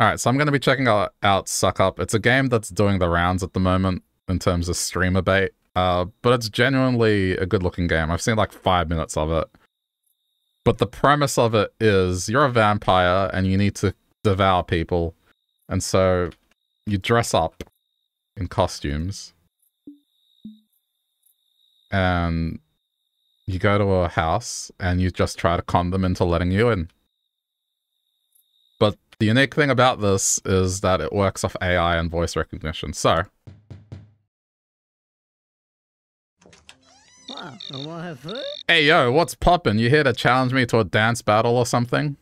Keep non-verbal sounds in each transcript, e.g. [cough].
Alright, so I'm going to be checking out, out Suck Up. It's a game that's doing the rounds at the moment in terms of streamer bait. Uh, but it's genuinely a good looking game. I've seen like five minutes of it. But the premise of it is you're a vampire and you need to devour people. And so you dress up in costumes. And you go to a house and you just try to con them into letting you in. The unique thing about this is that it works off AI and voice recognition. So, Hey yo, what's poppin'? You here to challenge me to a dance battle or something?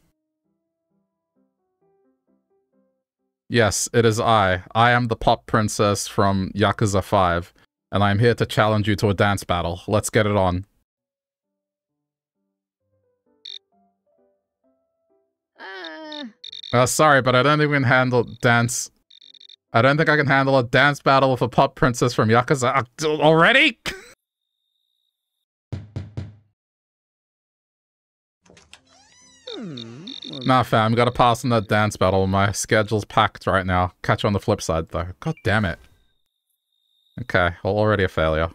Yes, it is I. I am the pop princess from Yakuza 5, and I am here to challenge you to a dance battle. Let's get it on. Uh, sorry, but I don't think we can handle dance. I don't think I can handle a dance battle with a pop princess from Yakuza uh, already. Nah, fam, gotta pass on that dance battle. My schedule's packed right now. Catch you on the flip side, though. God damn it. Okay, well, already a failure.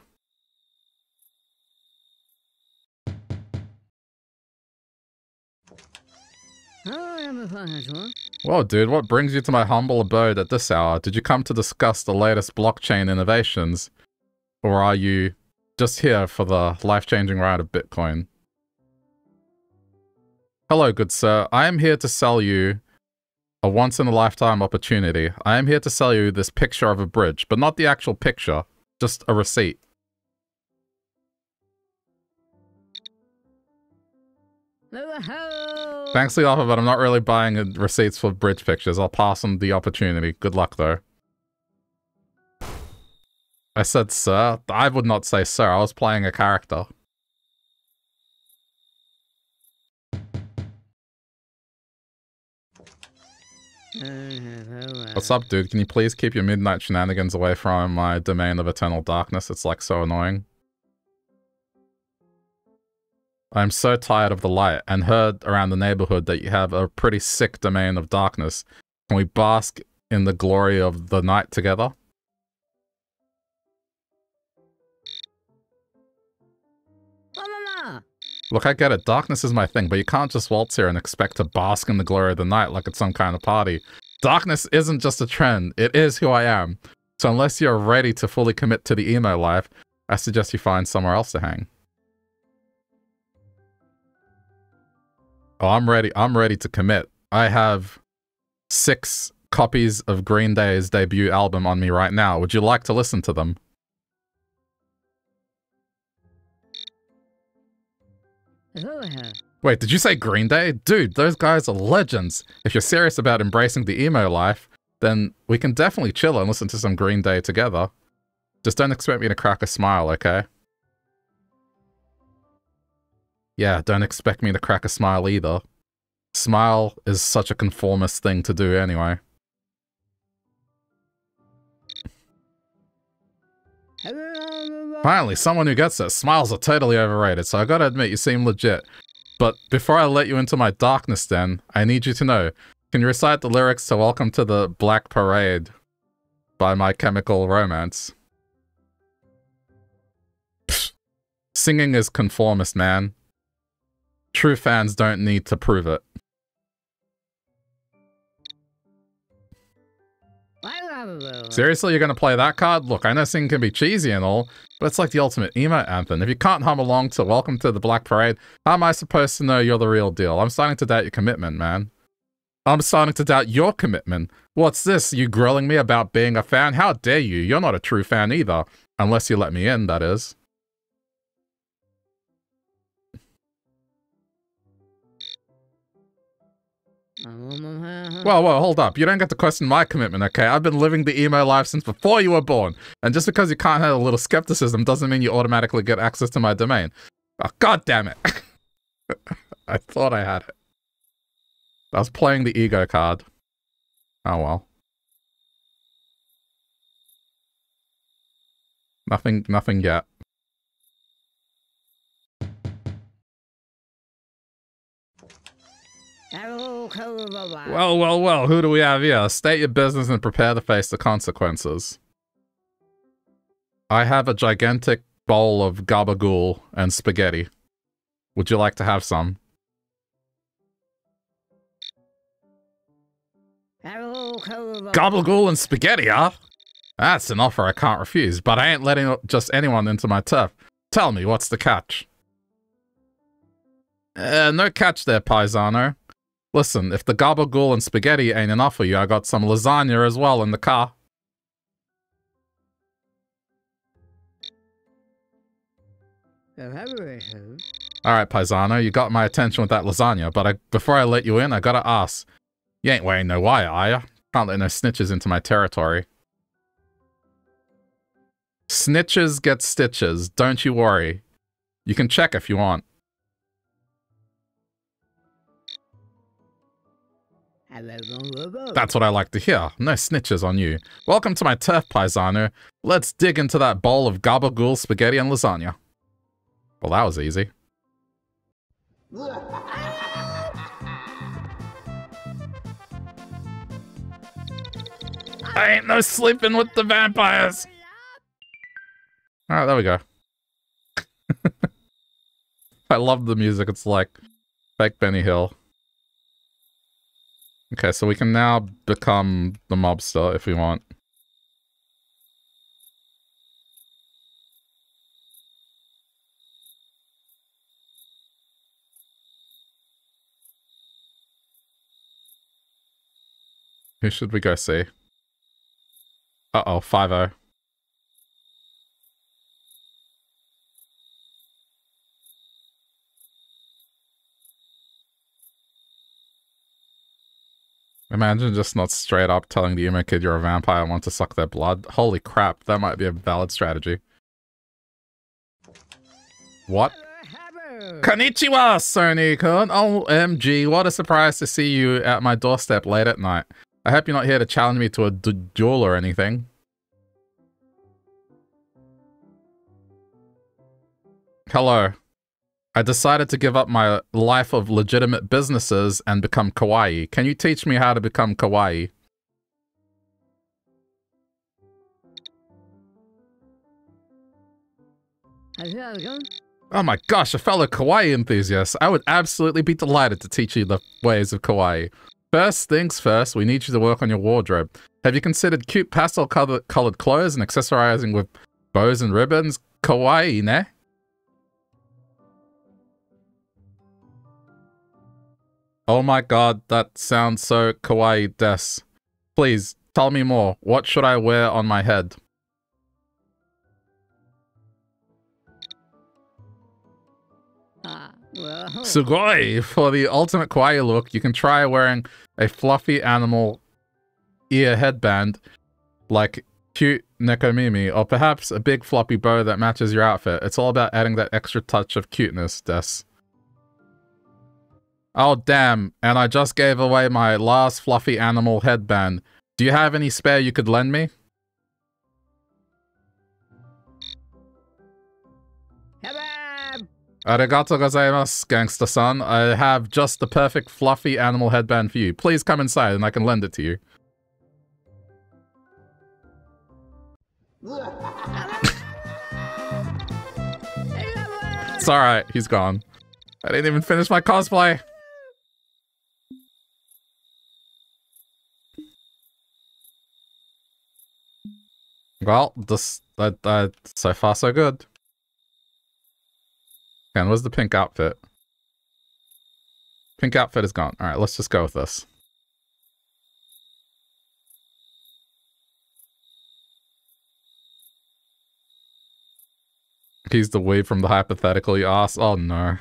Well, dude, what brings you to my humble abode at this hour? Did you come to discuss the latest blockchain innovations? Or are you just here for the life-changing ride of Bitcoin? Hello, good sir. I am here to sell you a once-in-a-lifetime opportunity. I am here to sell you this picture of a bridge, but not the actual picture, just a receipt. Thanks for the offer, but I'm not really buying receipts for bridge pictures. I'll pass on the opportunity. Good luck, though. I said sir. I would not say sir. I was playing a character. What's up, dude? Can you please keep your midnight shenanigans away from my domain of eternal darkness? It's like so annoying. I'm so tired of the light and heard around the neighborhood that you have a pretty sick domain of darkness. Can we bask in the glory of the night together? Look, I get it. Darkness is my thing, but you can't just waltz here and expect to bask in the glory of the night like it's some kind of party. Darkness isn't just a trend. It is who I am. So unless you're ready to fully commit to the emo life, I suggest you find somewhere else to hang. Oh, I'm ready. I'm ready to commit. I have six copies of Green Day's debut album on me right now. Would you like to listen to them? Wait, did you say Green Day? Dude, those guys are legends. If you're serious about embracing the emo life, then we can definitely chill and listen to some Green Day together. Just don't expect me to crack a smile, okay? Yeah, don't expect me to crack a smile either. Smile is such a conformist thing to do anyway. Finally, someone who gets it. Smiles are totally overrated, so I gotta admit you seem legit. But before I let you into my darkness den, I need you to know. Can you recite the lyrics to Welcome to the Black Parade by My Chemical Romance? Singing is conformist, man. True fans don't need to prove it. Seriously, you're gonna play that card? Look, I know singing can be cheesy and all, but it's like the ultimate emo anthem. If you can't hum along to Welcome to the Black Parade, how am I supposed to know you're the real deal? I'm starting to doubt your commitment, man. I'm starting to doubt your commitment. What's this? You grilling me about being a fan? How dare you? You're not a true fan either. Unless you let me in, that is. Well, well, hold up. You don't get to question my commitment, okay? I've been living the emo life since before you were born. And just because you can't handle a little skepticism doesn't mean you automatically get access to my domain. Oh, God damn it. [laughs] I thought I had it. I was playing the ego card. Oh well. Nothing, nothing yet. Well, well, well, who do we have here? State your business and prepare to face the consequences. I have a gigantic bowl of gabagool and spaghetti. Would you like to have some? Gabagool and spaghetti, huh? That's an offer I can't refuse, but I ain't letting just anyone into my turf. Tell me, what's the catch? Uh, no catch there, paisano. Listen, if the gabagool and spaghetti ain't enough for you, I got some lasagna as well in the car. Alright, paisano, you got my attention with that lasagna, but I, before I let you in, I gotta ask. You ain't wearing no wire, are ya? Can't let no snitches into my territory. Snitches get stitches, don't you worry. You can check if you want. That's what I like to hear. No snitches on you. Welcome to my turf, paisano. Let's dig into that bowl of gabagool, spaghetti, and lasagna. Well, that was easy. I ain't no sleeping with the vampires. All right, there we go. [laughs] I love the music. It's like fake Benny Hill. Okay, so we can now become the mobster if we want. Who should we go see? Uh-oh, 5-0. Imagine just not straight up telling the emo kid you're a vampire and want to suck their blood. Holy crap, that might be a valid strategy. What? Konnichiwa, Sony-kun. OMG, what a surprise to see you at my doorstep late at night. I hope you're not here to challenge me to a duel or anything. Hello. I decided to give up my life of legitimate businesses and become kawaii. Can you teach me how to become kawaii? Oh my gosh, a fellow kawaii enthusiast. I would absolutely be delighted to teach you the ways of kawaii. First things first, we need you to work on your wardrobe. Have you considered cute pastel colored clothes and accessorizing with bows and ribbons? Kawaii, ne? Oh my god, that sounds so kawaii des. Please, tell me more. What should I wear on my head? Ah, Sugoi! For the ultimate kawaii look, you can try wearing a fluffy animal ear headband like cute Nekomimi, or perhaps a big floppy bow that matches your outfit. It's all about adding that extra touch of cuteness, Des. Oh, damn. And I just gave away my last fluffy animal headband. Do you have any spare you could lend me? Arigato gozaimasu, gangster-san. I have just the perfect fluffy animal headband for you. Please come inside and I can lend it to you. [laughs] it's alright, he's gone. I didn't even finish my cosplay. Well, this that uh, so far so good. And where's the pink outfit? Pink outfit is gone. All right, let's just go with this. He's the wave from the hypothetical you asked. Oh no.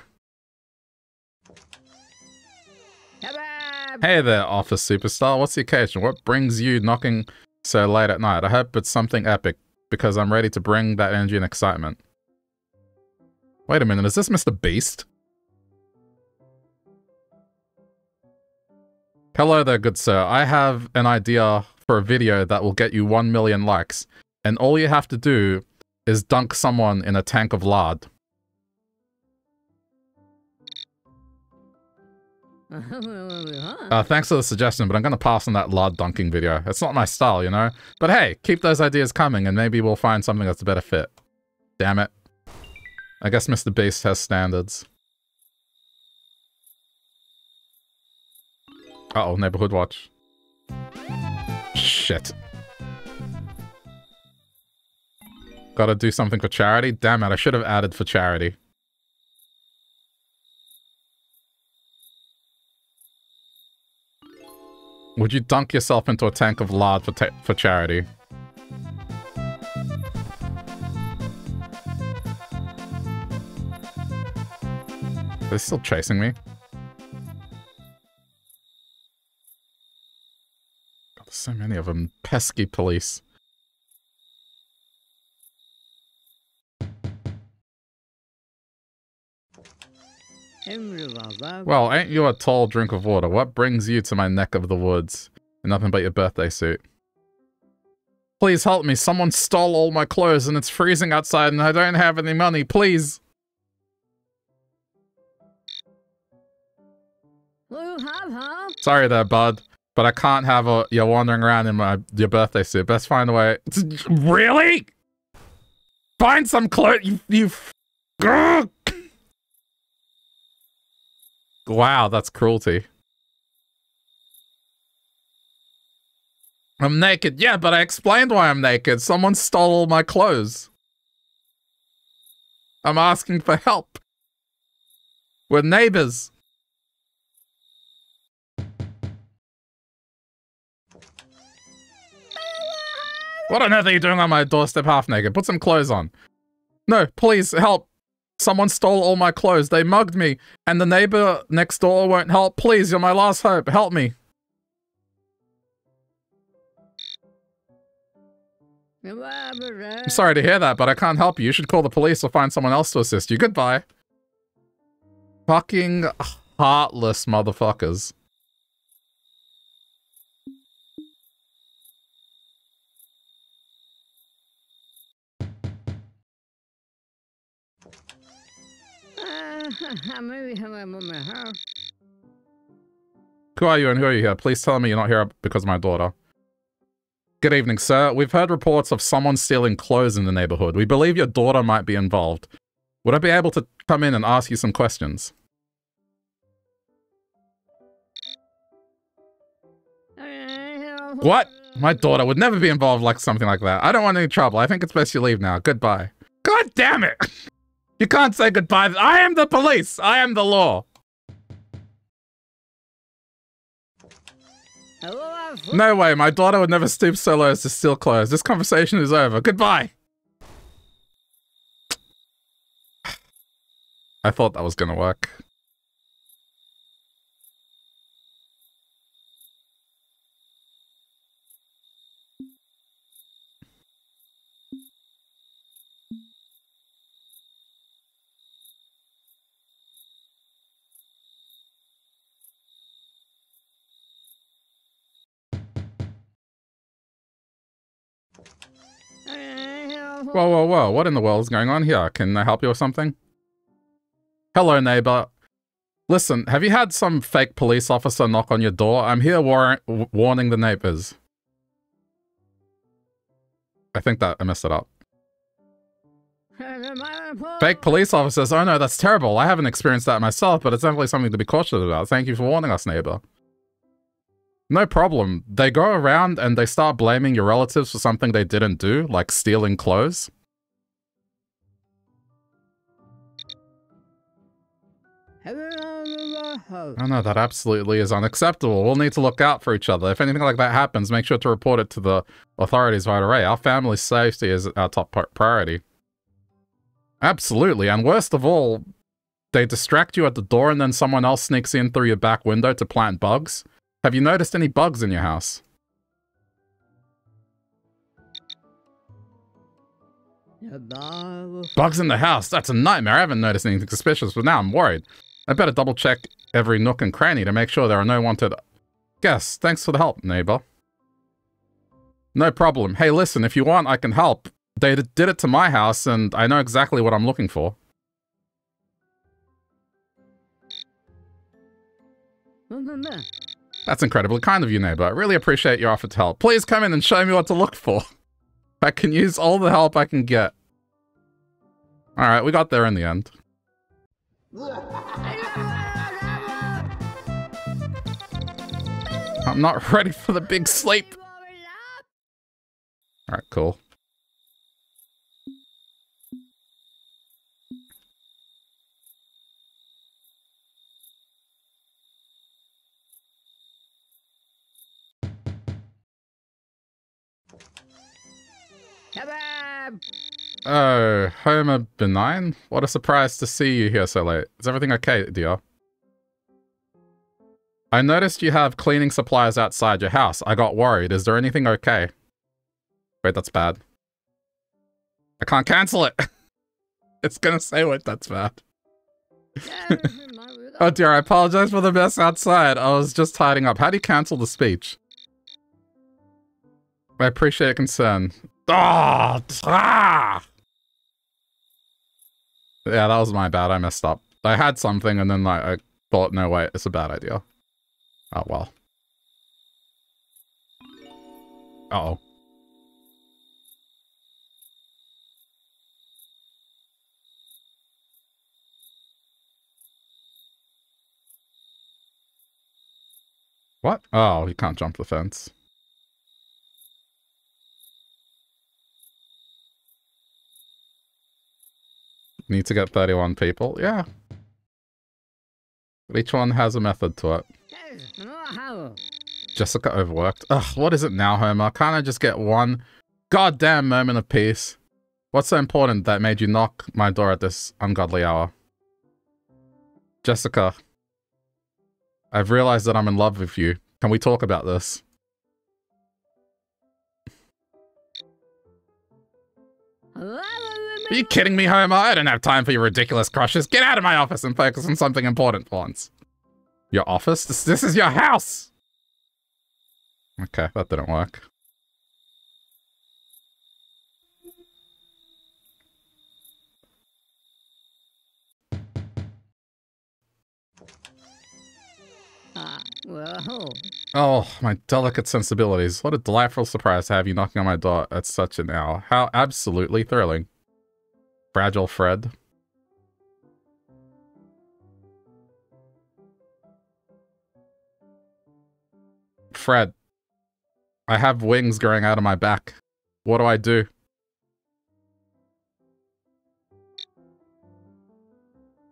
Hey there, office superstar. What's the occasion? What brings you knocking so late at night. I hope it's something epic, because I'm ready to bring that energy and excitement. Wait a minute, is this Mr. Beast? Hello there, good sir. I have an idea for a video that will get you 1 million likes, and all you have to do is dunk someone in a tank of lard. [laughs] Uh, thanks for the suggestion, but I'm going to pass on that lard dunking video. It's not my style, you know? But hey, keep those ideas coming and maybe we'll find something that's a better fit. Damn it. I guess Mr. Beast has standards. Uh oh Neighborhood Watch. Shit. Gotta do something for charity? Damn it, I should have added for charity. Would you dunk yourself into a tank of lard for, for charity? They're still chasing me. God, there's so many of them. Pesky police. Well, ain't you a tall drink of water? What brings you to my neck of the woods? Nothing but your birthday suit. Please help me. Someone stole all my clothes and it's freezing outside and I don't have any money. Please. Sorry there, bud. But I can't have a, you're wandering around in my your birthday suit. Best find a way. [laughs] Really? Find some clothes. You, you. Wow, that's cruelty. I'm naked. Yeah, but I explained why I'm naked. Someone stole all my clothes. I'm asking for help. We're neighbors. What on earth are you doing on my doorstep half naked? Put some clothes on. No, please, help. Someone stole all my clothes. They mugged me. And the neighbor next door won't help. Please, you're my last hope. Help me. I'm sorry to hear that, but I can't help you. You should call the police or find someone else to assist you. Goodbye. Fucking heartless motherfuckers. [laughs] Who are you and who are you here? Please tell me you're not here because of my daughter. Good evening, sir. We've heard reports of someone stealing clothes in the neighborhood. We believe your daughter might be involved. Would I be able to come in and ask you some questions? What? My daughter would never be involved like something like that. I don't want any trouble. I think it's best you leave now. Goodbye. God damn it! [laughs] You can't say goodbye. I am the police. I am the law. No way, my daughter would never stoop so low as to steal clothes. This conversation is over. Goodbye. I thought that was gonna work. Whoa, whoa, whoa. What in the world is going on here? Can I help you with something? Hello, neighbor. Listen, have you had some fake police officer knock on your door? I'm here war warning the neighbors. I think that I messed it up. Fake police officers? Oh no, that's terrible. I haven't experienced that myself, but it's definitely something to be cautious about. Thank you for warning us, neighbor. No problem. They go around and they start blaming your relatives for something they didn't do, like stealing clothes. [laughs] Oh no, that absolutely is unacceptable. We'll need to look out for each other. If anything like that happens, make sure to report it to the authorities right away. Our family's safety is our top priority. Absolutely, and worst of all, they distract you at the door and then someone else sneaks in through your back window to plant bugs. Have you noticed any bugs in your house? Bugs in the house? That's a nightmare. I haven't noticed anything suspicious, but now I'm worried. I better double check every nook and cranny to make sure there are no wanted guests. Thanks for the help, neighbor. No problem. Hey, listen, if you want, I can help. They did it to my house, and I know exactly what I'm looking for. That's incredibly kind of you, neighbor. I really appreciate your offer to help. Please come in and show me what to look for. [laughs] I can use all the help I can get. Alright, we got there in the end. I'm not ready for the big sleep. Alright, cool. Oh, Homer Benign? What a surprise to see you here so late. Is everything okay, dear? I noticed you have cleaning supplies outside your house. I got worried. Is there anything okay? Wait, that's bad. I can't cancel it. [laughs] it's gonna say wait, that's bad. [laughs] oh dear, I apologize for the mess outside. I was just tidying up. How do you cancel the speech? I appreciate your concern. Oh, ah! Yeah, that was my bad. I messed up. I had something and then like, I thought, no, wait, it's a bad idea. Oh, well. Uh oh What? Oh, you can't jump the fence. Need to get 31 people? Yeah. Each one has a method to it. Jessica overworked. Ugh, what is it now, Homer? Can't I just get one goddamn moment of peace? What's so important that made you knock my door at this ungodly hour? Jessica, I've realized that I'm in love with you. Can we talk about this? Are you kidding me, Homer? I don't have time for your ridiculous crushes. Get out of my office and focus on something important for once. Your office? This, this is your house! Okay, that didn't work. Ah, oh, my delicate sensibilities. What a delightful surprise to have you knocking on my door at such an hour. How absolutely thrilling. Fragile Fred. Fred, I have wings growing out of my back. What do I do?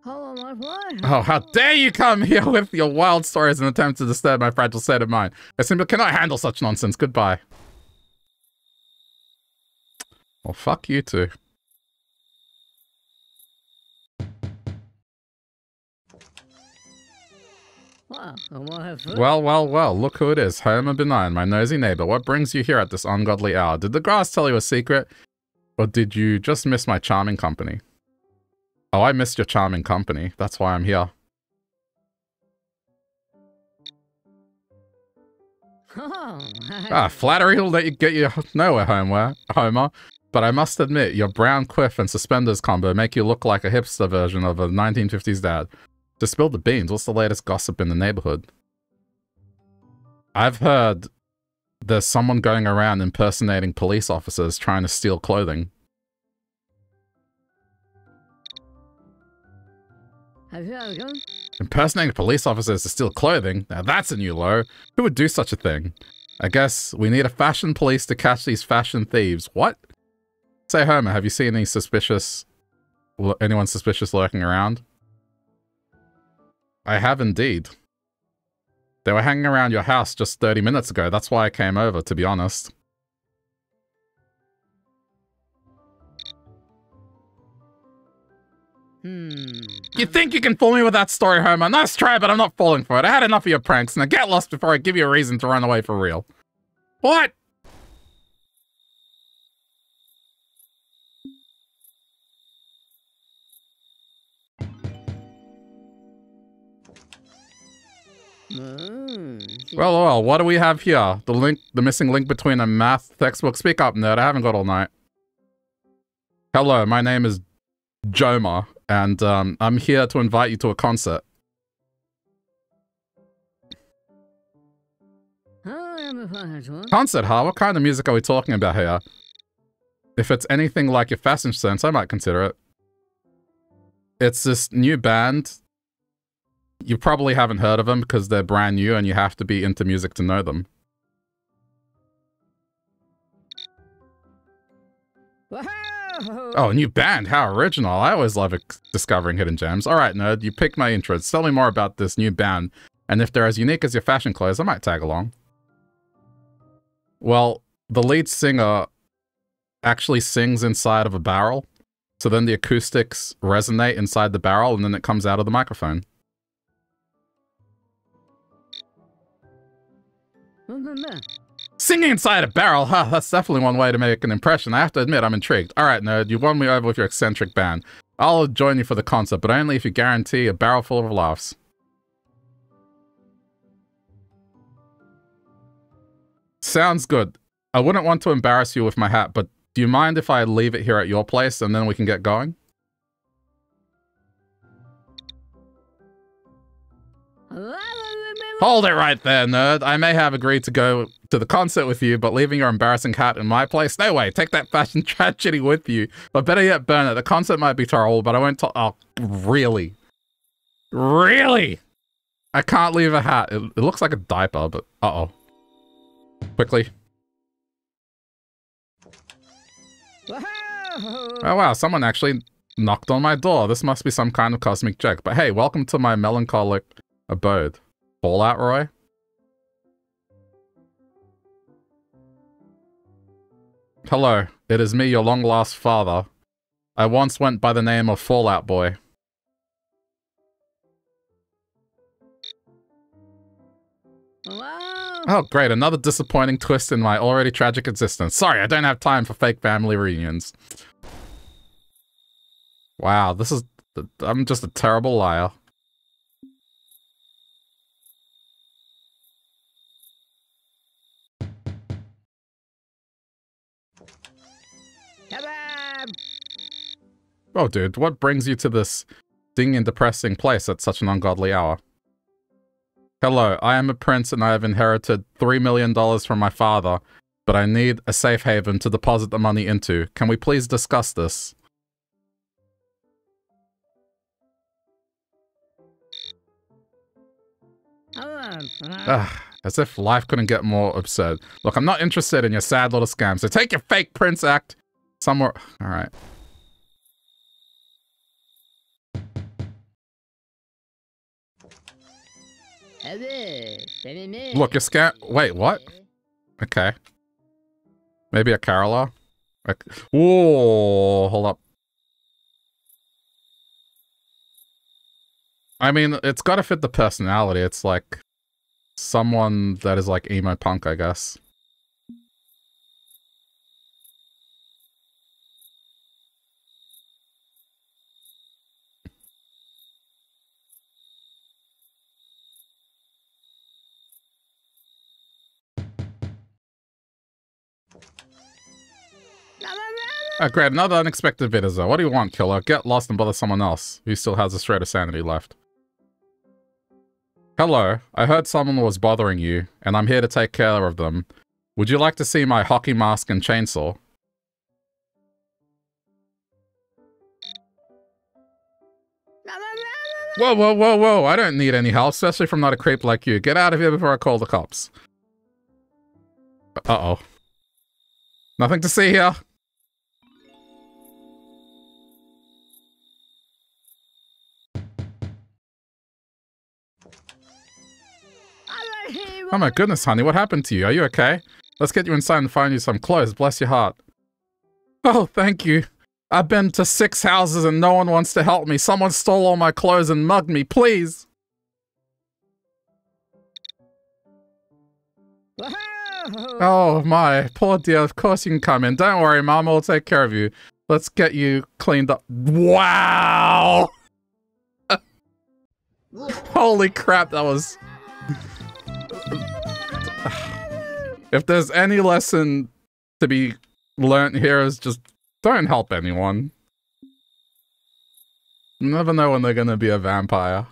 Oh, how dare you come here with your wild stories and attempt to disturb my fragile state of mind. I simply cannot handle such nonsense. Goodbye. Well, fuck you too. Well, well, well, look who it is. Homer Benign, my nosy neighbor. What brings you here at this ungodly hour? Did the grass tell you a secret? Or did you just miss my charming company? Oh, I missed your charming company. That's why I'm here. ah, [laughs] flattery will let you get you nowhere, Homer. Homer. But I must admit, your brown quiff and suspenders combo make you look like a hipster version of a 1950s dad. To spill the beans, what's the latest gossip in the neighborhood? I've heard there's someone going around impersonating police officers trying to steal clothing. Impersonating police officers to steal clothing? Now that's a new low. Who would do such a thing? I guess we need a fashion police to catch these fashion thieves. What? Say, Homer, have you seen any suspicious... anyone suspicious lurking around? I have indeed. They were hanging around your house just 30 minutes ago. That's why I came over, to be honest. Hmm. You think you can fool me with that story, Homer? Nice try, but I'm not falling for it. I had enough of your pranks. Now get lost before I give you a reason to run away for real. What? Well, well, what do we have here? The link, the missing link between a math textbook. Speak up, nerd. I haven't got all night. Hello, my name is Joma, and um, I'm here to invite you to a concert. Concert, huh? What kind of music are we talking about here? If it's anything like your fashion sense, I might consider it. It's this new band. You probably haven't heard of them because they're brand new and you have to be into music to know them. Oh, a new band. How original. I always love discovering hidden gems. All right, nerd, you picked my interest. Tell me more about this new band. And if they're as unique as your fashion clothes, I might tag along. Well, the lead singer actually sings inside of a barrel. So then the acoustics resonate inside the barrel and then it comes out of the microphone. [laughs] Singing inside a barrel, huh? That's definitely one way to make an impression. I have to admit, I'm intrigued. All right, nerd, you won me over with your eccentric band. I'll join you for the concert, but only if you guarantee a barrel full of laughs. Sounds good. I wouldn't want to embarrass you with my hat, but do you mind if I leave it here at your place and then we can get going? Hold it right there, nerd. I may have agreed to go to the concert with you, but leaving your embarrassing hat in my place? No way. Take that fashion [laughs] tragedy with you. But better yet, burn it. The concert might be terrible, but I won't talk. Oh, really? Really? I can't leave a hat. It, it looks like a diaper, but uh-oh. Quickly. Oh wow, someone actually knocked on my door. This must be some kind of cosmic joke. But hey, welcome to my melancholic abode. Fallout Roy? Hello, it is me, your long-lost father. I once went by the name of Fall Out Boy. Oh, great. Another disappointing twist in my already tragic existence. Sorry, I don't have time for fake family reunions. Wow, this is... I'm just a terrible liar. Oh, dude, what brings you to this ding and depressing place at such an ungodly hour? Hello, I am a prince and I have inherited $3 million from my father, but I need a safe haven to deposit the money into. Can we please discuss this? Ugh, as if life couldn't get more absurd. Look, I'm not interested in your sad little scam, so take your fake prince act somewhere. Alright. Look, you scan. Wait, what? Okay. Maybe a Carola? Okay. Whoa, hold up. I mean, it's gotta fit the personality. It's like someone that is like emo punk, I guess. Oh, great. Another unexpected visitor. What do you want, killer? Get lost and bother someone else who still has a shred of sanity left. Hello. I heard someone was bothering you, and I'm here to take care of them. Would you like to see my hockey mask and chainsaw? Whoa, whoa, whoa, whoa. I don't need any help, especially from not a creep like you. Get out of here before I call the cops. Uh-oh. Nothing to see here. Oh my goodness, honey, what happened to you? Are you okay? Let's get you inside and find you some clothes. Bless your heart. Oh, thank you. I've been to six houses and no one wants to help me. Someone stole all my clothes and mugged me. Please. Oh my, poor dear. Of course you can come in. Don't worry, Mom will take care of you. Let's get you cleaned up. Wow! [laughs] Holy crap, that was... if there's any lesson to be learned here is just don't help anyone. You never know when they're gonna be a vampire.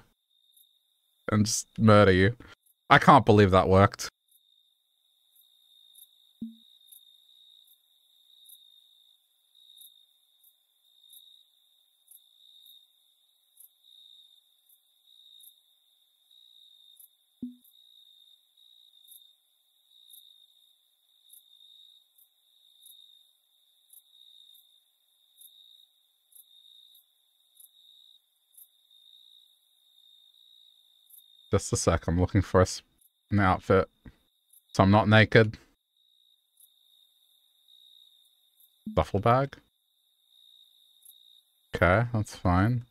And just murder you. I can't believe that worked. Just a sec, I'm looking for an outfit. So I'm not naked. Duffel bag? Okay, that's fine.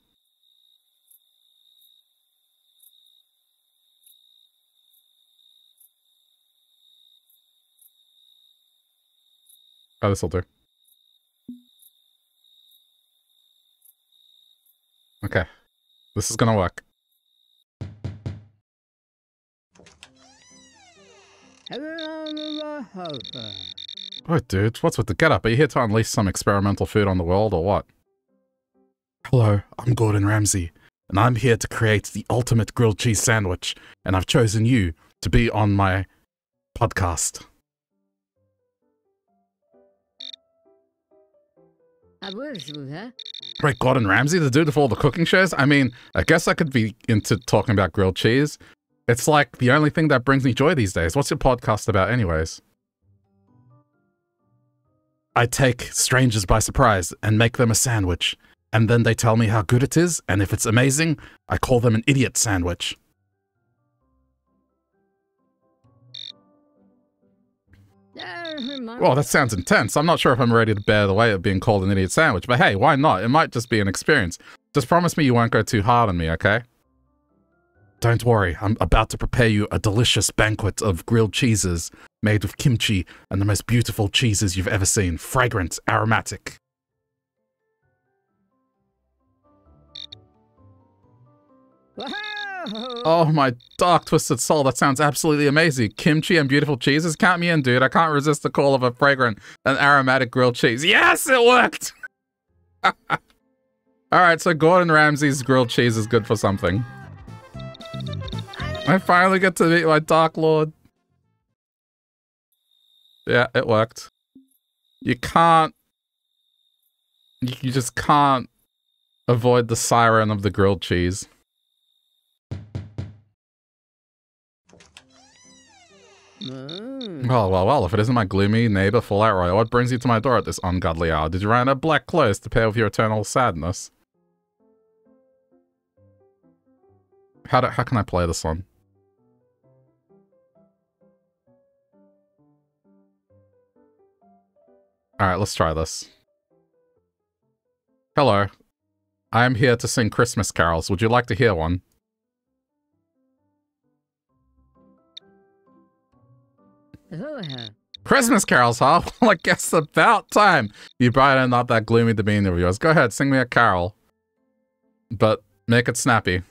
Oh, this'll do. Okay. This is gonna work. Oh, dude, what's with the getup? Are you here to unleash some experimental food on the world, or what? Hello, I'm Gordon Ramsay, and I'm here to create the ultimate grilled cheese sandwich, and I've chosen you to be on my podcast. Wait, Gordon Ramsay, the dude of all the cooking shows? I mean, I guess I could be into talking about grilled cheese. It's like the only thing that brings me joy these days. What's your podcast about anyways? I take strangers by surprise and make them a sandwich. And then they tell me how good it is, and if it's amazing, I call them an idiot sandwich. Well, that sounds intense. I'm not sure if I'm ready to bear the weight of being called an idiot sandwich, but hey, why not? It might just be an experience. Just promise me you won't go too hard on me, okay? Don't worry, I'm about to prepare you a delicious banquet of grilled cheeses made with kimchi and the most beautiful cheeses you've ever seen. Fragrant, aromatic. Oh my dark twisted soul, that sounds absolutely amazing. Kimchi and beautiful cheeses, count me in, dude. I can't resist the call of a fragrant and aromatic grilled cheese. Yes, it worked! [laughs] Alright, so Gordon Ramsay's grilled cheese is good for something. I finally get to meet my Dark Lord. Yeah, it worked. You can't... You just can't avoid the siren of the grilled cheese. Mm. Well, well, well, if it isn't my gloomy neighbor Fallout Roy, what brings you to my door at this ungodly hour? Did you run out of black clothes to pair with your eternal sadness? How, do, how can I play this one? Alright, let's try this. Hello. I am here to sing Christmas carols. Would you like to hear one? [laughs] Christmas carols, huh? [laughs] Well, I guess about time. You bright and not that gloomy demeanor of yours. Go ahead, sing me a carol. But make it snappy.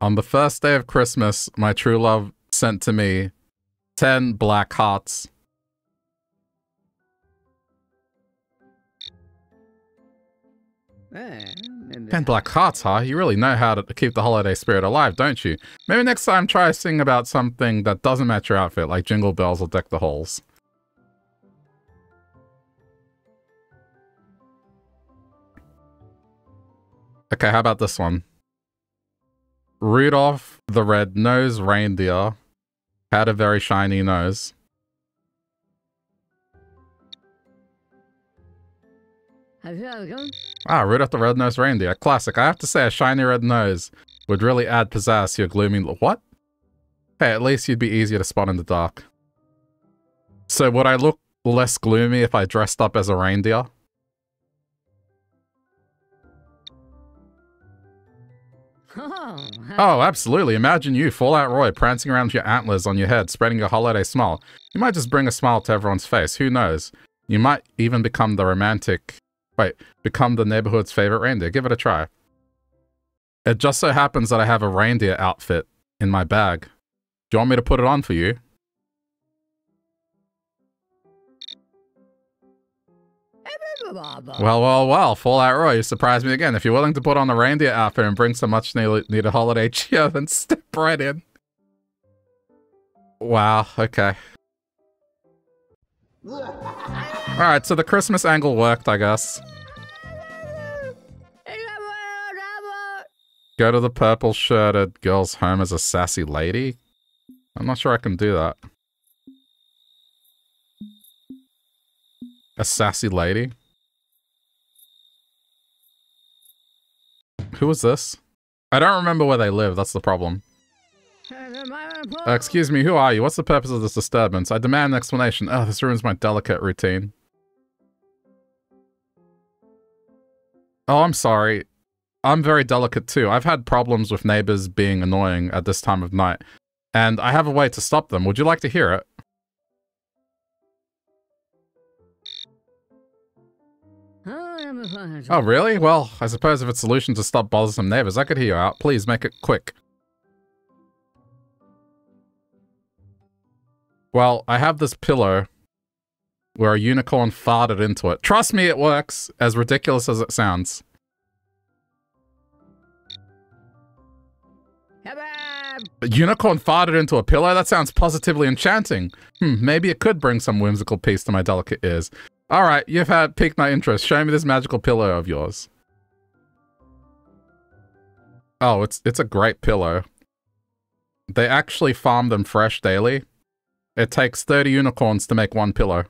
On the first day of Christmas, my true love sent to me ten black hearts. Ten black hearts, huh? You really know how to keep the holiday spirit alive, don't you? Maybe next time try to sing about something that doesn't match your outfit, like Jingle Bells will deck the halls. Okay, how about this one? Rudolph the red-nosed reindeer had a very shiny nose. Ah, Rudolph the Red-Nosed Reindeer. Classic. I have to say, a shiny red nose would really add pizzazz to your gloomy... What? Hey, at least you'd be easier to spot in the dark. So would I look less gloomy if I dressed up as a reindeer? Oh, absolutely. Imagine you, Fallout Roy, prancing around with your antlers on your head, spreading a holiday smile. You might just bring a smile to everyone's face. Who knows? You might even become the romantic Wait, become the neighborhood's favorite reindeer. Give it a try. It just so happens that I have a reindeer outfit in my bag. Do you want me to put it on for you? Well, well, well, Fallout Roy, you surprised me again. If you're willing to put on the reindeer outfit and bring some much needed holiday [laughs] cheer, then step right in. Wow, okay. [laughs] Alright, so the Christmas angle worked, I guess. Go to the purple shirted girl's home as a sassy lady? I'm not sure I can do that. A sassy lady? Who is this? I don't remember where they live, that's the problem. Uh, excuse me, who are you? What's the purpose of this disturbance? I demand an explanation. Oh, this ruins my delicate routine. Oh, I'm sorry. I'm very delicate too. I've had problems with neighbors being annoying at this time of night, and I have a way to stop them. Would you like to hear it? Oh, really? Well, I suppose if it's a solution to stop bothersome neighbors, I could hear you out. Please make it quick. Well, I have this pillow where a unicorn farted into it. Trust me, it works, as ridiculous as it sounds. A unicorn farted into a pillow? That sounds positively enchanting. Hmm, maybe it could bring some whimsical peace to my delicate ears. Alright, you've had piqued my interest. Show me this magical pillow of yours. Oh, it's it's a great pillow. They actually farm them fresh daily. It takes 30 unicorns to make one pillow.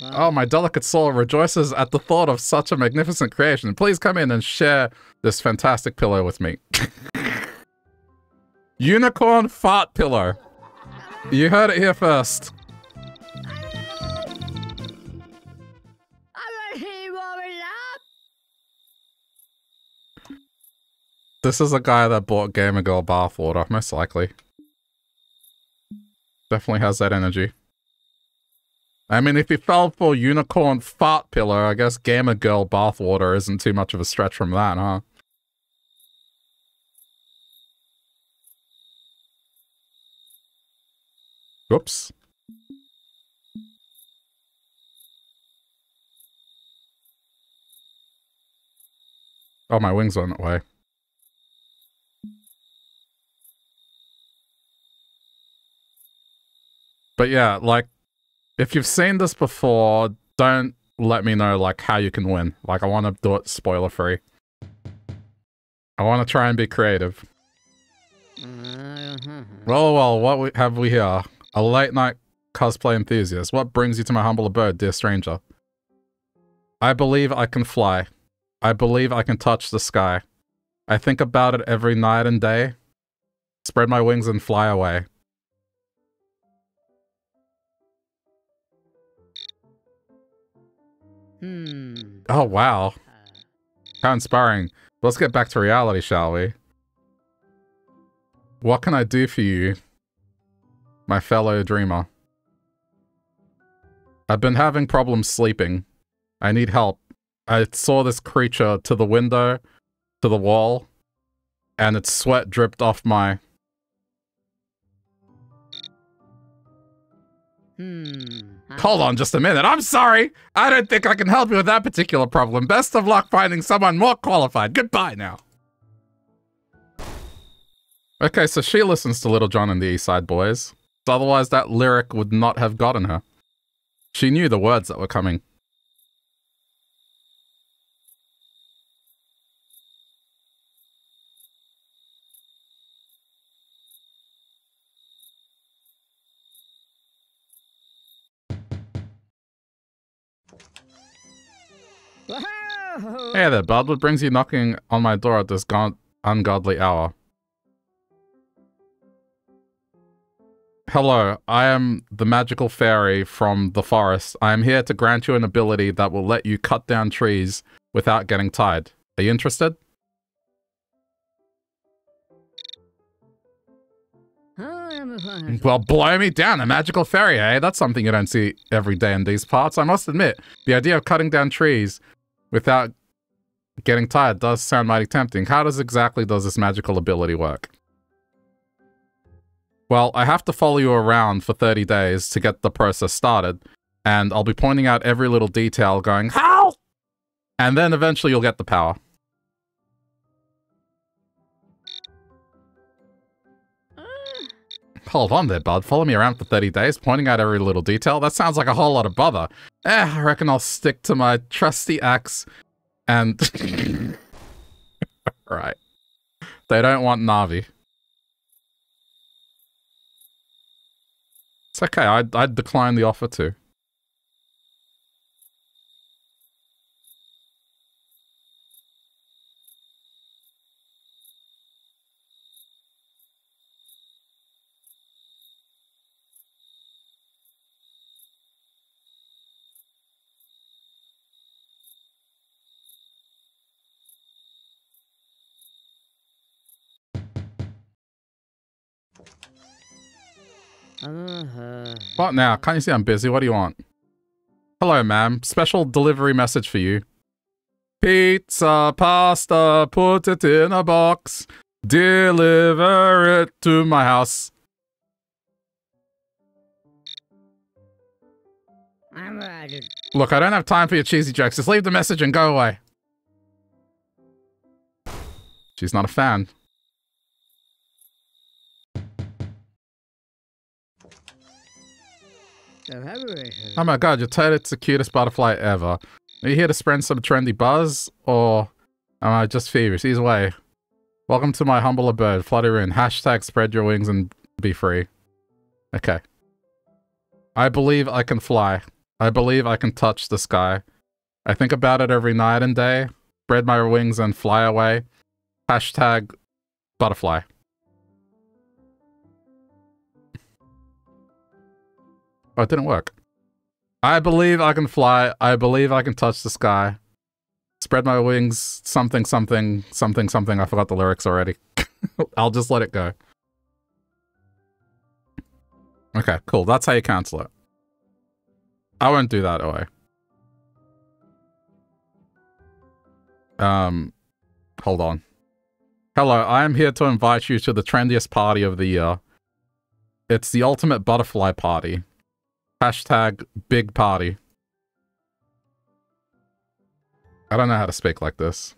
Oh, my delicate soul rejoices at the thought of such a magnificent creation. Please come in and share this fantastic pillow with me. [laughs] Unicorn fart pillow. You heard it here first. This is a guy that bought Gamer Girl bathwater, most likely. Definitely has that energy. I mean, if he fell for unicorn fart pillow, I guess Gamer Girl bathwater isn't too much of a stretch from that, huh? Oops. Oh, my wings went that way. But yeah, like, if you've seen this before, don't let me know, like, how you can win. Like, I want to do it spoiler-free. I want to try and be creative. Mm-hmm. Well, well, what we, have we here? A late-night cosplay enthusiast. What brings you to my humble abode, dear stranger? I believe I can fly. I believe I can touch the sky. I think about it every night and day. Spread my wings and fly away. Hmm. Oh, wow. How inspiring. Let's get back to reality, shall we? What can I do for you, my fellow dreamer? I've been having problems sleeping. I need help. I saw this creature to the window, to the wall, and its sweat dripped off my... Hmm. Hold on just a minute. I'm sorry. I don't think I can help you with that particular problem. Best of luck finding someone more qualified. Goodbye now. Okay, so she listens to Lil Jon and the East Side Boyz. Otherwise, that lyric would not have gotten her. She knew the words that were coming. Hey there, bud. What brings you knocking on my door at this ungodly hour? Hello, I am the magical fairy from the forest. I am here to grant you an ability that will let you cut down trees without getting tired. Are you interested? Well, blow me down, a magical fairy, eh? That's something you don't see every day in these parts. I must admit, the idea of cutting down trees without getting tired does sound mighty tempting. How does exactly does this magical ability work? Well, I have to follow you around for 30 days to get the process started, and I'll be pointing out every little detail going, HOW? And then eventually you'll get the power. Hold on there, bud. Follow me around for 30 days, pointing out every little detail? That sounds like a whole lot of bother. Eh, I reckon I'll stick to my trusty axe and... [laughs] right. They don't want Navi. It's okay, I'd, I'd decline the offer too. Uh-huh. What now? Can't you see I'm busy? What do you want? Hello, ma'am. Special delivery message for you. Pizza, pasta, put it in a box. Deliver it to my house. Look, I don't have time for your cheesy jokes. Just leave the message and go away. She's not a fan. Oh my god, your toadet's the cutest butterfly ever. Are you here to spread some trendy buzz, or am I just feverish? Either way, welcome to my humble abode, Flutterine. Hashtag spread your wings and be free. Okay. I believe I can fly. I believe I can touch the sky. I think about it every night and day. Spread my wings and fly away. Hashtag butterfly. Oh, it didn't work. I believe I can fly. I believe I can touch the sky. Spread my wings, something, something, something, something. I forgot the lyrics already. [laughs] I'll just let it go. Okay, cool. That's how you cancel it. I won't do that away. Um, hold on. Hello, I am here to invite you to the trendiest party of the year. It's the ultimate butterfly party. Hashtag big party. I don't know how to speak like this.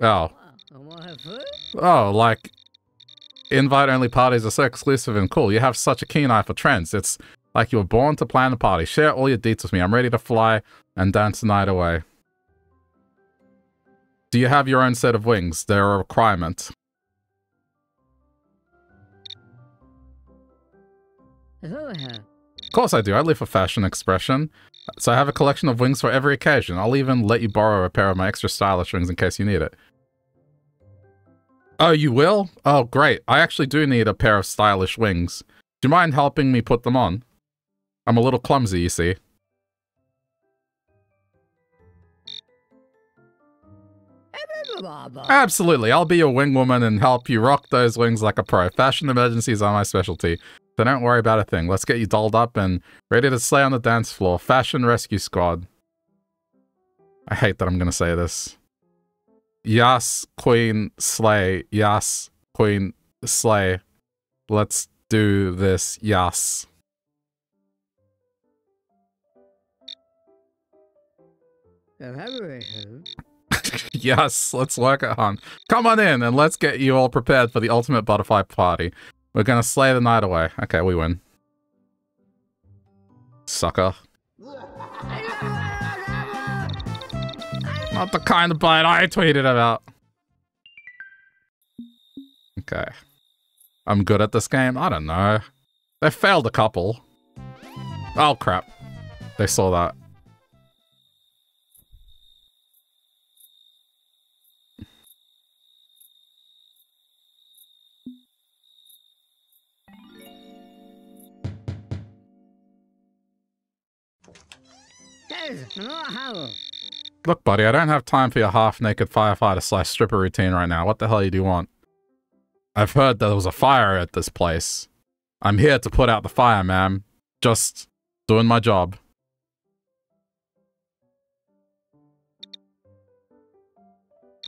Oh. Oh, like, invite-only parties are so exclusive and cool. You have such a keen eye for trends. It's like you were born to plan a party. Share all your deets with me. I'm ready to fly and dance the night away. Do you have your own set of wings? They're a requirement. Course I do. I live for fashion expression. So I have a collection of wings for every occasion. I'll even let you borrow a pair of my extra stylish wings in case you need it. Oh, you will? Oh, great. I actually do need a pair of stylish wings. Do you mind helping me put them on? I'm a little clumsy, you see. Absolutely, I'll be your wing woman and help you rock those wings like a pro. Fashion emergencies are my specialty, so don't worry about a thing. Let's get you dolled up and ready to slay on the dance floor. Fashion Rescue Squad. I hate that I'm gonna say this. Yas, Queen, Slay. Yas, Queen, Slay. Let's do this. Yas. [laughs] yes, let's work it on. Come on in and let's get you all prepared for the ultimate butterfly party. We're gonna slay the night away. Okay, we win. Sucker. Not the kind of bite I tweeted about. Okay. I'm good at this game? I don't know. They failed a couple. Oh crap. They saw that. Look, buddy, I don't have time for your half-naked firefighter slash stripper routine right now. What the hell do you want? I've heard there was a fire at this place. I'm here to put out the fire, ma'am. Just doing my job.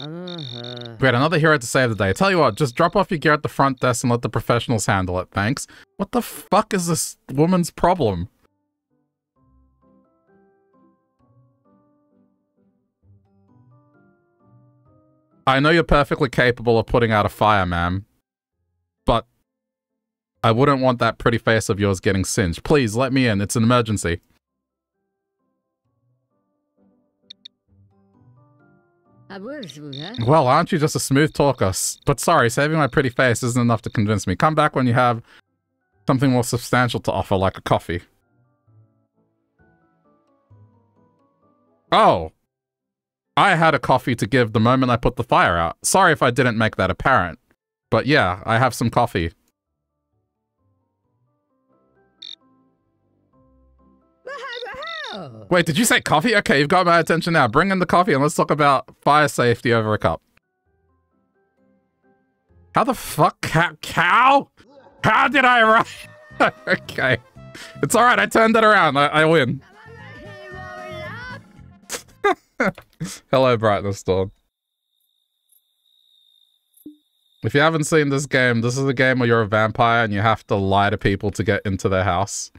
Uh-huh. Great, another hero to save the day. I Tell you what, just drop off your gear at the front desk and let the professionals handle it, thanks. What the fuck is this woman's problem? I know you're perfectly capable of putting out a fire, ma'am. But I wouldn't want that pretty face of yours getting singed. Please, let me in. It's an emergency. Well, aren't you just a smooth talker? But sorry, saving my pretty face isn't enough to convince me. Come back when you have something more substantial to offer, like a coffee. Oh, I had a coffee to give the moment I put the fire out. Sorry if I didn't make that apparent. But yeah, I have some coffee. Wait, did you say coffee? Okay, you've got my attention now. Bring in the coffee and let's talk about fire safety over a cup. How the fuck? Cow? How did I write? [laughs] okay. It's alright, I turned it around. I, I win. [laughs] [laughs] Hello, Brightness Dawn. If you haven't seen this game, this is a game where you're a vampire and you have to lie to people to get into their house.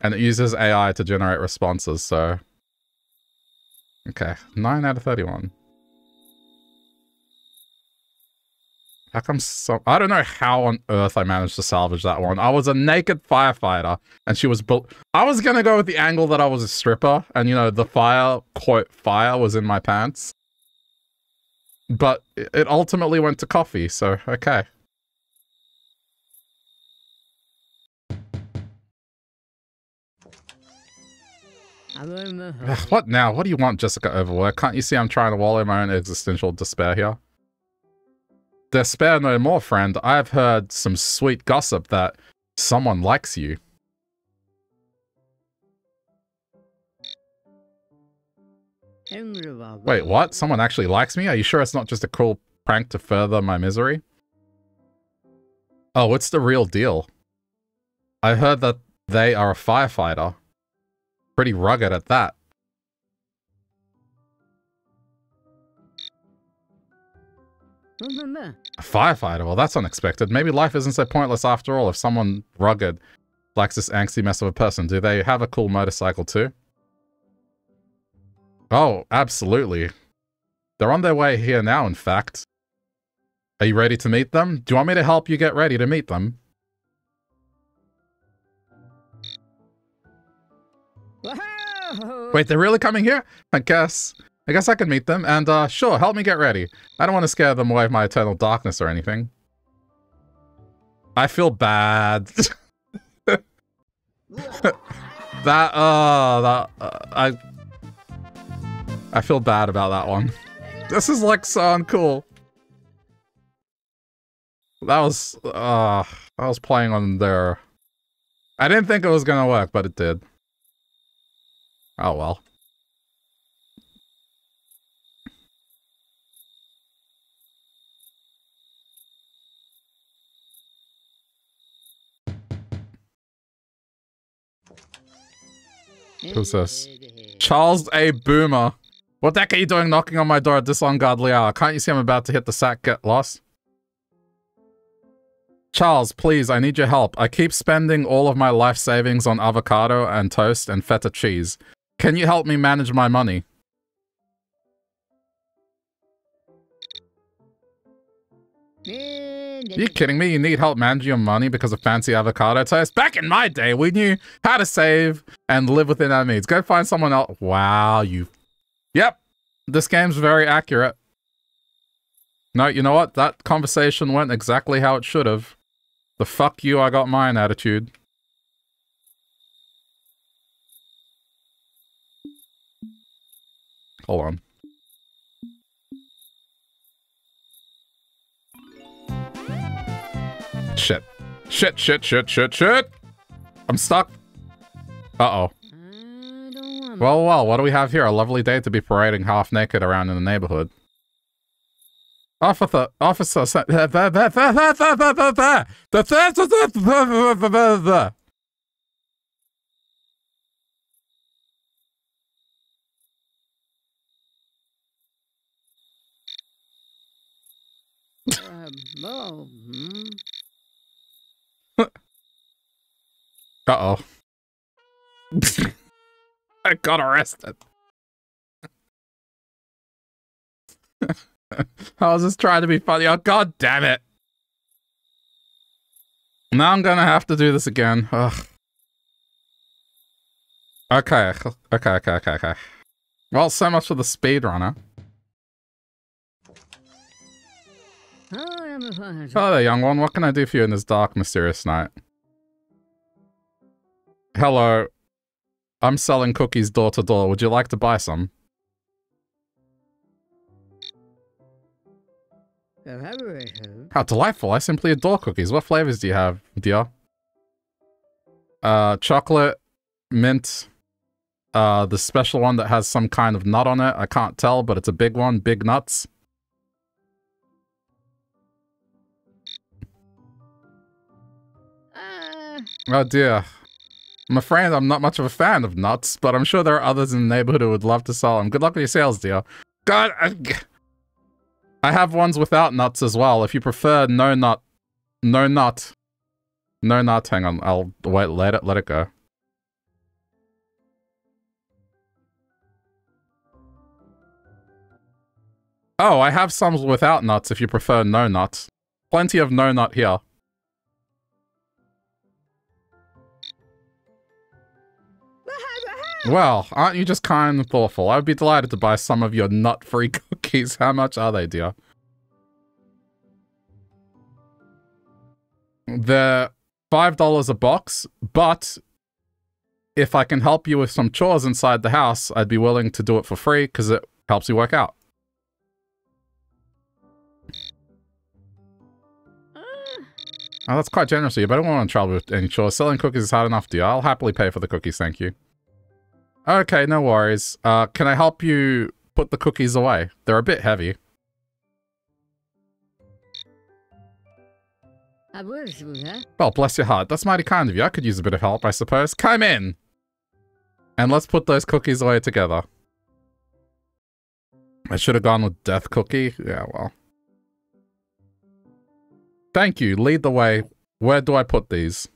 And it uses AI to generate responses, so... Okay, 9 out of 31. How come so... I don't know how on earth I managed to salvage that one. I was a naked firefighter, and she was... I was gonna go with the angle that I was a stripper, and, you know, the fire, quote, fire was in my pants. But it ultimately went to coffee, so okay. what now? What do you want, Jessica Overwork? Can't you see I'm trying to wallow in my own existential despair here? Despair no more, friend. I've heard some sweet gossip that someone likes you. Wait, what? Someone actually likes me? Are you sure it's not just a cruel prank to further my misery? Oh, what's the real deal? I heard that they are a firefighter. Pretty rugged at that. A firefighter? Well, that's unexpected. Maybe life isn't so pointless after all if someone rugged likes this angsty mess of a person. Do they have a cool motorcycle too? Oh, absolutely. They're on their way here now, in fact. Are you ready to meet them? Do you want me to help you get ready to meet them? Wait, they're really coming here? I guess. I guess I can meet them, and uh, sure, help me get ready. I don't want to scare them away with my eternal darkness or anything. I feel bad. [laughs] that, uh, that, uh, I... I feel bad about that one. This is like so uncool. That was, uh, I was playing on their... I didn't think it was gonna work, but it did. Oh well. Who's this? Charles A. Boomer. What the heck are you doing knocking on my door at this ungodly hour? Can't you see I'm about to hit the sack get lost? Charles, please, I need your help. I keep spending all of my life savings on avocado and toast and feta cheese. Can you help me manage my money? You kidding me? You need help managing your money because of fancy avocado toast? Back in my day, we knew how to save and live within our means. Go find someone else. Wow, you... Yep, this game's very accurate. No, you know what? That conversation went exactly how it should have. The fuck you, I got mine attitude. Hold on. Shit. Shit, shit, shit, shit, shit! I'm stuck. Uh-oh. Well, well, what do we have here? A lovely day to be parading half naked around in the neighborhood. Officer, officer, [laughs] uh, Uh-oh. [laughs] I got arrested. [laughs] I was just trying to be funny. Oh, god damn it. Now I'm gonna have to do this again. Ugh. Okay, okay, okay, okay, okay. Well, so much for the speedrunner. Hello there, young one. What can I do for you in this dark, mysterious night? Hello. I'm selling cookies door to door. Would you like to buy some? How delightful. I simply adore cookies. What flavors do you have, dear? Uh, chocolate, mint, uh, the special one that has some kind of nut on it. I can't tell, but it's a big one. Big nuts. Oh dear. I'm afraid I'm not much of a fan of nuts, but I'm sure there are others in the neighborhood who would love to sell them. Good luck with your sales, dear. God, I, I have ones without nuts as well. If you prefer no nut, no nut, no nut. Hang on, I'll wait. Let it let it go. Oh, I have some without nuts if you prefer no nuts. Plenty of no nut here. Well, aren't you just kind and thoughtful? I would be delighted to buy some of your nut-free [laughs] cookies. How much are they, dear? They're $5 a box, but if I can help you with some chores inside the house, I'd be willing to do it for free because it helps you work out. Oh, that's quite generous of you, but I don't want to trouble with any chores. Selling cookies is hard enough, dear. I'll happily pay for the cookies, thank you. Okay, no worries. Uh, can I help you put the cookies away? They're a bit heavy. Well, bless your heart. That's mighty kind of you. I could use a bit of help, I suppose. Come in! And let's put those cookies away together. I should have gone with Death Cookie. Yeah, well. Thank you. Lead the way. Where do I put these?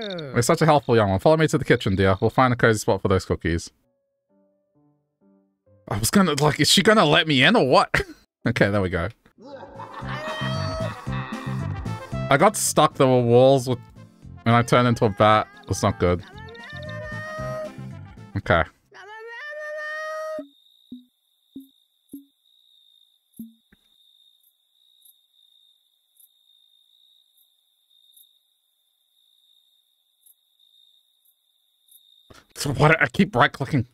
You're such a helpful young one. Follow me to the kitchen, dear. We'll find a cozy spot for those cookies. I was gonna, like, is she gonna let me in or what? [laughs] okay, there we go. I got stuck. There were walls with, and I turned into a bat. It's not good. Okay. So what? I keep right clicking.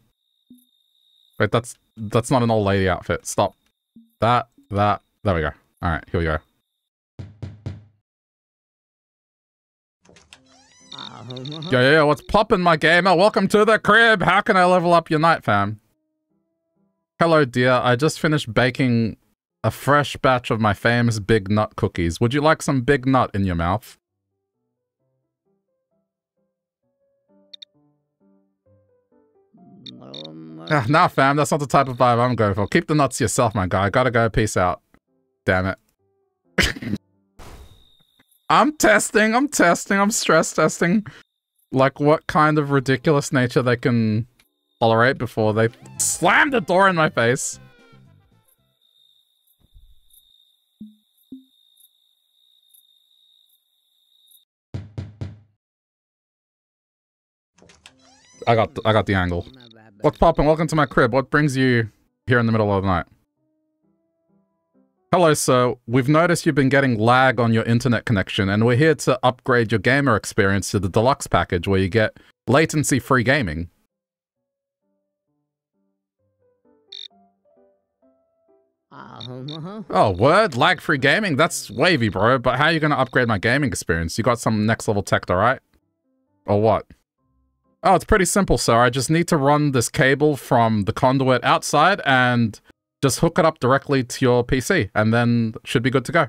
Wait, that's that's not an old lady outfit. Stop. That that. There we go. All right, here we go. Yo, yo, yo, what's poppin', my gamer? Welcome to the crib! How can I level up your night, fam? Hello, dear. I just finished baking a fresh batch of my famous Big Nut cookies. Would you like some Big Nut in your mouth? Ah, nah, fam, that's not the type of vibe I'm going for. Keep the nuts yourself, my guy. Gotta go. Peace out. Damn it. [laughs] I'm testing, I'm testing, I'm stress testing. Like what kind of ridiculous nature they can tolerate before they slam the door in my face. I got I got the angle. What's poppin'? Welcome to my crib. What brings you here in the middle of the night? Hello, sir. We've noticed you've been getting lag on your internet connection, and we're here to upgrade your gamer experience to the deluxe package where you get latency-free gaming. Um, uh-huh. Oh, word? Lag-free gaming? That's wavy, bro. But how are you going to upgrade my gaming experience? You got some next-level tech, alright? Or what? Oh, it's pretty simple, sir. I just need to run this cable from the conduit outside and just hook it up directly to your PC, and then should be good to go.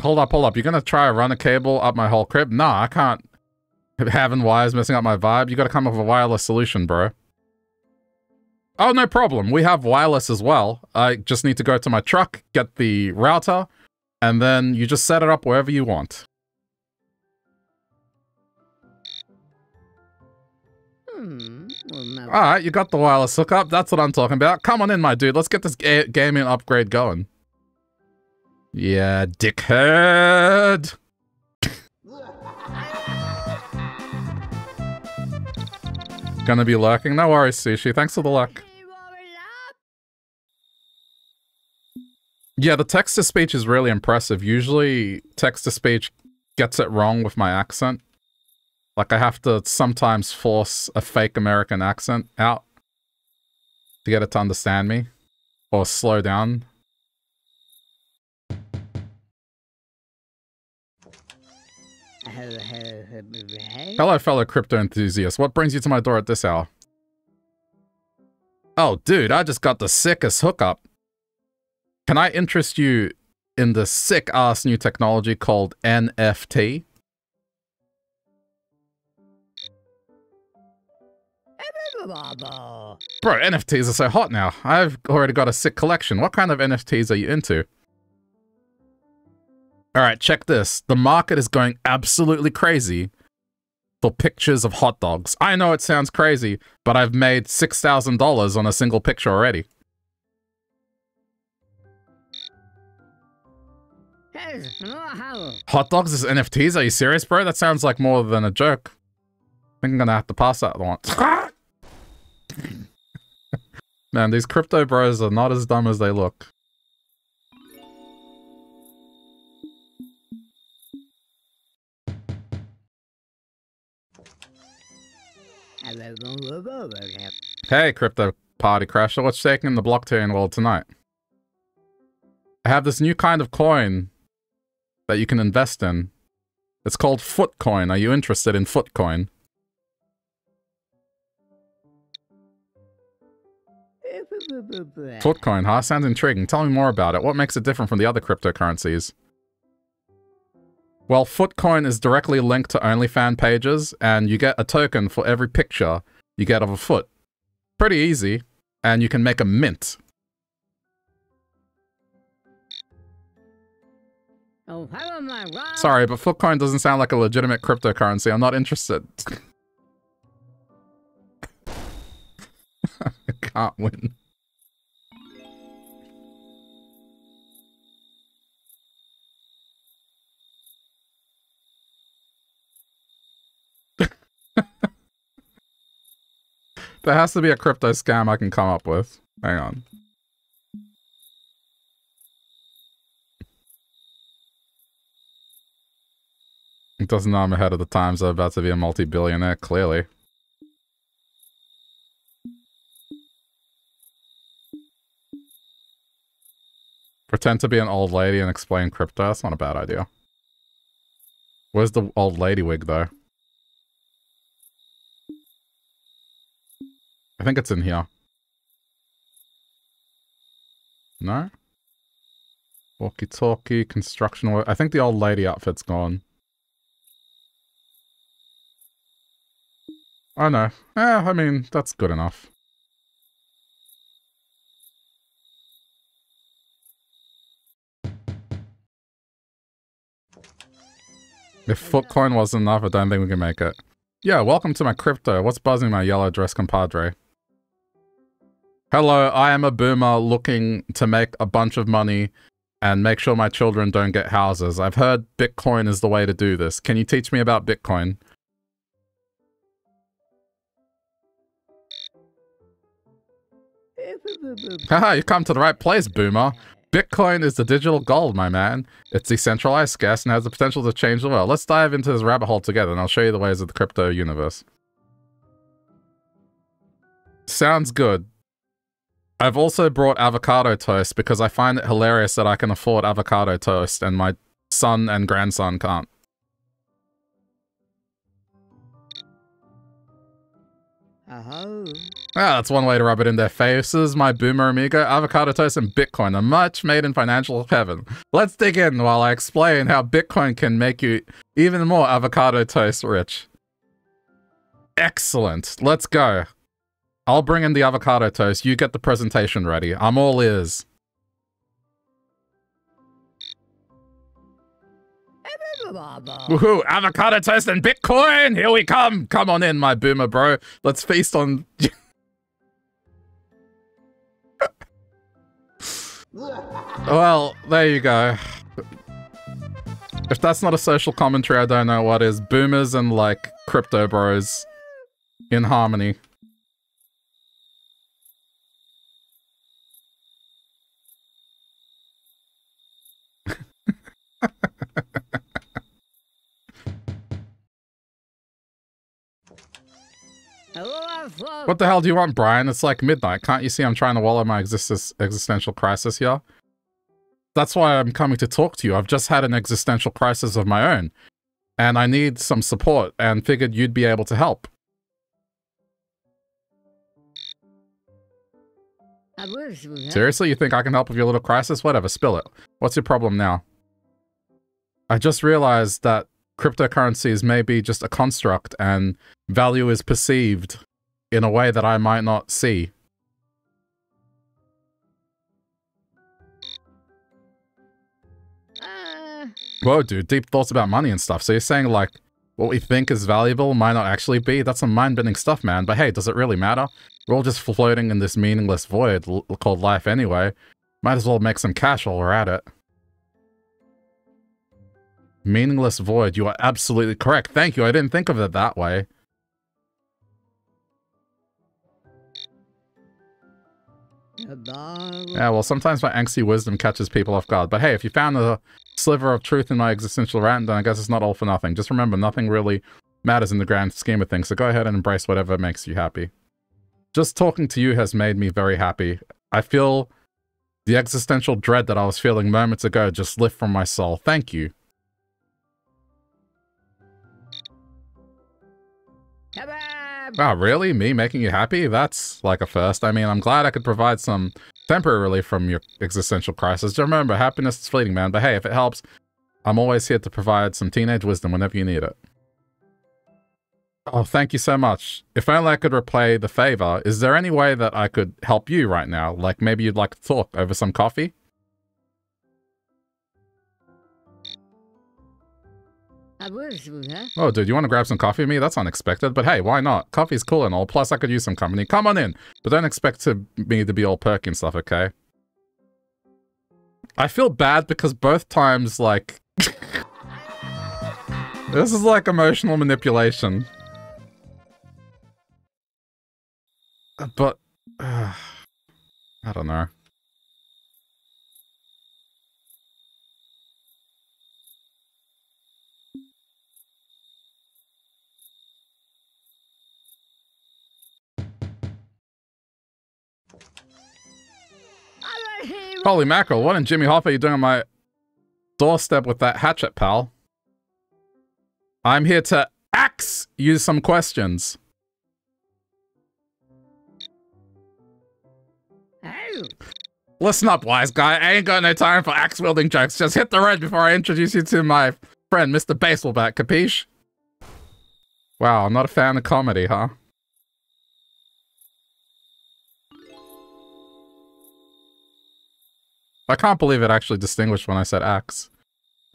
Hold up, hold up. You're gonna try to run a cable up my whole crib? Nah, I can't. [laughs] Having wires messing up my vibe. You gotta come up with a wireless solution, bro. Oh, no problem. We have wireless as well. I just need to go to my truck, get the router, and then you just set it up wherever you want. Hmm. Well, Alright, you got the wireless hookup. That's what I'm talking about. Come on in, my dude. Let's get this ga gaming upgrade going. Yeah, dickhead! Gonna be lurking? No worries, Sushi. Thanks for the luck. Yeah, the text-to-speech is really impressive. Usually, text-to-speech gets it wrong with my accent. Like, I have to sometimes force a fake American accent out to get it to understand me. Or slow down. Hello, fellow crypto enthusiast. What brings you to my door at this hour? Oh, dude, I just got the sickest hookup. Can I interest you in the sick ass new technology called NFT? Bro, NFTs are so hot now. I've already got a sick collection. What kind of NFTs are you into? Alright, check this. The market is going absolutely crazy for pictures of hot dogs. I know it sounds crazy, but I've made $6,000 on a single picture already. Hot dogs is NFTs? Are you serious, bro? That sounds like more than a joke. I think I'm gonna have to pass that one. [laughs] Man, these crypto bros are not as dumb as they look. Hey, crypto party crasher, what's shaking in the blockchain world tonight? I have this new kind of coin that you can invest in. It's called Footcoin. Are you interested in Footcoin? Footcoin, huh? Sounds intriguing. Tell me more about it. What makes it different from the other cryptocurrencies? Well, Footcoin is directly linked to OnlyFans pages, and you get a token for every picture you get of a foot. Pretty easy, and you can make a mint. Sorry, but Footcoin doesn't sound like a legitimate cryptocurrency. I'm not interested. [laughs] Can't win. [laughs] there has to be a crypto scam I can come up with. Hang on. It doesn't know I'm ahead of the times. I'm about to be a multi-billionaire, clearly. Pretend to be an old lady and explain crypto. That's not a bad idea. Where's the old lady wig, though? I think it's in here. No? Walkie-talkie, construction work. I think the old lady outfit's gone. Oh know. Yeah, I mean, that's good enough. If Footcoin wasn't enough, I don't think we can make it. Yeah, welcome to my crypto. What's buzzing my yellow dress compadre? Hello, I am a boomer looking to make a bunch of money and make sure my children don't get houses. I've heard Bitcoin is the way to do this. Can you teach me about Bitcoin? Haha, you come to the right place, boomer. Bitcoin is the digital gold, my man. It's decentralized, scarce, and has the potential to change the world. Let's dive into this rabbit hole together, and I'll show you the ways of the crypto universe. Sounds good. I've also brought avocado toast because I find it hilarious that I can afford avocado toast and my son and grandson can't. Ah, that's one way to rub it in their faces, my boomer amigo. Avocado toast and Bitcoin, a much made in financial heaven. Let's dig in while I explain how Bitcoin can make you even more avocado toast rich. Excellent. Let's go. I'll bring in the avocado toast. You get the presentation ready. I'm all ears. Woohoo! Avocado toast and Bitcoin! Here we come! Come on in, my boomer bro. Let's feast on... [laughs] well, there you go. If that's not a social commentary, I don't know what is. Boomers and, like, crypto bros in harmony. [laughs] What the hell do you want, Brian? It's like midnight. Can't you see I'm trying to wallow my existence, existential crisis here? That's why I'm coming to talk to you. I've just had an existential crisis of my own. And I need some support and figured you'd be able to help. Seriously, you think I can help with your little crisis? Whatever, spill it. What's your problem now? I just realized that cryptocurrencies may be just a construct and value is perceived in a way that I might not see. Uh... Whoa, dude, deep thoughts about money and stuff. So you're saying, like, what we think is valuable might not actually be? That's some mind-bending stuff, man. But hey, does it really matter? We're all just floating in this meaningless void called life anyway. Might as well make some cash while we're at it. Meaningless void. You are absolutely correct. Thank you. I didn't think of it that way. Yeah, well, sometimes my angsty wisdom catches people off guard. But hey, if you found a sliver of truth in my existential rant, then I guess it's not all for nothing. Just remember, nothing really matters in the grand scheme of things, so go ahead and embrace whatever makes you happy. Just talking to you has made me very happy. I feel the existential dread that I was feeling moments ago just lift from my soul. Thank you. Wow, really? Me making you happy? That's like a first. I mean, I'm glad I could provide some temporary relief from your existential crisis. Just remember, happiness is fleeting, man. But hey, if it helps, I'm always here to provide some teenage wisdom whenever you need it. Oh, thank you so much. If only I could repay the favor, is there any way that I could help you right now? Like maybe you'd like to talk over some coffee? Oh, dude, you want to grab some coffee with me? That's unexpected, but hey, why not? Coffee's cool and all, plus I could use some company. Come on in, but don't expect to, me to be all perky and stuff, okay? I feel bad because both times, like... [laughs] this is like emotional manipulation. But... Uh, [sighs] I don't know. Holy mackerel, what in Jimmy Hoffa are you doing on my doorstep with that hatchet, pal? I'm here to axe you some questions. Oh. Listen up, wise guy. I ain't got no time for axe-wielding jokes. Just hit the road before I introduce you to my friend, Mr. Baseball Bat, capiche? Wow, I'm not a fan of comedy, huh? I can't believe it actually distinguished when I said axe.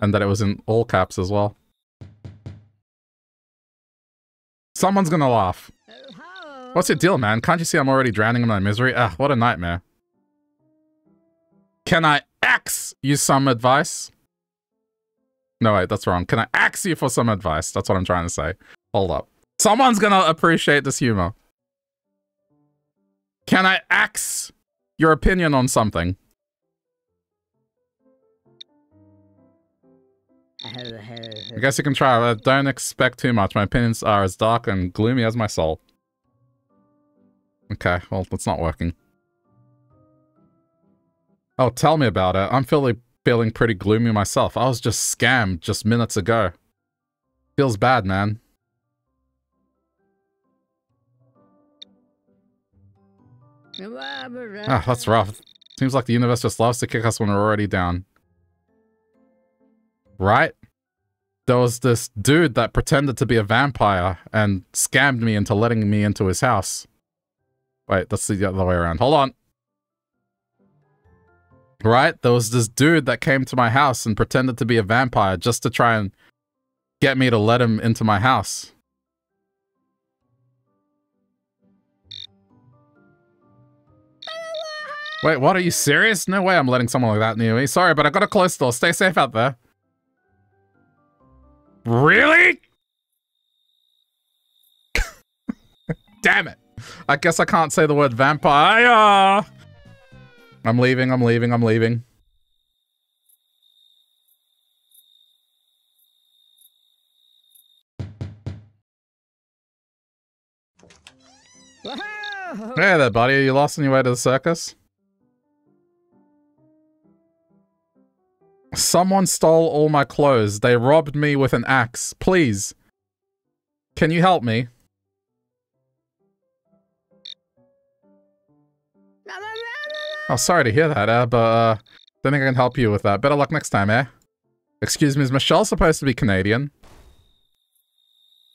And that it was in all caps as well. Someone's gonna laugh. What's your deal, man? Can't you see I'm already drowning in my misery? Ah, what a nightmare. Can I axe you some advice? No, wait, that's wrong. Can I axe you for some advice? That's what I'm trying to say. Hold up. Someone's gonna appreciate this humor. Can I axe your opinion on something? I guess you can try, but don't expect too much. My opinions are as dark and gloomy as my soul. Okay, well, that's not working. Oh, tell me about it. I'm feeling feeling pretty gloomy myself. I was just scammed just minutes ago. Feels bad, man. Ah, that's rough. Seems like the universe just loves to kick us when we're already down right? There was this dude that pretended to be a vampire and scammed me into letting me into his house. Wait, that's the other way around. Hold on. Right? There was this dude that came to my house and pretended to be a vampire just to try and get me to let him into my house. Wait, what? Are you serious? No way I'm letting someone like that near me. Sorry, but I got a close door. Stay safe out there. Really? Damn it. I guess I can't say the word vampire. I'm leaving, I'm leaving, I'm leaving. [laughs] Hey there, buddy. Are you lost on your way to the circus? Someone stole all my clothes. They robbed me with an axe. Please. Can you help me? Oh, sorry to hear that, uh, but uh, don't think I can help you with that. Better luck next time, eh? Excuse me, is Michelle supposed to be Canadian?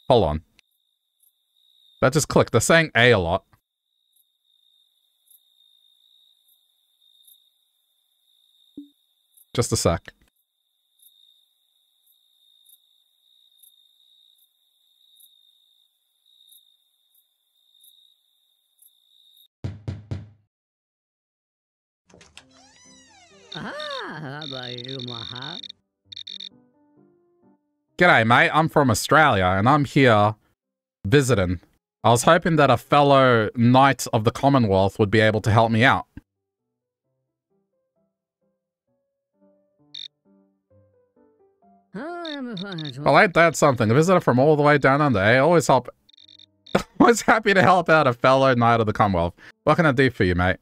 Hold on. That just clicked. They're saying A a lot. Just a sec. G'day, mate. I'm from Australia, and I'm here visiting. I was hoping that a fellow knight of the Commonwealth would be able to help me out. Well, ain't that something? A visitor from all the way down under, eh? Always help... [laughs] Always happy to help out a fellow knight of the Commonwealth. What can I do for you, mate?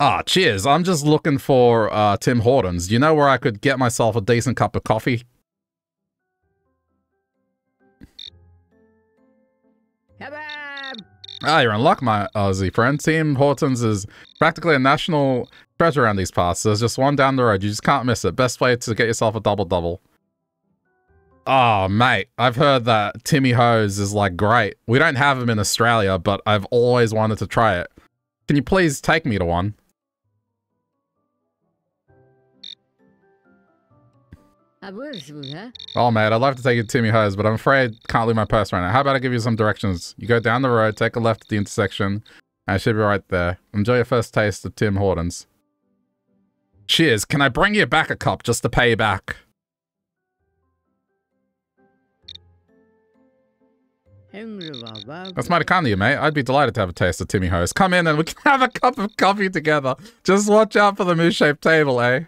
Ah, cheers. I'm just looking for uh, Tim Hortons. You know where I could get myself a decent cup of coffee? Ah, you're in luck, my Aussie friend. Tim Hortons is practically a national treasure around these parts. There's just one down the road. You just can't miss it. Best way to get yourself a double-double. Oh, mate, I've heard that Timmy Ho's is, like, great. We don't have them in Australia, but I've always wanted to try it. Can you please take me to one? Oh, mate, I'd love to take you to Timmy Ho's, but I'm afraid I can't leave my purse right now. How about I give you some directions? You go down the road, take a left at the intersection, and I should be right there. Enjoy your first taste of Tim Hortons. Cheers. Can I bring you back a cup just to pay you back? That's mighty kind of you, mate. I'd be delighted to have a taste of Timmy Ho's. Come in and we can [laughs] have a cup of coffee together. Just watch out for the moose-shaped table, eh?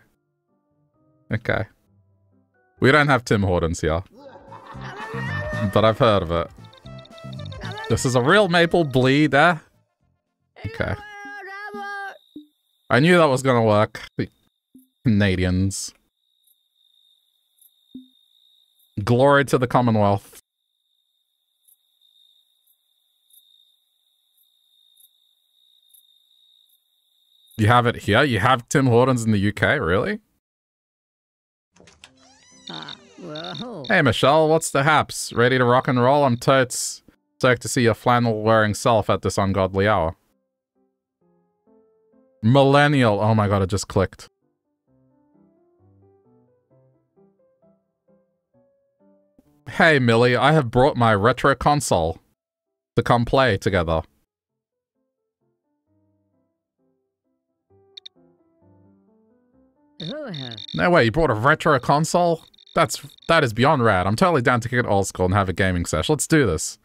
Okay. We don't have Tim Hortons here. But I've heard of it. This is a real maple bleed, eh? Okay. I knew that was gonna work. Canadians. Glory to the Commonwealth. You have it here? You have Tim Hortons in the UK, really? Hey, Michelle, what's the haps? Ready to rock and roll? I'm totes stoked to see your flannel-wearing self at this ungodly hour. Millennial. Oh my god, it just clicked. Hey, Millie, I have brought my retro console to come play together. No way, you brought a retro console? That's that is beyond rad. I'm totally down to kick it old school and have a gaming sesh. Let's do this.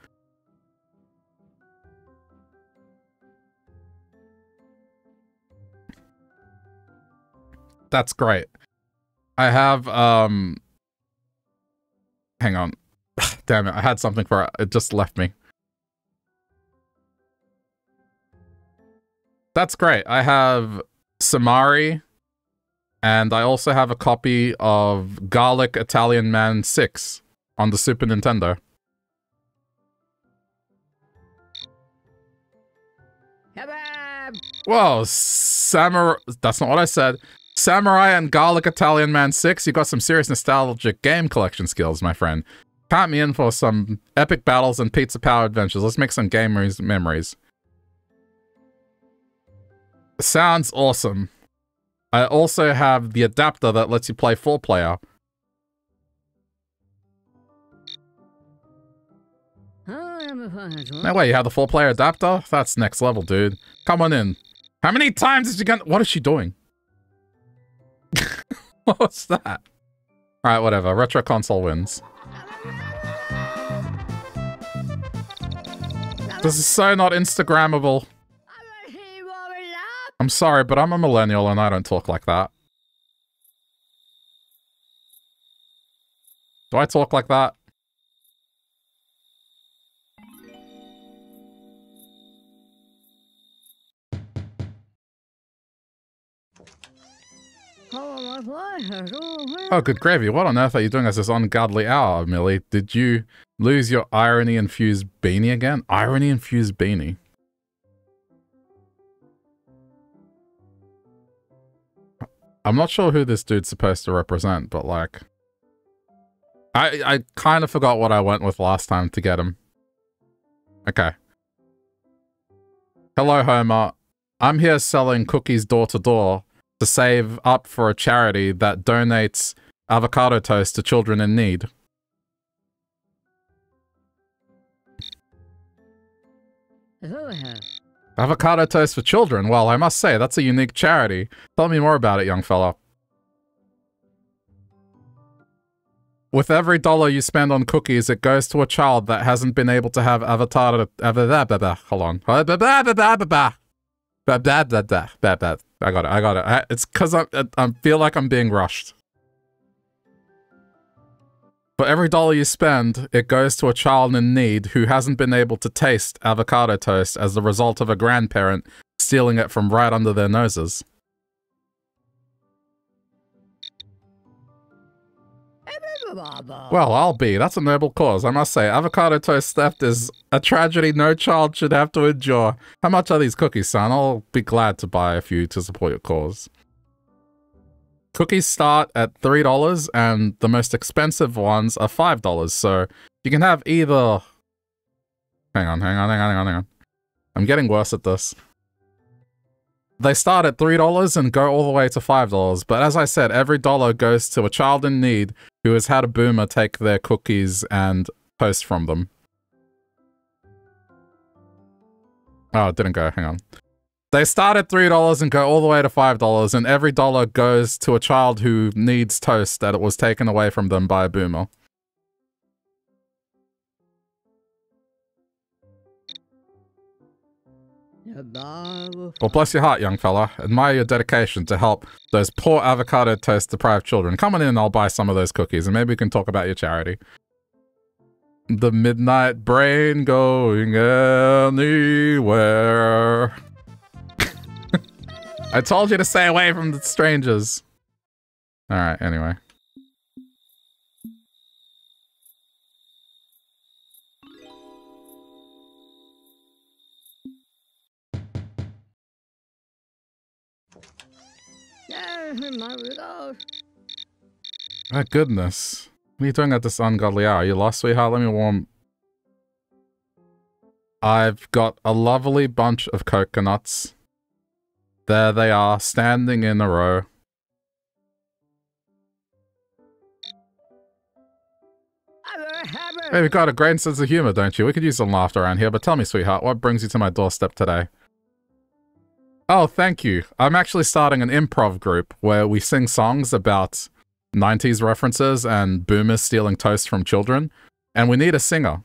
That's great. I have um hang on. [sighs] Damn it, I had something for it. It just left me. That's great. I have Samari, and I also have a copy of Garlic Italian Man 6 on the Super Nintendo. Whoa, Samurai... That's not what I said. Samurai and Garlic Italian Man 6, you got some serious nostalgic game collection skills, my friend. Count me in for some epic battles and pizza power adventures. Let's make some gamers memories. Sounds awesome. I also have the adapter that lets you play four player. No way, you have the four player adapter? That's next level, dude. Come on in. How many times is she gonna- What is she doing? [laughs] What's that? Alright, whatever. Retro console wins. This is so not Instagrammable. I'm sorry, but I'm a millennial and I don't talk like that. Do I talk like that? Oh, good gravy. What on earth are you doing at this ungodly hour, Millie? Did you lose your irony-infused beanie again? Irony-infused beanie? I'm not sure who this dude's supposed to represent, but like... I, I kind of forgot what I went with last time to get him. Okay. Hello, Homer. I'm here selling cookies door to door to save up for a charity that donates avocado toast to children in need. Avocado toast for children? Well, I must say, that's a unique charity. Tell me more about it, young fella. With every dollar you spend on cookies, it goes to a child that hasn't been able to have avocado. Hold on. I got it. I got it. It's because I, I feel like I'm being rushed. For every dollar you spend, it goes to a child in need who hasn't been able to taste avocado toast as the result of a grandparent stealing it from right under their noses. Well, I'll be. That's a noble cause, I must say. Avocado toast theft is a tragedy no child should have to endure. How much are these cookies, son? I'll be glad to buy a few to support your cause. Cookies start at $3 and the most expensive ones are $5. So you can have either... Hang on, hang on, hang on, hang on, hang on. I'm getting worse at this. They start at $3 and go all the way to $5. But as I said, every dollar goes to a child in need who has had a boomer take their cookies and toast from them. Oh, it didn't go. Hang on. They start at $3 and go all the way to $5, and every dollar goes to a child who needs toast that it was taken away from them by a boomer. Well, bless your heart, young fella. Admire your dedication to help those poor avocado toast deprived children. Come on in and I'll buy some of those cookies, and maybe we can talk about your charity. The midnight brain going anywhere. I told you to stay away from the strangers. Alright, anyway. [laughs] My goodness. What are you doing at this ungodly hour? Are you lost, sweetheart? Let me warm... I've got a lovely bunch of coconuts. There they are, standing in a row. Hey, you've got a great sense of humor, don't you? We could use some laughter around here, but tell me, sweetheart, what brings you to my doorstep today? Oh, thank you. I'm actually starting an improv group where we sing songs about 90s references and boomers stealing toast from children, and we need a singer.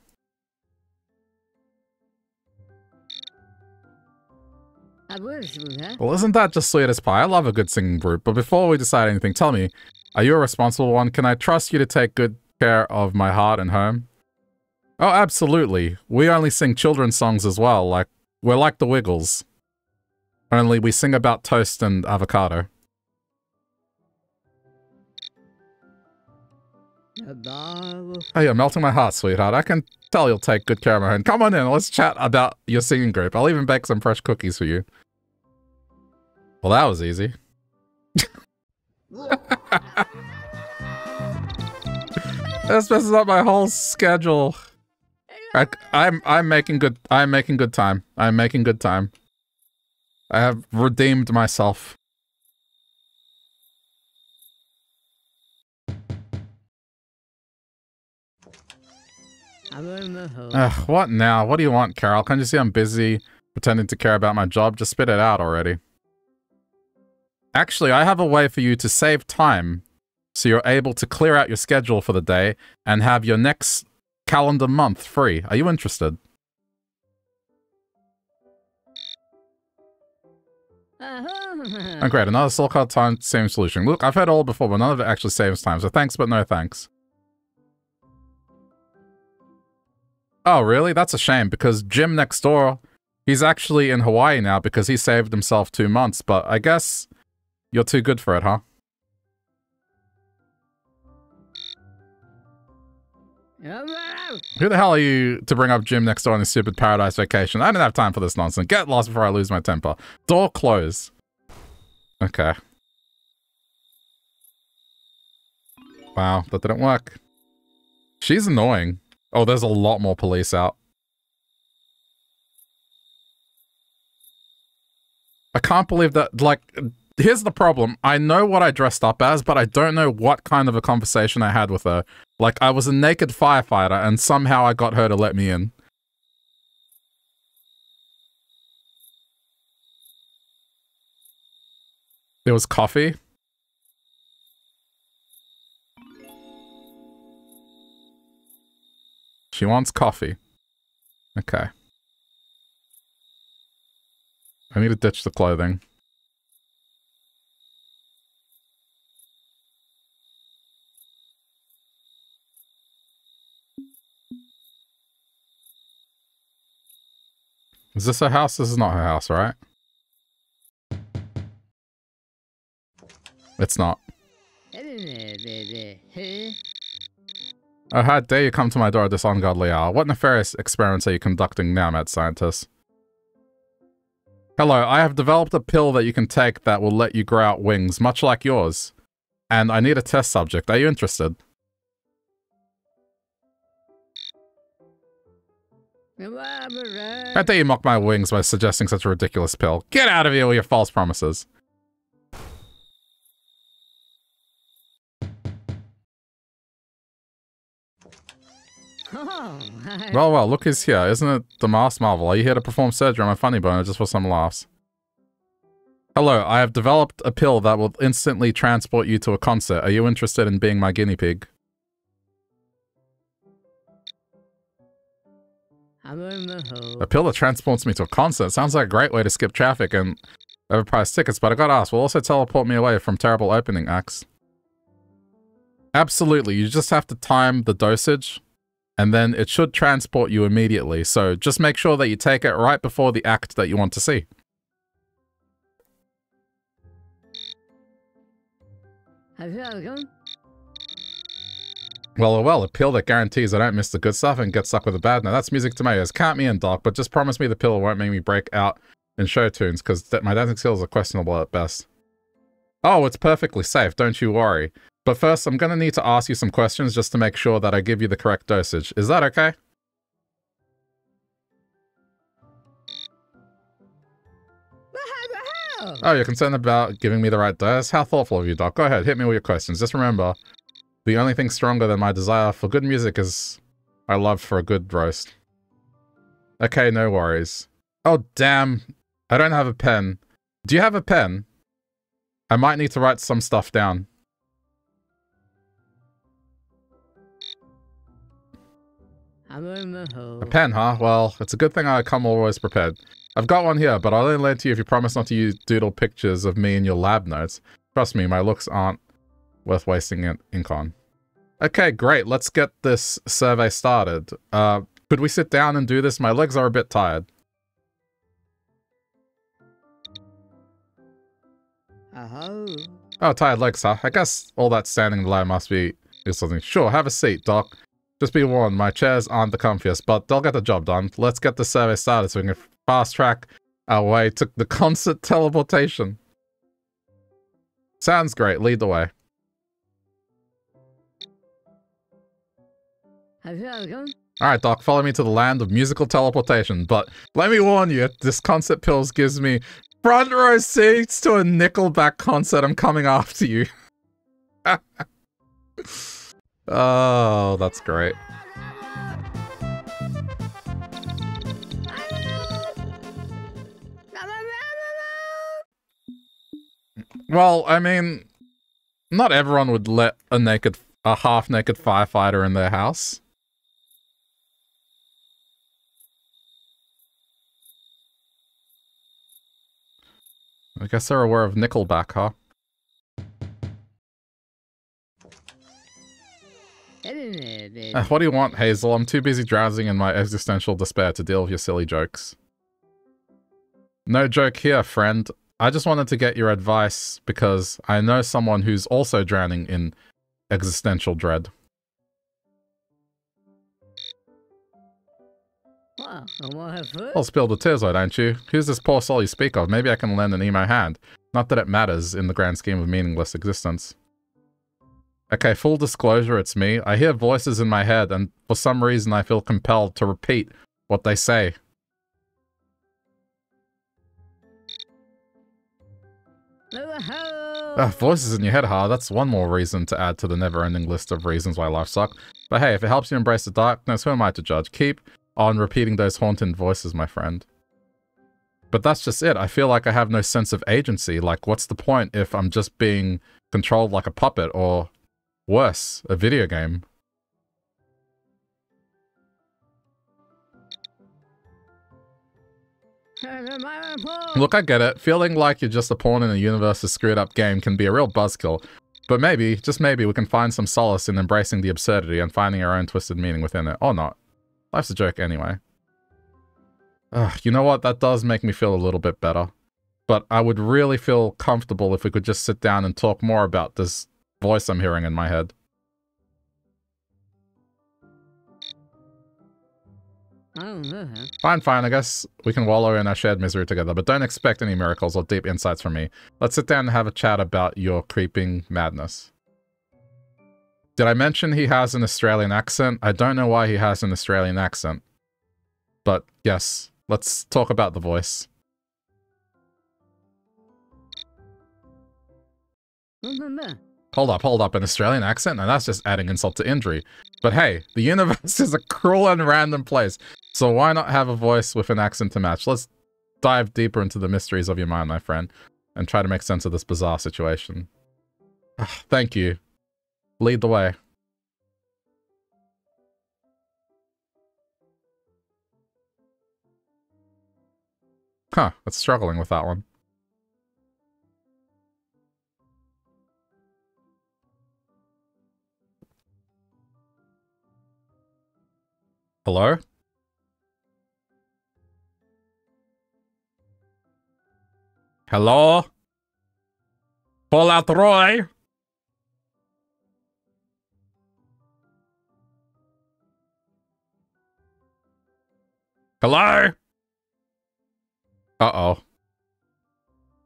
Well, isn't that just sweet as pie? I love a good singing group, but before we decide anything, tell me, are you a responsible one? Can I trust you to take good care of my heart and home? Oh, absolutely. We only sing children's songs as well, like, we're like the Wiggles. Only we sing about toast and avocado. Oh, you're melting my heart, sweetheart. I can tell you'll take good care of my home. Come on in, let's chat about your singing group. I'll even bake some fresh cookies for you. Well, that was easy. [laughs] this messes up my whole schedule. I, I'm I'm making good I'm making good time. I'm making good time. I have redeemed myself. Ugh, what now? What do you want, Carol? Can't you see I'm busy pretending to care about my job? Just spit it out already. Actually, I have a way for you to save time so you're able to clear out your schedule for the day and have your next calendar month free. Are you interested? [laughs] oh great, another soul card time same solution. Look, I've heard all before, but none of it actually saves time, so thanks but no thanks. Oh, really? That's a shame, because Jim next door, he's actually in Hawaii now because he saved himself two months, but I guess you're too good for it, huh? [laughs] Who the hell are you to bring up Jim next door on this stupid paradise vacation? I don't have time for this nonsense. Get lost before I lose my temper. Door closed. Okay. Wow, that didn't work. She's annoying. Oh, there's a lot more police out. I can't believe that, like, here's the problem. I know what I dressed up as, but I don't know what kind of a conversation I had with her. Like, I was a naked firefighter, and somehow I got her to let me in. It was coffee. She wants coffee. Okay. I need to ditch the clothing. Is this her house? This is not her house, right? It's not. [laughs] Oh, how dare you come to my door at this ungodly hour? What nefarious experiments are you conducting now, mad scientist? Hello, I have developed a pill that you can take that will let you grow out wings, much like yours. And I need a test subject. Are you interested? How dare you mock my wings by suggesting such a ridiculous pill? Get out of here with your false promises. Oh, oh well, well, look who's here. Isn't it the Masked Marvel? Are you here to perform surgery on my funny bone just for some laughs? Hello, I have developed a pill that will instantly transport you to a concert. Are you interested in being my guinea pig? A pill that transports me to a concert sounds like a great way to skip traffic and overpriced tickets, but I gotta ask, will also teleport me away from terrible opening acts? Absolutely, you just have to time the dosage and then it should transport you immediately. So just make sure that you take it right before the act that you want to see. Well, oh, well, a pill that guarantees I don't miss the good stuff and get stuck with the bad. Now that's music to my ears. Count me in, Doc, but just promise me the pill won't make me break out in show tunes, because my dancing skills are questionable at best. Oh, it's perfectly safe, don't you worry. But first, I'm going to need to ask you some questions just to make sure that I give you the correct dosage. Is that okay? Oh, you're concerned about giving me the right dose? How thoughtful of you, Doc. Go ahead, hit me with your questions. Just remember, the only thing stronger than my desire for good music is my love for a good roast. Okay, no worries. Oh, damn. I don't have a pen. Do you have a pen? I might need to write some stuff down. A pen, huh? Well, it's a good thing I come always prepared. I've got one here, but I'll only lend to you if you promise not to use doodle pictures of me in your lab notes. Trust me, my looks aren't worth wasting ink on. Okay, great. Let's get this survey started. Uh, could we sit down and do this? My legs are a bit tired. Uh -huh. Oh, tired legs, huh? I guess all that standing in the line must be is something. Sure, have a seat, Doc. Just be warned, my chairs aren't the comfiest, but they'll get the job done. Let's get the survey started so we can fast track our way to the [laughs] concert teleportation. Sounds great. Lead the way. Alright, Doc, follow me to the land of musical teleportation. But let me warn you, this concert pills gives me front row seats to a Nickelback concert. I'm coming after you. [laughs] Oh, that's great. Well, I mean, not everyone would let a naked, a half-naked firefighter in their house. I guess they're aware of Nickelback, huh? Uh, what do you want, Hazel? I'm too busy drowsing in my existential despair to deal with your silly jokes. No joke here, friend. I just wanted to get your advice because I know someone who's also drowning in existential dread. I'll spill the tears, why don't you? Who's this poor soul you speak of? Maybe I can lend an emo hand. Not that it matters in the grand scheme of meaningless existence. Okay, full disclosure, it's me. I hear voices in my head, and for some reason I feel compelled to repeat what they say. Uh, voices in your head, huh? That's one more reason to add to the never-ending list of reasons why life sucks. But hey, if it helps you embrace the darkness, who am I to judge? Keep on repeating those haunting voices, my friend. But that's just it. I feel like I have no sense of agency. Like, what's the point if I'm just being controlled like a puppet or worse, a video game? Look, I get it. Feeling like you're just a pawn in a universe's screwed up game can be a real buzzkill. But maybe, just maybe, we can find some solace in embracing the absurdity and finding our own twisted meaning within it. Or not. Life's a joke anyway. Ugh, you know what? That does make me feel a little bit better. But I would really feel comfortable if we could just sit down and talk more about this voice I'm hearing in my head. Fine, fine. I guess we can wallow in our shared misery together, but don't expect any miracles or deep insights from me. Let's sit down and have a chat about your creeping madness. Did I mention he has an Australian accent? I don't know why he has an Australian accent. But yes, let's talk about the voice. Mm-hmm. Hold up, hold up, an Australian accent? Now that's just adding insult to injury. But hey, the universe [laughs] is a cruel and random place, so why not have a voice with an accent to match? Let's dive deeper into the mysteries of your mind, my friend, and try to make sense of this bizarre situation. Thank you. Lead the way. Huh, that's struggling with that one. Hello? Hello? Fall Out Boy? Hello? Uh-oh.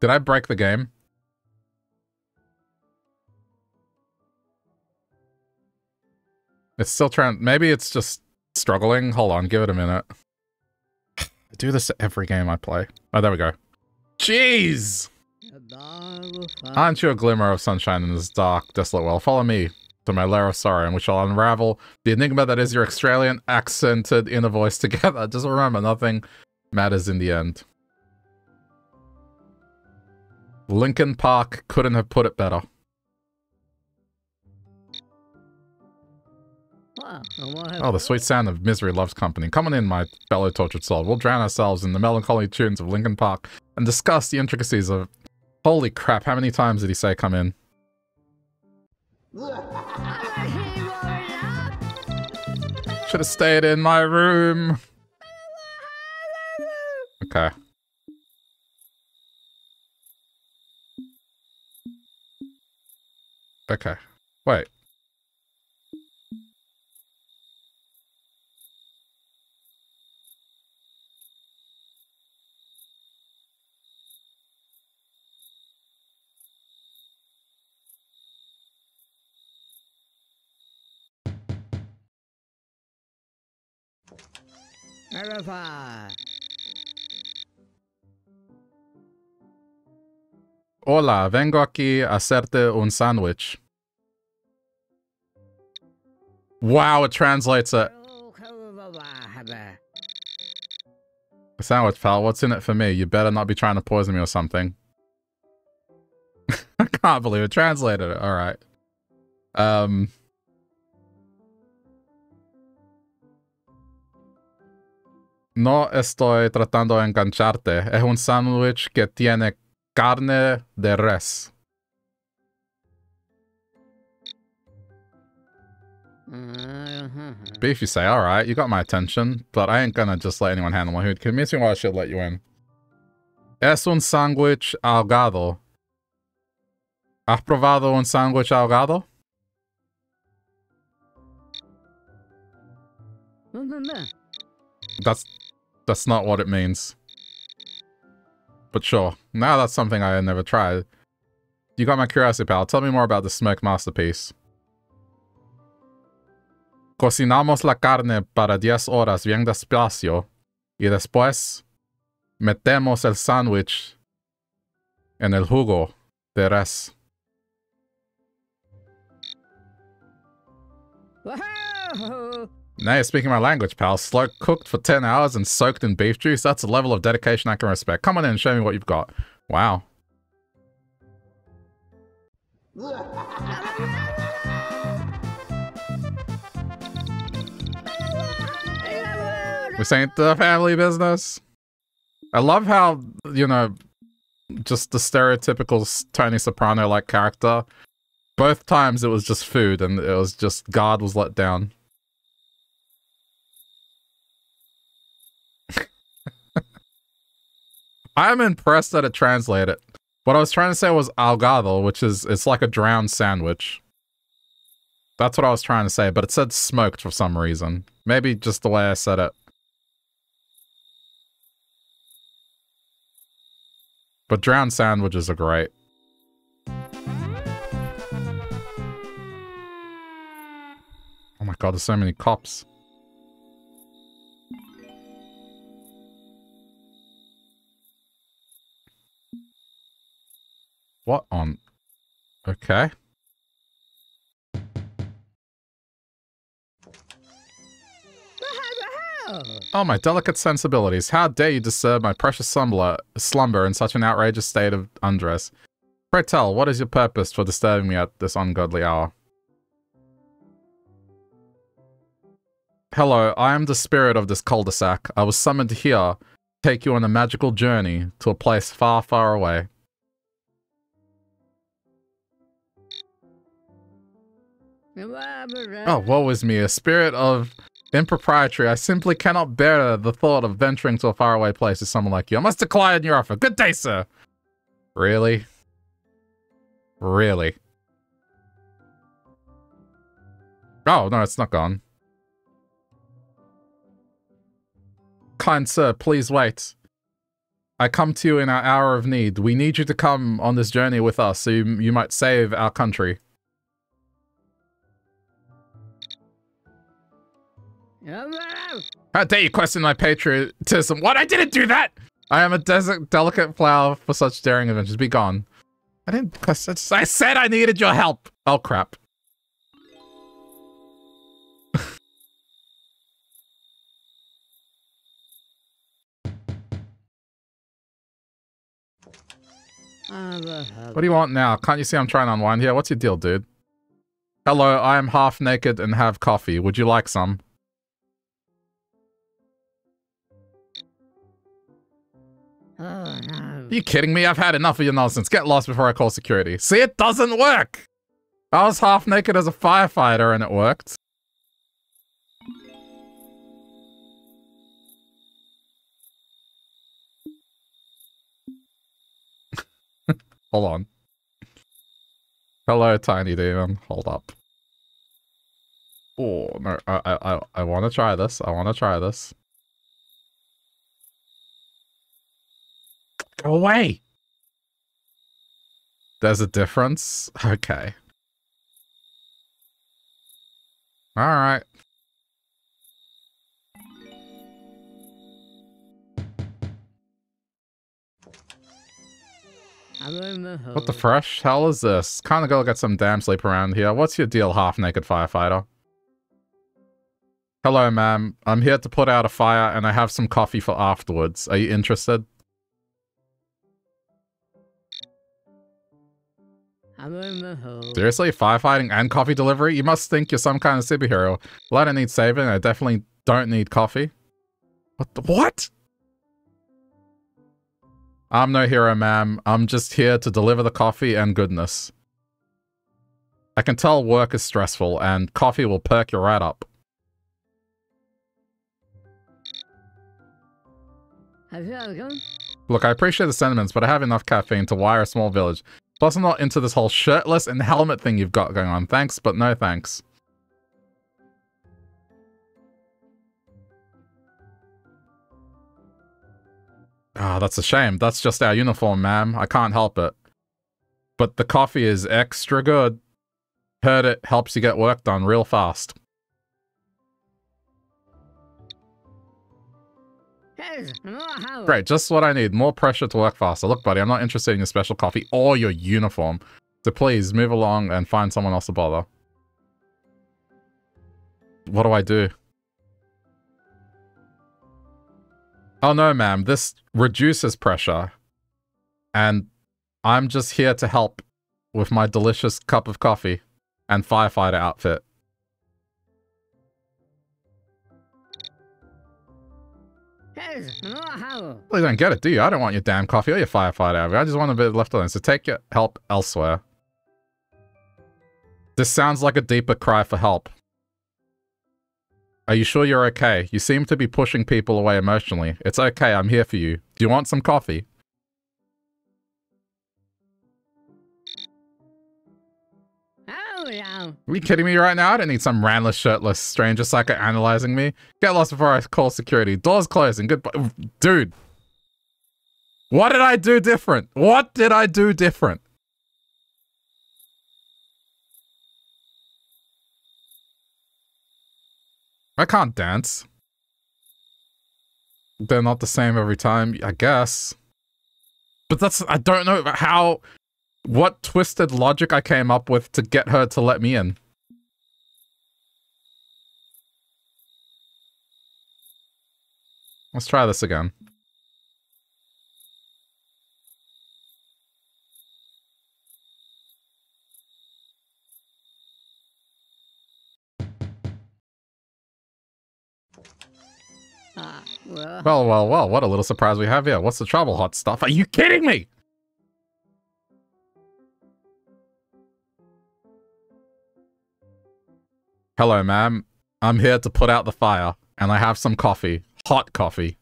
Did I break the game? It's still trying... Maybe it's just struggling. Hold on, give it a minute. I do this every game I play. Oh, there we go. Jeez! Aren't you a glimmer of sunshine in this dark, desolate world? Follow me to my lair of sorrow, and we shall unravel the enigma that is your Australian accented inner voice together. Just remember, nothing matters in the end. Linkin Park couldn't have put it better. Oh, the sweet sound of misery loves company. Come on in, my fellow tortured soul. We'll drown ourselves in the melancholy tunes of Linkin Park and discuss the intricacies of... Holy crap, how many times did he say come in? Should have stayed in my room. Okay. Okay. Wait. Hola, vengo aquí a hacerte un sándwich. Wow, it translates it. A sandwich, pal. What's in it for me? You better not be trying to poison me or something. [laughs] I can't believe it translated it. All right. Um... No estoy tratando de engancharte. Es un sándwich que tiene carne de res. Mm-hmm. Beef, you say, alright, you got my attention, but I ain't gonna just let anyone handle my food. Convince me why I should let you in. Es un sándwich ahogado. ¿Has probado un sándwich ahogado? Mm-hmm. That's that's not what it means. But sure, now that's something I never tried. You got my curiosity, pal. Tell me more about the smoke masterpiece. Cocinamos la carne para 10 horas bien despacio y después metemos el sándwich en el jugo de res. Now you're speaking my language, pal. Slow cooked for 10 hours and soaked in beef juice? That's a level of dedication I can respect. Come on in and show me what you've got. Wow. This ain't the family business. I love how, you know, just the stereotypical Tony Soprano-like character. Both times it was just food and it was just God was let down. I'm impressed that it translated. What I was trying to say was ahogado, which is, it's like a drowned sandwich. That's what I was trying to say, but it said smoked for some reason. Maybe just the way I said it. But drowned sandwiches are great. Oh my god, there's so many cops. What on? Okay. Oh, my delicate sensibilities. How dare you disturb my precious slumber, slumber in such an outrageous state of undress? Pray tell, what is your purpose for disturbing me at this ungodly hour? Hello, I am the spirit of this cul-de-sac. I was summoned here to take you on a magical journey to a place far, far away. Oh, woe is me, a spirit of impropriety. I simply cannot bear the thought of venturing to a faraway place with someone like you. I must decline your offer. Good day, sir. Really? Really? Oh, no, it's not gone. Kind sir, please wait. I come to you in our hour of need. We need you to come on this journey with us so you, you might save our country. How dare you question my patriotism? What? I didn't do that! I am a delicate flower for such daring adventures. Be gone. I didn't I said I needed your help! Oh, crap. what do you want now? Can't you see I'm trying to unwind here? What's your deal, dude? Hello, I am half naked and have coffee. Would you like some? Oh. Are you kidding me? I've had enough of your nonsense. Get lost before I call security. See, it doesn't work! I was half naked as a firefighter and it worked. [laughs] Hold on. Hello, tiny demon. Hold up. Oh, no. I, I, I want to try this. I want to try this. Go away! There's a difference? Okay. Alright. What the fresh hell is this? Kinda go get some damn sleep around here. What's your deal, half-naked firefighter? Hello, ma'am. I'm here to put out a fire and I have some coffee for afterwards. Are you interested? Seriously? Firefighting and coffee delivery? You must think you're some kind of superhero. Well, I don't need saving. I definitely don't need coffee. What the- What? I'm no hero, ma'am. I'm just here to deliver the coffee and goodness. I can tell work is stressful, and coffee will perk you right up. Look, I appreciate the sentiments, but I have enough caffeine to wire a small village. Plus, I'm not into this whole shirtless and helmet thing you've got going on. Thanks, but no thanks. Ah, oh, that's a shame. That's just our uniform, ma'am. I can't help it. But the coffee is extra good. Heard it helps you get work done real fast. Great, just what I need. More pressure to work faster. Look, buddy, I'm not interested in your special coffee or your uniform. So please, move along and find someone else to bother. What do I do? Oh no, ma'am. This reduces pressure. And I'm just here to help with my delicious cup of coffee and firefighter outfit. Well, you don't get it, do you? I don't want your damn coffee or your firefighter. I just want a bit left alone. So take your help elsewhere. This sounds like a deeper cry for help. Are you sure you're okay? You seem to be pushing people away emotionally. It's okay, I'm here for you. Do you want some coffee? Oh, Are you kidding me right now? I don't need some randless, shirtless stranger psycho analyzing me. Get lost before I call security. Doors closing. Goodbye. Dude. What did I do different? What did I do different? I can't dance. They're not the same every time, I guess. But that's, I don't know how what twisted logic I came up with to get her to let me in. Let's try this again. Ah, well. well, well, well, what a little surprise we have here. What's the trouble, hot stuff? Are you kidding me? Hello, ma'am. I'm here to put out the fire, and I have some coffee. Hot coffee.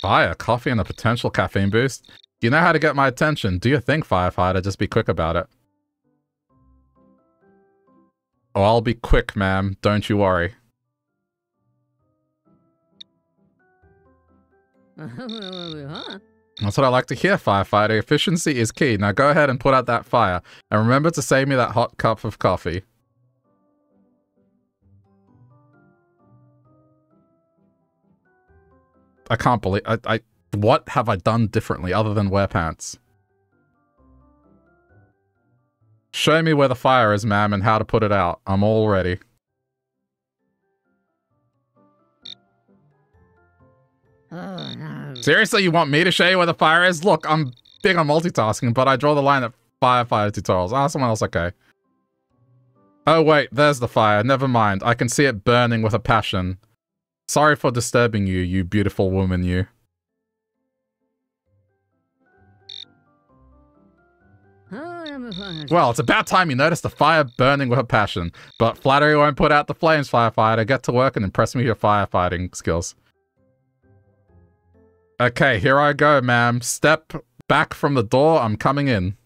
Fire, coffee, and a potential caffeine boost? You know how to get my attention. Do you think, firefighter? Just be quick about it. Oh, I'll be quick, ma'am. Don't you worry. [laughs] That's what I like to hear, firefighter. Efficiency is key. Now go ahead and put out that fire. And remember to save me that hot cup of coffee. I can't believe... I, I, what have I done differently other than wear pants? Show me where the fire is, ma'am, and how to put it out. I'm all ready. Oh, no. Seriously, you want me to show you where the fire is? Look, I'm big on multitasking, but I draw the line at firefighter tutorials. Ask someone else, okay. Oh wait, there's the fire. Never mind. I can see it burning with a passion. Sorry for disturbing you, you beautiful woman, you. Well, it's about time you noticed the fire burning with a passion. But flattery won't put out the flames, firefighter. Get to work and impress me with your firefighting skills. Okay, here I go, ma'am. Step back from the door. I'm coming in.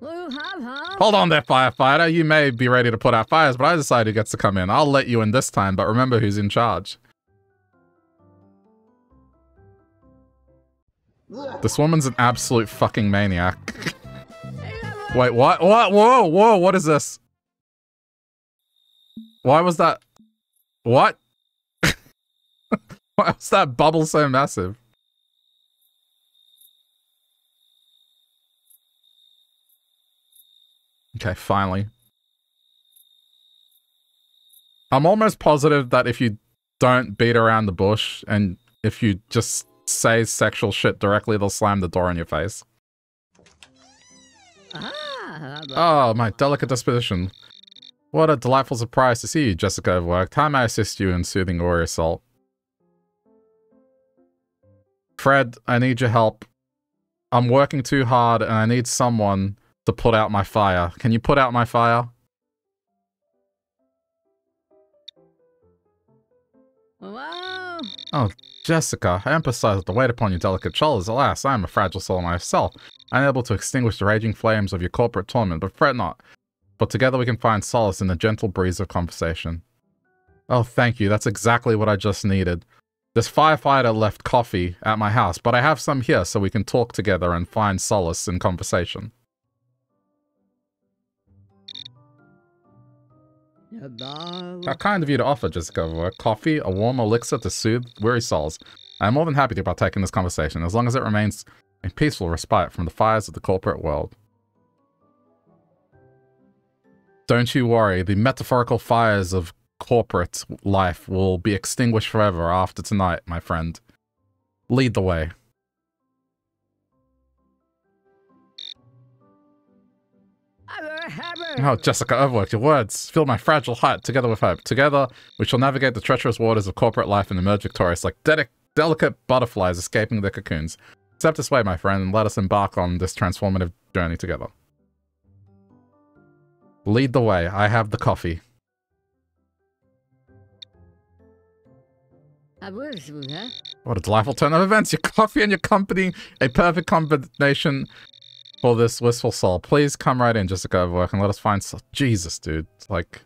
Hold on there, firefighter. You may be ready to put out fires, but I decided who gets to come in. I'll let you in this time, but remember who's in charge. This woman's an absolute fucking maniac. [laughs] Wait, what? What? Whoa, whoa, what is this? Why was that? What? [laughs] Why was that bubble so massive? Okay, finally. I'm almost positive that if you don't beat around the bush and if you just say sexual shit directly, they'll slam the door in your face. Ah, oh, my delicate disposition. What a delightful surprise to see you, Jessica Overworked. How may I assist you in soothing your assault? Fred, I need your help. I'm working too hard and I need someone to put out my fire. Can you put out my fire? Wow. Oh, Jessica, I emphasize that the weight upon your delicate shoulders. Alas, I am a fragile soul myself, unable to extinguish the raging flames of your corporate torment, but fret not. But together we can find solace in the gentle breeze of conversation. Oh, thank you. That's exactly what I just needed. This firefighter left coffee at my house, but I have some here so we can talk together and find solace in conversation. How kind of you to offer, Jessica. A coffee, a warm elixir to soothe weary souls. I am more than happy to partake in this conversation, as long as it remains a peaceful respite from the fires of the corporate world. Don't you worry, the metaphorical fires of corporate life will be extinguished forever after tonight, my friend. Lead the way. Oh, Jessica, overworked your words. Fill my fragile heart together with hope. Together, we shall navigate the treacherous waters of corporate life and emerge victorious like de delicate butterflies escaping their cocoons. Step this way, my friend, and let us embark on this transformative journey together. Lead the way. I have the coffee. What a delightful turn of events. Your coffee and your company, a perfect combination for this wistful soul. Please come right in, Jessica Overwork, and let us find some... Jesus, dude. Like...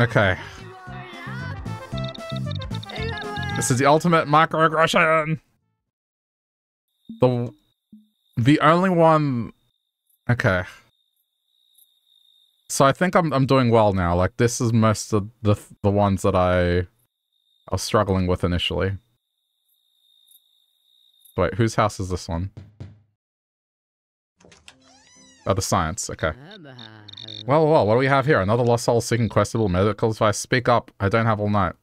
Okay. This is the ultimate microaggression! The... The only one... Okay. So I think I'm I'm doing well now. Like this is most of the the ones that I, I was struggling with initially. Wait, whose house is this one? Oh, the science. Okay. Well, well, what do we have here? Another lost soul seeking questable medical advice. Speak up. I don't have all night.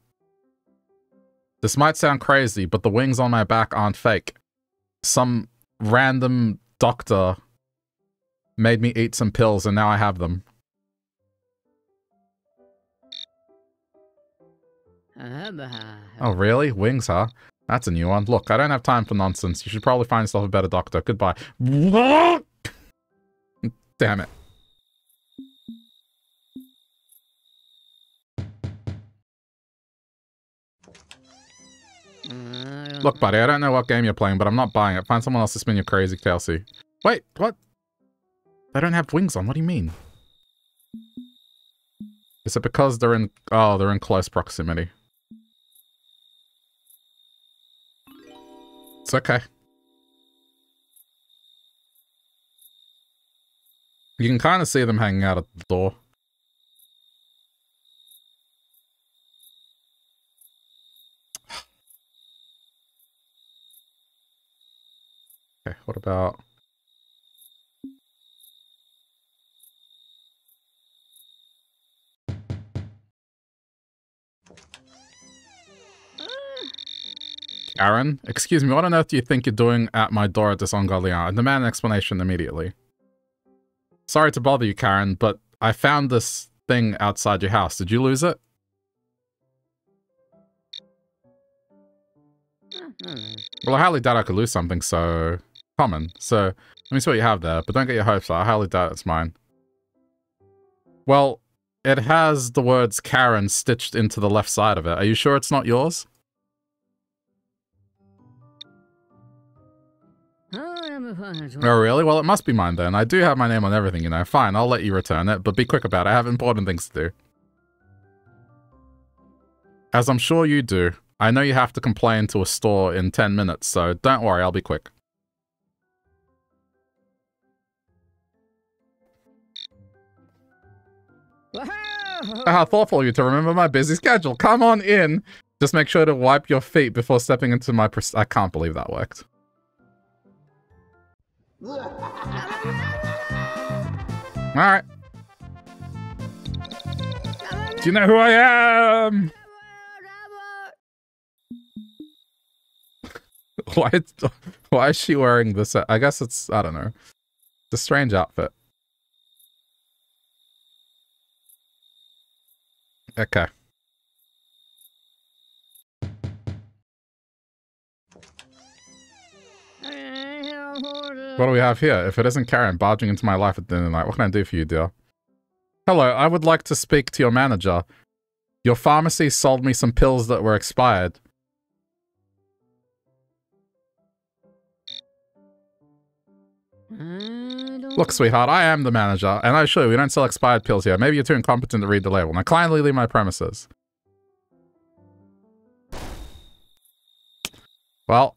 This might sound crazy, but the wings on my back aren't fake. Some random doctor made me eat some pills and now I have them. Uh-huh. Oh, really? Wings, huh? That's a new one. Look, I don't have time for nonsense. You should probably find yourself a better doctor. Goodbye. [laughs] Damn it. Look, buddy, I don't know what game you're playing, but I'm not buying it. Find someone else to spin your crazy Kelsey. Wait, what? They don't have wings on. What do you mean? Is it because they're in... Oh, they're in close proximity. It's okay. You can kind of see them hanging out at the door. [sighs] Okay, what about... Aaron, excuse me, what on earth do you think you're doing at my door at this ungodly hour? I demand an explanation immediately. Sorry to bother you, Karen, but I found this thing outside your house. Did you lose it? Well, I highly doubt I could lose something so common. So, let me see what you have there, but don't get your hopes up. I highly doubt it's mine. Well, it has the words Karen stitched into the left side of it. Are you sure it's not yours? Oh, really? Well, it must be mine then. I do have my name on everything, you know. Fine, I'll let you return it, but be quick about it. I have important things to do. As I'm sure you do. I know you have to complain to a store in 10 minutes, so don't worry, I'll be quick. How thoughtful of you to remember my busy schedule. Come on in. Just make sure to wipe your feet before stepping into my... I can't believe that worked. Alright. Do you know who I am? [laughs] why, why is she wearing this? I guess it's, I don't know. It's a strange outfit. Okay. What do we have here? If it isn't Karen barging into my life at the end of the night, what can I do for you, dear? Hello, I would like to speak to your manager. Your pharmacy sold me some pills that were expired. Look, sweetheart, I am the manager, and I assure you, we don't sell expired pills here. Maybe you're too incompetent to read the label. Now kindly leave my premises. Well,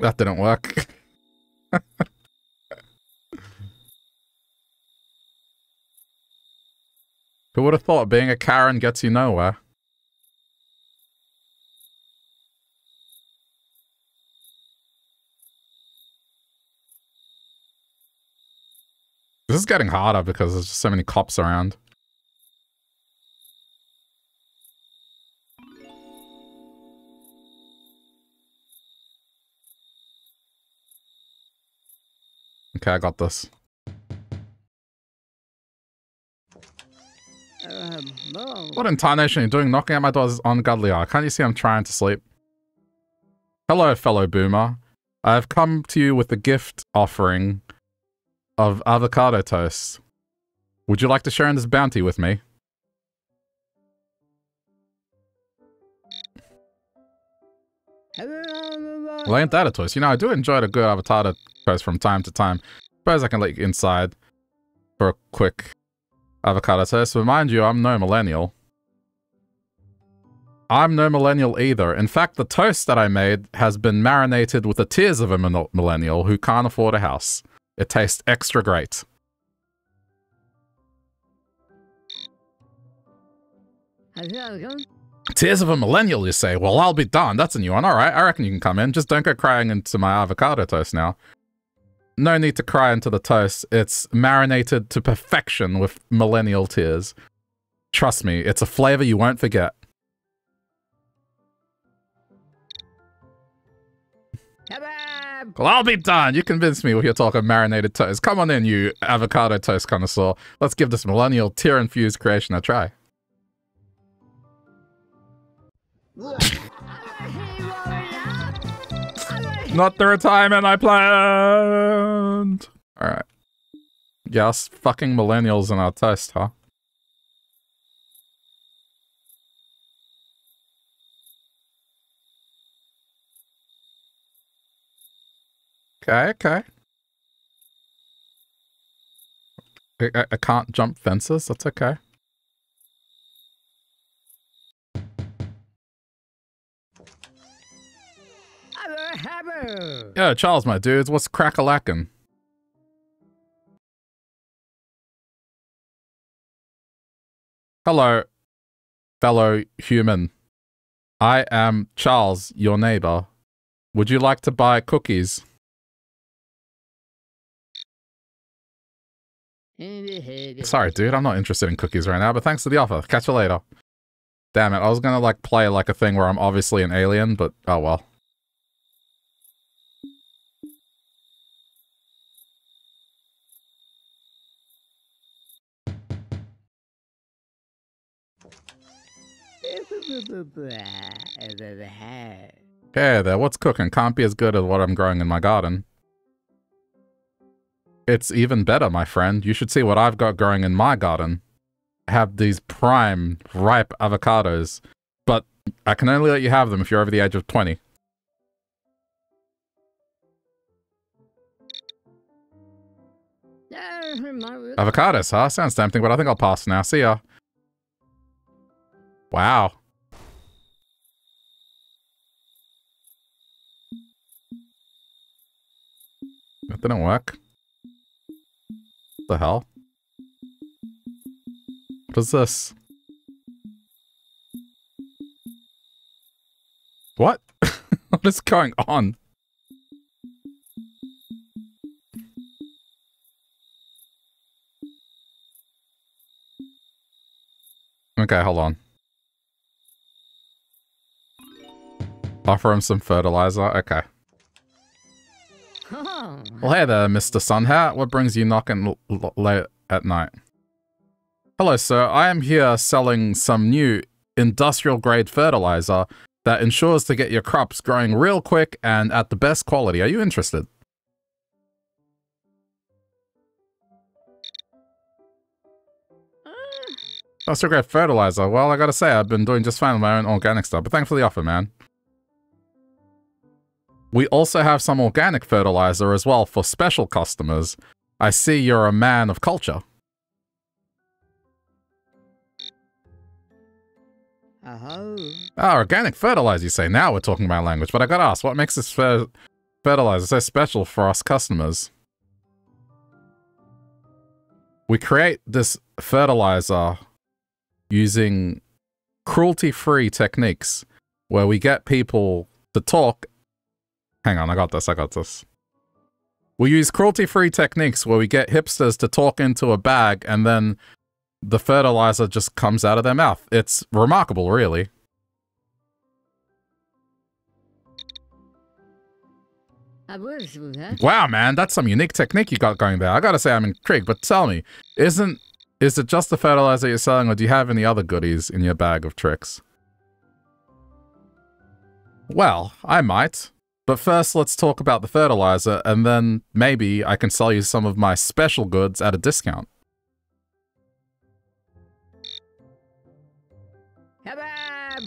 that didn't work. Who would have thought being a Karen gets you nowhere? This is getting harder because there's just so many cops around. Okay, I got this. Um, no. What in tarnation are you doing knocking at my doors door ungodly eye? Can't you see I'm trying to sleep? Hello, fellow boomer. I have come to you with a gift offering of avocado toast. Would you like to share in this bounty with me? Well, ain't that a? You know, I do enjoy a good avocado toast from time to time. Suppose I can let you inside for a quick avocado toast. But mind you, I'm no millennial. I'm no millennial either. In fact, the toast that I made has been marinated with the tears of a millennial who can't afford a house. It tastes extra great. Tears of a millennial, you say? Well, I'll be darned. That's a new one. All right, I reckon you can come in. Just don't go crying into my avocado toast now. No need to cry into the toast. It's marinated to perfection with millennial tears. Trust me, it's a flavor you won't forget. Well, I'll be done. You convinced me with your talk of marinated toast. Come on in, you avocado toast connoisseur. Let's give this millennial tear-infused creation a try. [laughs] Not the retirement I planned. Alright. Yes, fucking millennials in our toast, huh? Okay, okay. I, I can't jump fences, that's okay. Yeah, Charles, my dudes, what's crack-a-lackin'? Hello, fellow human. I am Charles, your neighbor. Would you like to buy cookies? Sorry, dude, I'm not interested in cookies right now, but thanks for the offer. Catch you later. Damn it, I was gonna like play like a thing where I'm obviously an alien, but oh well. Hey there, what's cooking? Can't be as good as what I'm growing in my garden. It's even better, my friend. You should see what I've got growing in my garden. I have these prime, ripe avocados, but I can only let you have them if you're over the age of 20. Avocados, huh? Sounds tempting, but I think I'll pass now. See ya. Wow. That didn't work the hell? What is this? What? [laughs] what is going on? Okay, hold on. Offer him some fertilizer? Okay. Oh. Well, hey there, Mr. Sunhat. What brings you knocking late at night? Hello, sir. I am here selling some new industrial-grade fertilizer that ensures to get your crops growing real quick and at the best quality. Are you interested? Uh. Industrial-grade fertilizer. Well, I gotta say, I've been doing just fine with my own organic stuff, but thanks for the offer, man. We also have some organic fertilizer as well for special customers. I see you're a man of culture. Uh -huh. Ah, organic fertilizer, you say. Now we're talking about language. But I gotta ask, what makes this fer fertilizer so special for us customers? We create this fertilizer using cruelty-free techniques where we get people to talk. Hang on, I got this, I got this. We use cruelty-free techniques where we get hipsters to talk into a bag and then the fertilizer just comes out of their mouth. It's remarkable, really. Wow, man, that's some unique technique you got going there. I gotta say, I'm intrigued, but tell me, isn't is it just the fertilizer you're selling, or do you have any other goodies in your bag of tricks? Well, I might. But first, let's talk about the fertilizer, and then maybe I can sell you some of my special goods at a discount.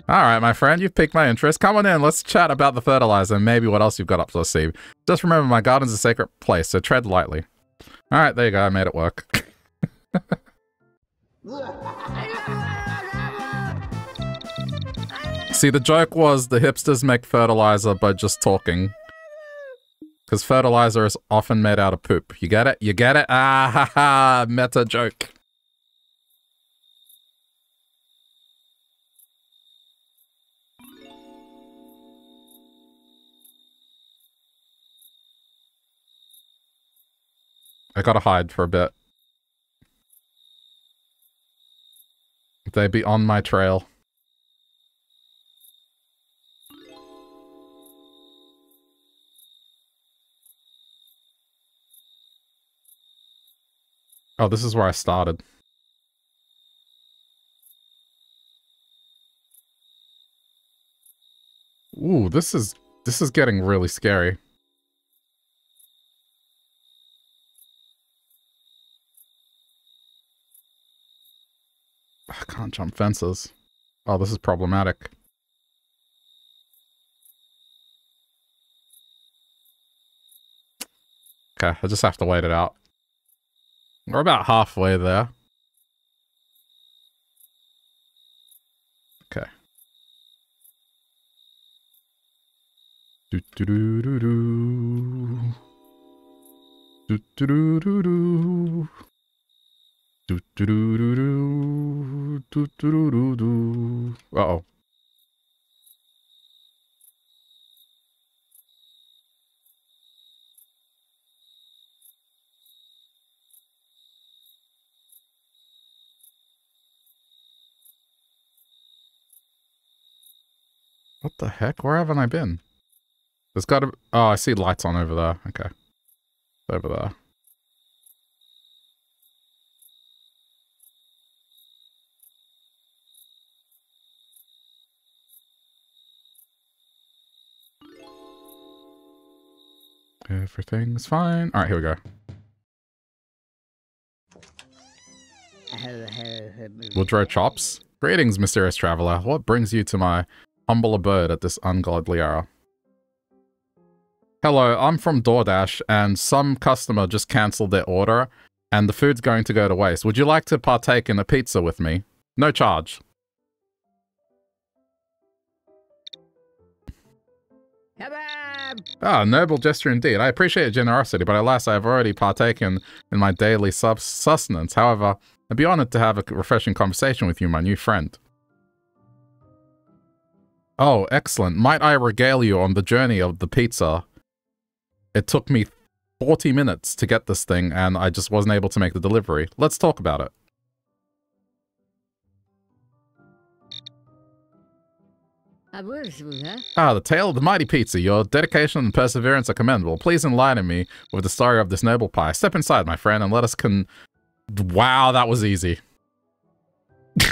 Alright, my friend, you've piqued my interest. Come on in, let's chat about the fertilizer and maybe what else you've got up to see. Just remember, my garden's a sacred place, so tread lightly. Alright, there you go, I made it work. [laughs] See, the joke was the hipsters make fertilizer by just talking. Because fertilizer is often made out of poop. You get it? You get it? Ah ha ha! Meta joke. I gotta hide for a bit. They be on my trail. Oh, this is where I started. Ooh, this is this is getting really scary. I can't jump fences. Oh, this is problematic. Okay, I just have to wait it out. We're about halfway there. Okay. Do do do do do. Do do do do do. Do do do do do. Do do do do. Uh oh. What the heck? Where haven't I been? There's gotta Oh, I see lights on over there. Okay. Over there. Everything's fine. Alright, here we go. Woodrow Chops? Greetings, mysterious traveler. What brings you to my humble a bird at this ungodly hour. Hello, I'm from DoorDash, and some customer just cancelled their order, and the food's going to go to waste. Would you like to partake in a pizza with me? No charge. Ah, noble gesture indeed. I appreciate your generosity, but alas, I have already partaken in my daily sustenance. However, I'd be honored to have a refreshing conversation with you, my new friend. Oh, excellent. Might I regale you on the journey of the pizza? It took me 40 minutes to get this thing, and I just wasn't able to make the delivery. Let's talk about it. Ah, the tale of the mighty pizza. Your dedication and perseverance are commendable. Please enlighten me with the story of this noble pie. Step inside, my friend, and let us con... Wow, that was easy. [laughs]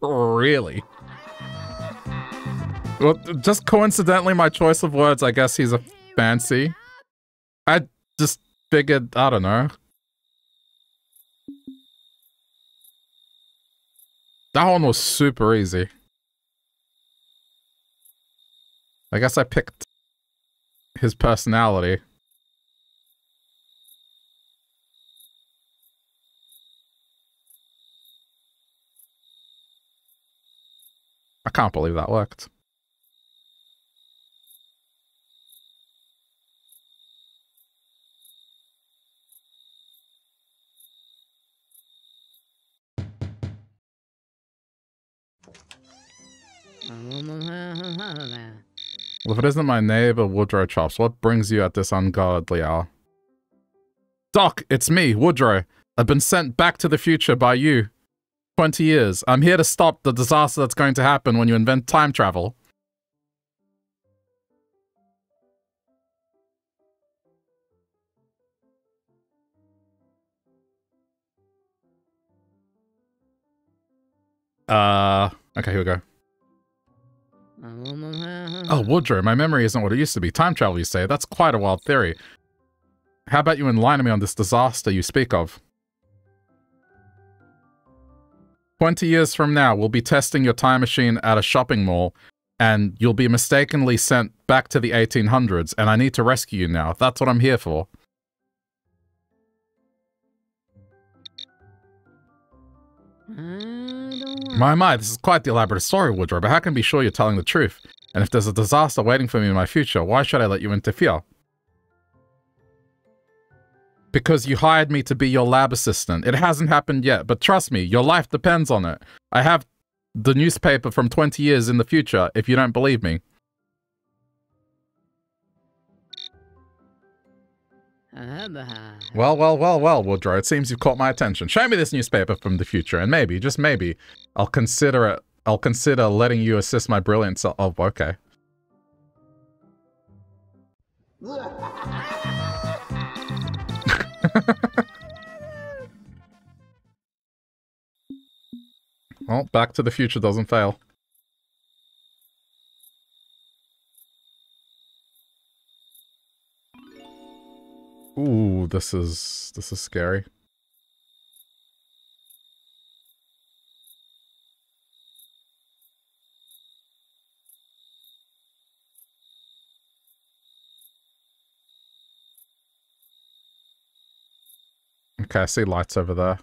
really? Well, just coincidentally, my choice of words, I guess he's a fancy. I just figured, I don't know. That one was super easy. I guess I picked his personality. I can't believe that worked. Well, if it isn't my neighbor Woodrow Chops, what brings you at this ungodly hour? Doc, it's me, Woodrow. I've been sent back to the future by you. 20 years. I'm here to stop the disaster that's going to happen when you invent time travel. Uh, okay, here we go. Oh, Woodrow, my memory isn't what it used to be. Time travel, you say? That's quite a wild theory. How about you enlighten me on this disaster you speak of? 20 years from now, we'll be testing your time machine at a shopping mall, and you'll be mistakenly sent back to the 1800s, and I need to rescue you now. That's what I'm here for. Hmm? My, my, this is quite the elaborate story, Woodrow, but how can I be sure you're telling the truth? And if there's a disaster waiting for me in my future, why should I let you interfere? Because you hired me to be your lab assistant. It hasn't happened yet, but trust me, your life depends on it. I have the newspaper from 20 years in the future, if you don't believe me. Well, well, well, well, Woodrow, it seems you've caught my attention. Show me this newspaper from the future, and maybe, just maybe, I'll consider it. I'll consider letting you assist my brilliance. Oh, oh okay. [laughs] well, Back to the Future doesn't fail. Ooh, this is this is scary. Okay, I see lights over there.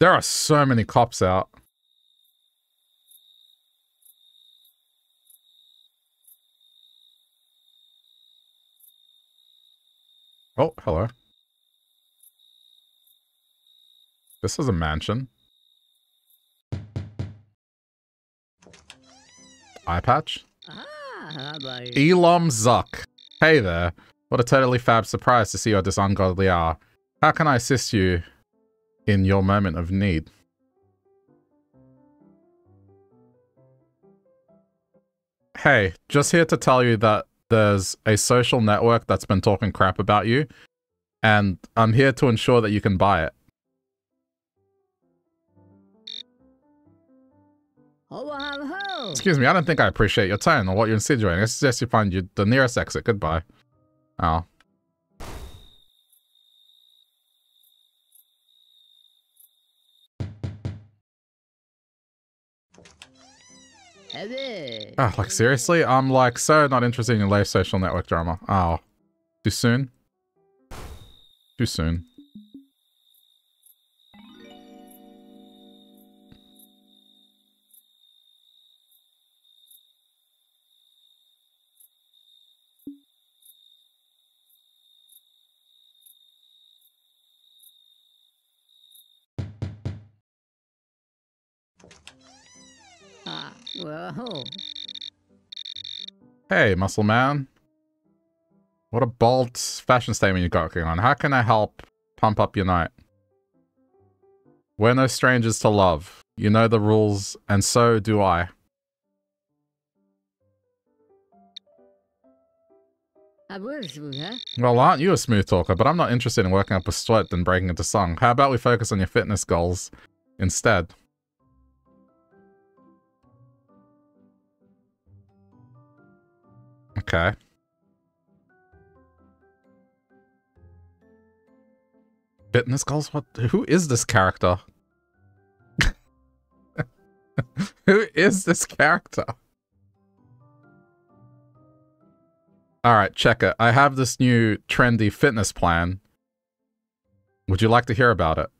There are so many cops out. Oh, hello. This is a mansion. Eye patch? Ah, Elom Zuck. Hey there. What a totally fab surprise to see you at this ungodly hour. How can I assist you in your moment of need? Hey, just here to tell you that there's a social network that's been talking crap about you, and I'm here to ensure that you can buy it. Excuse me, I don't think I appreciate your tone or what you're insinuating. I suggest you find you the nearest exit. Goodbye. Oh. Oh, like seriously? I'm like so not interested in live social network drama. Oh. Too soon? Too soon. Whoa. Hey, muscle man. What a bold fashion statement you got going on. How can I help pump up your night? We're no strangers to love. You know the rules, and so do I. Well, aren't you a smooth talker? But I'm not interested in working up a sweat and breaking into song. How about we focus on your fitness goals instead? Okay. Fitness goals? What? Who is this character? [laughs] Who is this character? Alright, check it. I have this new trendy fitness plan. Would you like to hear about it?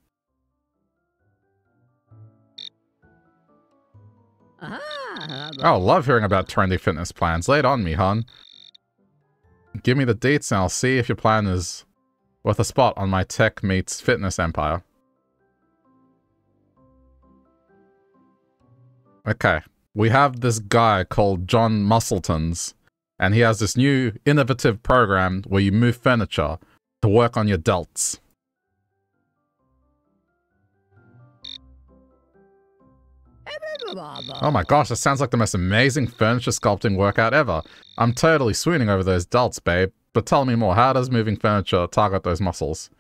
Ah. [laughs] Oh, love hearing about trendy fitness plans. Lay it on me, hon. Give me the dates and I'll see if your plan is worth a spot on my tech meets fitness empire. Okay. we have this guy called John Musseltons, and he has this new innovative program where you move furniture to work on your delts. Oh my gosh, that sounds like the most amazing furniture sculpting workout ever. I'm totally swooning over those delts, babe. But tell me more, how does moving furniture target those muscles?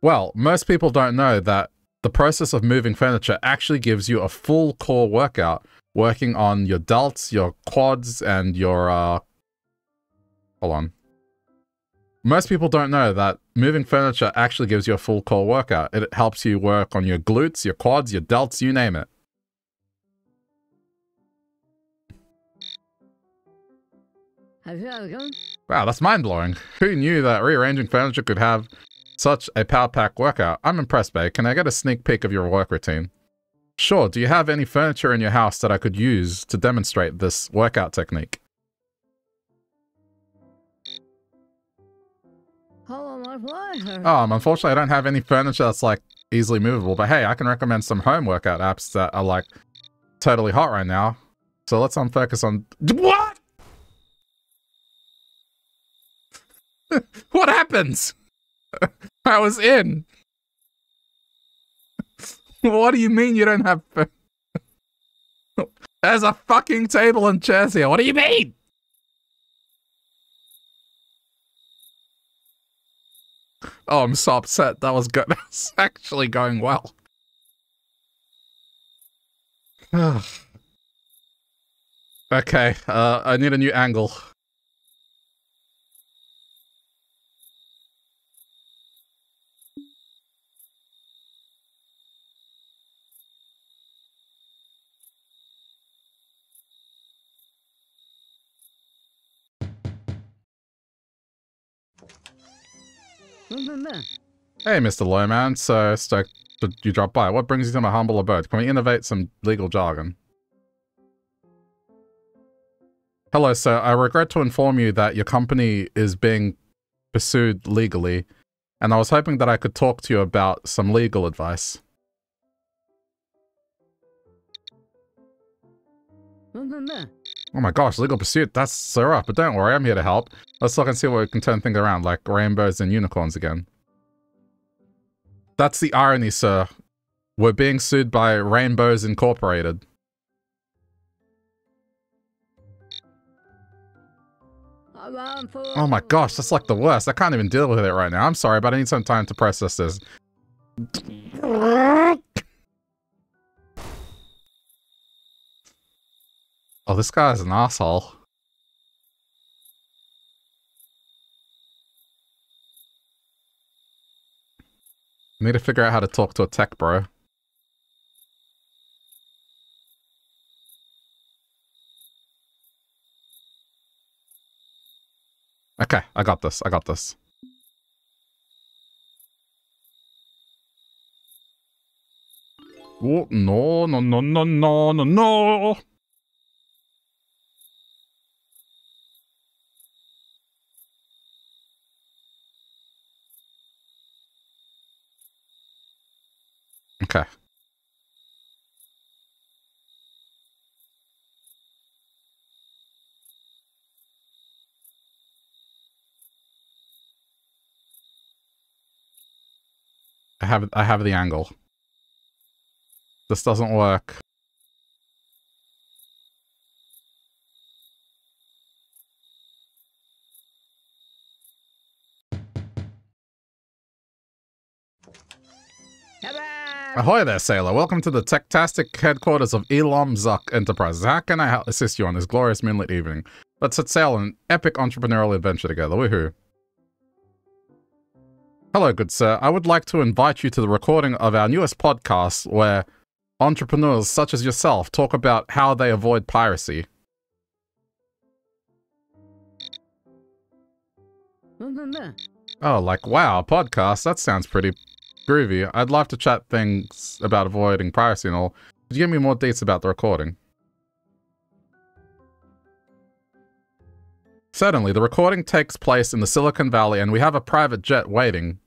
Well, most people don't know that the process of moving furniture actually gives you a full core workout, working on your delts, your quads, and your, uh... Hold on. Most people don't know that moving furniture actually gives you a full core workout. It helps you work on your glutes, your quads, your delts, you name it. Wow, that's mind-blowing. Who knew that rearranging furniture could have such a power pack workout? I'm impressed, babe. Can I get a sneak peek of your work routine? Sure, do you have any furniture in your house that I could use to demonstrate this workout technique? Um, unfortunately, I don't have any furniture that's like easily movable, but hey, I can recommend some home workout apps that are like totally hot right now. So let's unfocus on what? [laughs] what happens? [laughs] I was in. [laughs] what do you mean you don't have? There's a fucking table and chairs here. What do you mean? Oh, I'm so upset. That was good. [laughs] That's actually going well. [sighs] okay, uh, I need a new angle. Hey, Mr. Lowman. So stoked you dropped by. What brings you to my humble abode? Can we innovate some legal jargon? Hello, sir. I regret to inform you that your company is being pursued legally, and I was hoping that I could talk to you about some legal advice. Oh my gosh, legal pursuit, that's so rough, but don't worry, I'm here to help. Let's look and see what we can turn things around, like rainbows and unicorns again. That's the irony, sir. We're being sued by Rainbows Incorporated. Oh my gosh, that's like the worst. I can't even deal with it right now. I'm sorry, but I need some time to process this. Oh, this guy's an asshole. Need to figure out how to talk to a tech bro. Okay, I got this. I got this. Oh, no, no, no, no, no, no, no. Okay. I have I have the angle. This doesn't work. Ahoy there, sailor. Welcome to the Techtastic headquarters of Elom Zuck Enterprises. How can I help assist you on this glorious moonlit evening? Let's set sail on an epic entrepreneurial adventure together. Woohoo. Hello, good sir. I would like to invite you to the recording of our newest podcast where entrepreneurs such as yourself talk about how they avoid piracy. Mm-hmm. Oh, like, wow, a podcast? That sounds pretty Groovy. I'd love to chat things about avoiding piracy and all. Could you give me more dates about the recording? Certainly, the recording takes place in the Silicon Valley and we have a private jet waiting.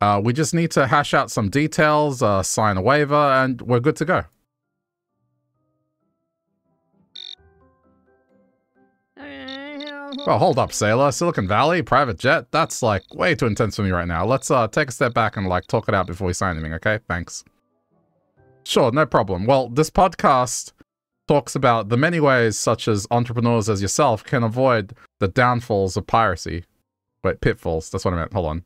Uh, we just need to hash out some details, uh, sign a waiver, and we're good to go. Well, hold up, sailor. Silicon Valley, private jet. That's like way too intense for me right now. Let's uh take a step back and like talk it out before we sign anything, okay? Thanks. Sure, no problem. Well, this podcast talks about the many ways such as entrepreneurs as yourself can avoid the downfalls of piracy. Wait, pitfalls. That's what I meant. Hold on.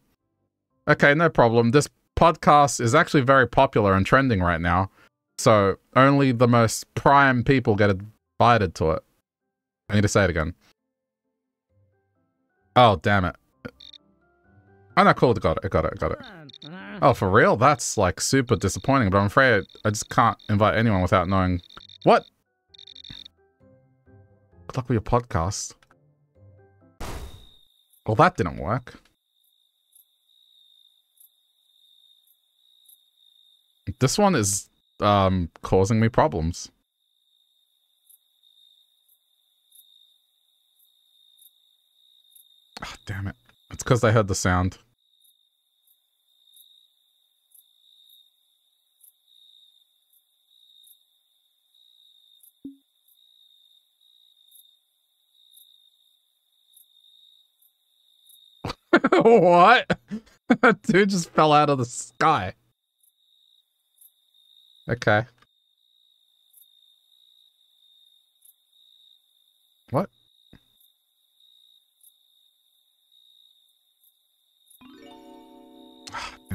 Okay, no problem. This podcast is actually very popular and trending right now. So only the most prime people get invited to it. I need to say it again. Oh, damn it. Oh, no, cool. Got it. I Got it. I Got it. Oh, for real? That's like super disappointing, but I'm afraid I just can't invite anyone without knowing. What? Good luck with your podcast. Well, that didn't work. This one is um, causing me problems. Oh, damn it. It's because I heard the sound. [laughs] what? that [laughs] Dude just fell out of the sky. Okay. What?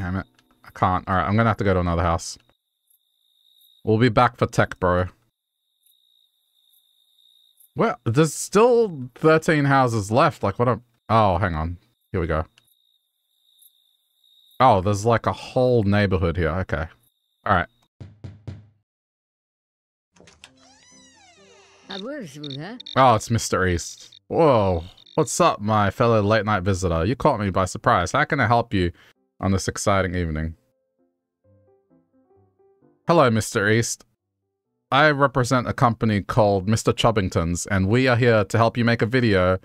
Damn it. I can't. Alright, I'm gonna have to go to another house. We'll be back for tech, bro. Well, there's still 13 houses left. Like, what a... Oh, hang on. Here we go. Oh, there's like a whole neighborhood here. Okay. Alright. Oh, it's Mr. East. Whoa. What's up, my fellow late night visitor? You caught me by surprise. How can I help you on this exciting evening? Hello, Mr. East. I represent a company called Mr. Chubbingtons, and we are here to help you make a video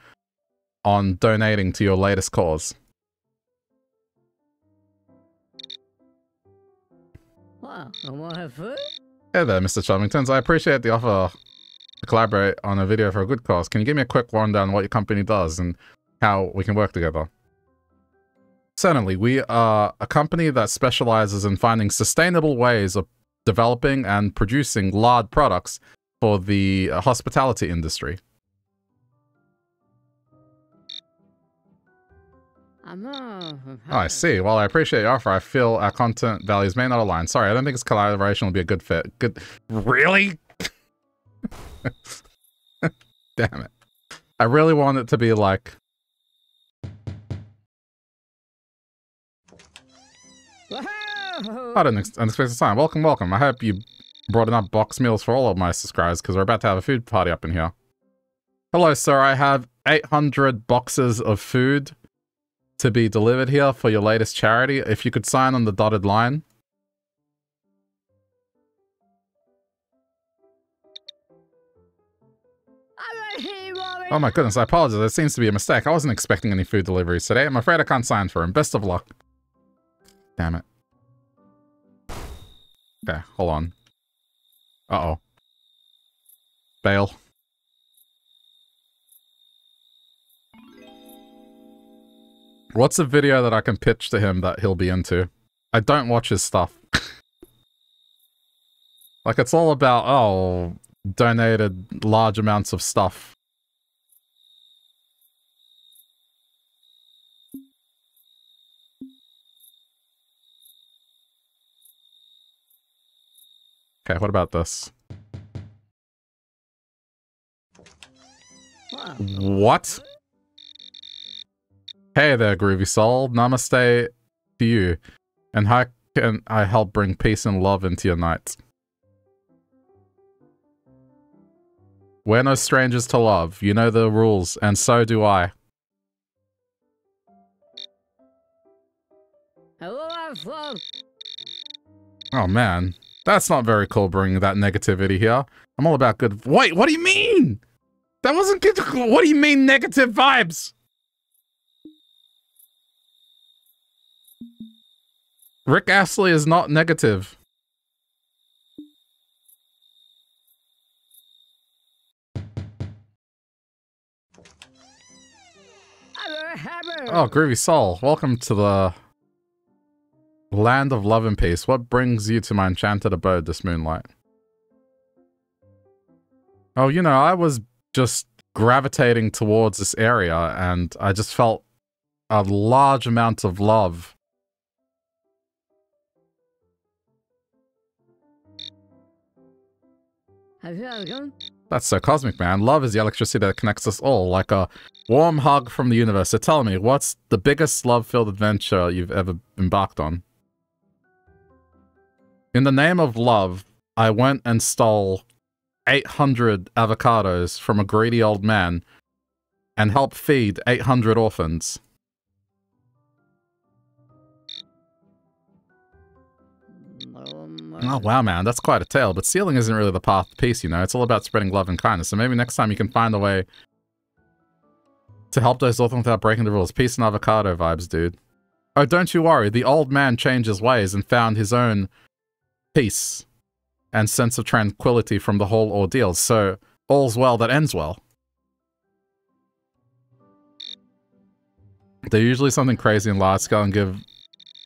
on donating to your latest cause. Wow, Hey there, Mr. Chubbingtons. I appreciate the offer to collaborate on a video for a good cause. Can you give me a quick rundown on what your company does and how we can work together? Certainly, we are a company that specializes in finding sustainable ways of developing and producing lard products for the hospitality industry. I see. Well, I appreciate your offer. I feel our content values may not align. Sorry, I don't think this collaboration will be a good fit. Good. Really? [laughs] Damn it. I really want it to be like... What an unexpected sign. Welcome, welcome. I hope you brought enough box meals for all of my subscribers because we're about to have a food party up in here. Hello, sir. I have 800 boxes of food to be delivered here for your latest charity. If you could sign on the dotted line. Oh my goodness, I apologize. There seems to be a mistake. I wasn't expecting any food deliveries today. I'm afraid I can't sign for him. Best of luck. Damn it. Okay, hold on. Uh-oh. Bail. What's a video that I can pitch to him that he'll be into? I don't watch his stuff. [laughs] like, it's all about, oh, donated large amounts of stuff. Okay, what about this? What? Hey there, Groovy Soul. Namaste to you. And how can I help bring peace and love into your night? We're no strangers to love. You know the rules, and so do I. Oh man, that's not very cool bringing that negativity here. I'm all about good- Wait, what do you mean? That wasn't good- What do you mean negative vibes? Rick Astley is not negative. Oh, Groovy Soul, welcome to the land of love and peace. What brings you to my enchanted abode this moonlight? Oh, you know, I was just gravitating towards this area and I just felt a large amount of love. That's so cosmic, man. Love is the electricity that connects us all, like a warm hug from the universe. So tell me, what's the biggest love-filled adventure you've ever embarked on? In the name of love, I went and stole 800 avocados from a greedy old man and helped feed 800 orphans. Oh, wow, man. That's quite a tale. But stealing isn't really the path to peace, you know? It's all about spreading love and kindness. So maybe next time you can find a way to help those orphans without breaking the rules. Peace and avocado vibes, dude. Oh, don't you worry. The old man changed his ways and found his own peace and sense of tranquility from the whole ordeal. So all's well that ends well. They're usually something crazy and large scale and give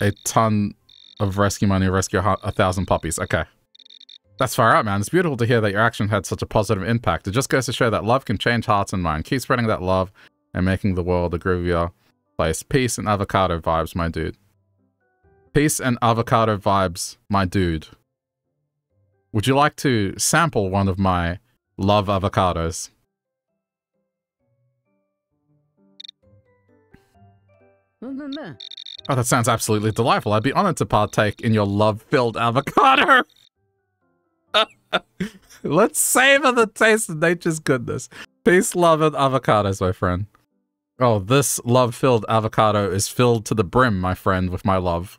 a ton of rescue money rescue a thousand puppies. Okay. That's far out, man. It's beautiful to hear that your action had such a positive impact. It just goes to show that love can change hearts and minds. Keep spreading that love and making the world a groovier place. Peace and avocado vibes, my dude. Peace and avocado vibes, my dude. Would you like to sample one of my love avocados? Oh, that sounds absolutely delightful. I'd be honored to partake in your love-filled avocado. [laughs] Let's savor the taste of nature's goodness. Peace, love, and avocados, my friend. Oh, this love-filled avocado is filled to the brim, my friend, with my love.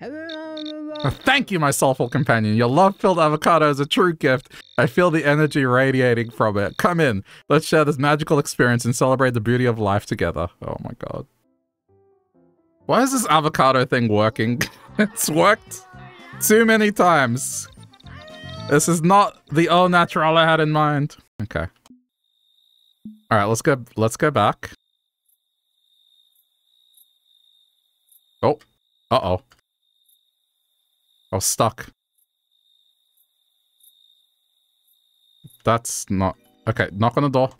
Thank you, my soulful companion. Your love-filled avocado is a true gift. I feel the energy radiating from it. Come in. Let's share this magical experience and celebrate the beauty of life together. Oh my god. Why is this avocado thing working? [laughs] it's worked too many times. This is not the all natural I had in mind. Okay. All right, let's go. Let's go back. Oh. Uh-oh. I was stuck. That's not... Okay, knock on the door.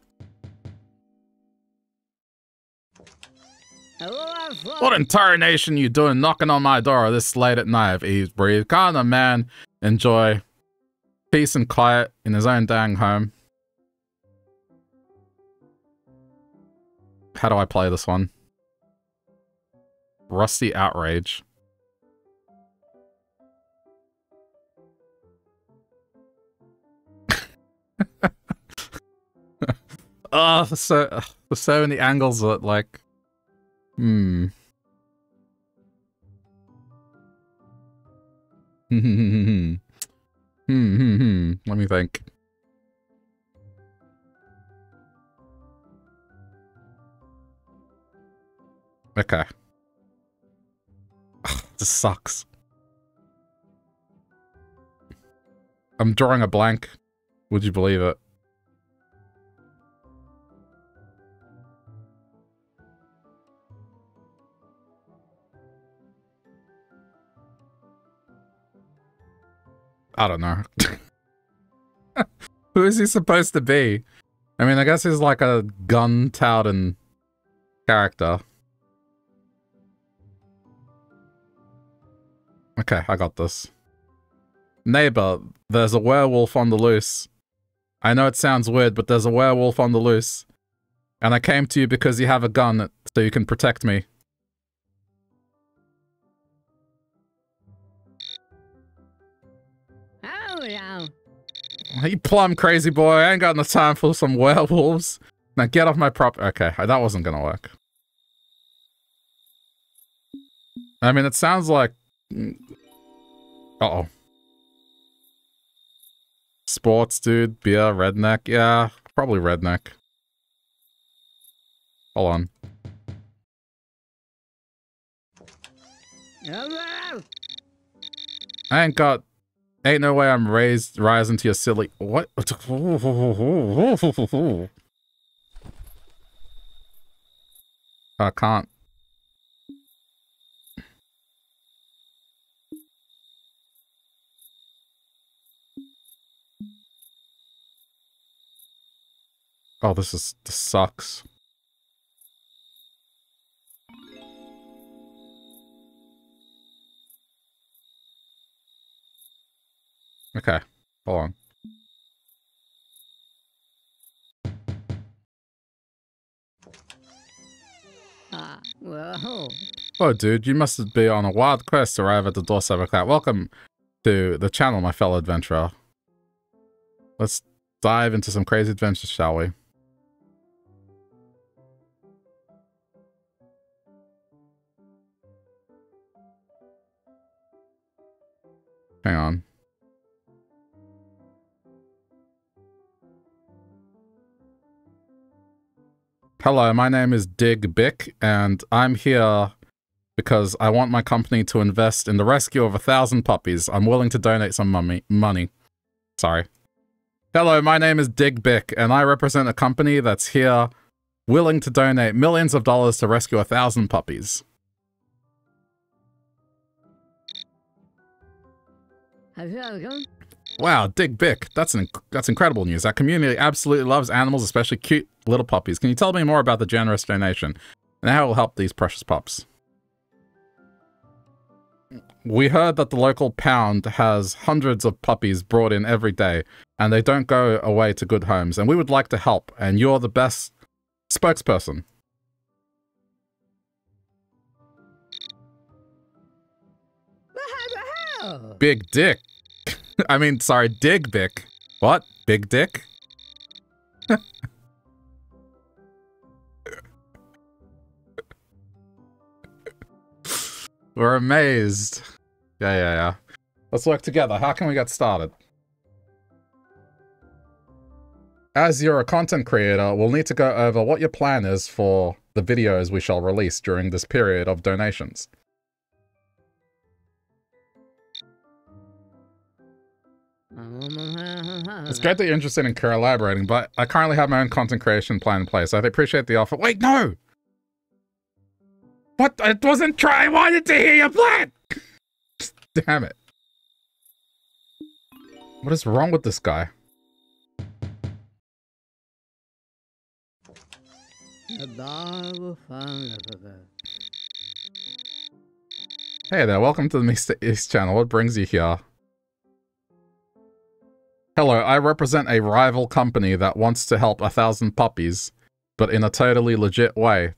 What entire nation you doing knocking on my door this late at night? Ease breathe. Can't a man enjoy peace and quiet in his own dang home? How do I play this one? Rusty Outrage. Oh, so there's so many angles that like, [laughs] hmm. hmm, hmm, hmm. Let me think. Okay. Ugh, this sucks. I'm drawing a blank. Would you believe it? I don't know. [laughs] Who is he supposed to be? I mean, I guess he's like a gun-touting character. Okay, I got this. Neighbor, there's a werewolf on the loose. I know it sounds weird, but there's a werewolf on the loose. And I came to you because you have a gun, so you can protect me. Oh, no. Hey, plum crazy boy, I ain't got no time for some werewolves. Now get off my prop- Okay, that wasn't gonna work. I mean, it sounds like... Mm, uh-oh. Sports dude, beer, redneck. Yeah, probably redneck. Hold on. I ain't got Ain't no way I'm raised rising to your silly what [laughs] I can't Oh, this is this sucks. Okay, hold on. Ah, whoa. Oh, dude, you must be on a wild quest to arrive at the doorstep of that. Welcome to the channel, my fellow adventurer. Let's dive into some crazy adventures, shall we? Hang on. Hello, my name is Dig Bick, and I'm here because I want my company to invest in the rescue of a thousand puppies. I'm willing to donate some money. money. Sorry. Hello, my name is Dig Bick, and I represent a company that's here willing to donate millions of dollars to rescue a thousand puppies. Wow, Dig Bick, that's an that's incredible news. Our community absolutely loves animals, especially cute little puppies. Can you tell me more about the generous donation and how it will help these precious pups? We heard that the local pound has hundreds of puppies brought in every day, and they don't go away to good homes, and we would like to help, and you're the best spokesperson. Big dick. [laughs] I mean, sorry, dig dick. What? Big dick? [laughs] We're amazed. Yeah, yeah, yeah. Let's work together. How can we get started? As you're a content creator, we'll need to go over what your plan is for the videos we shall release during this period of donations. It's great [laughs] that you're interested in collaborating, but I currently have my own content creation plan in place. I'd appreciate the offer. Wait, no! What? I wasn't trying. I wanted to hear your plan! [laughs] Damn it. What is wrong with this guy? Hey there, welcome to the Mr. East channel. What brings you here? Hello, I represent a rival company that wants to help a thousand puppies, but in a totally legit way.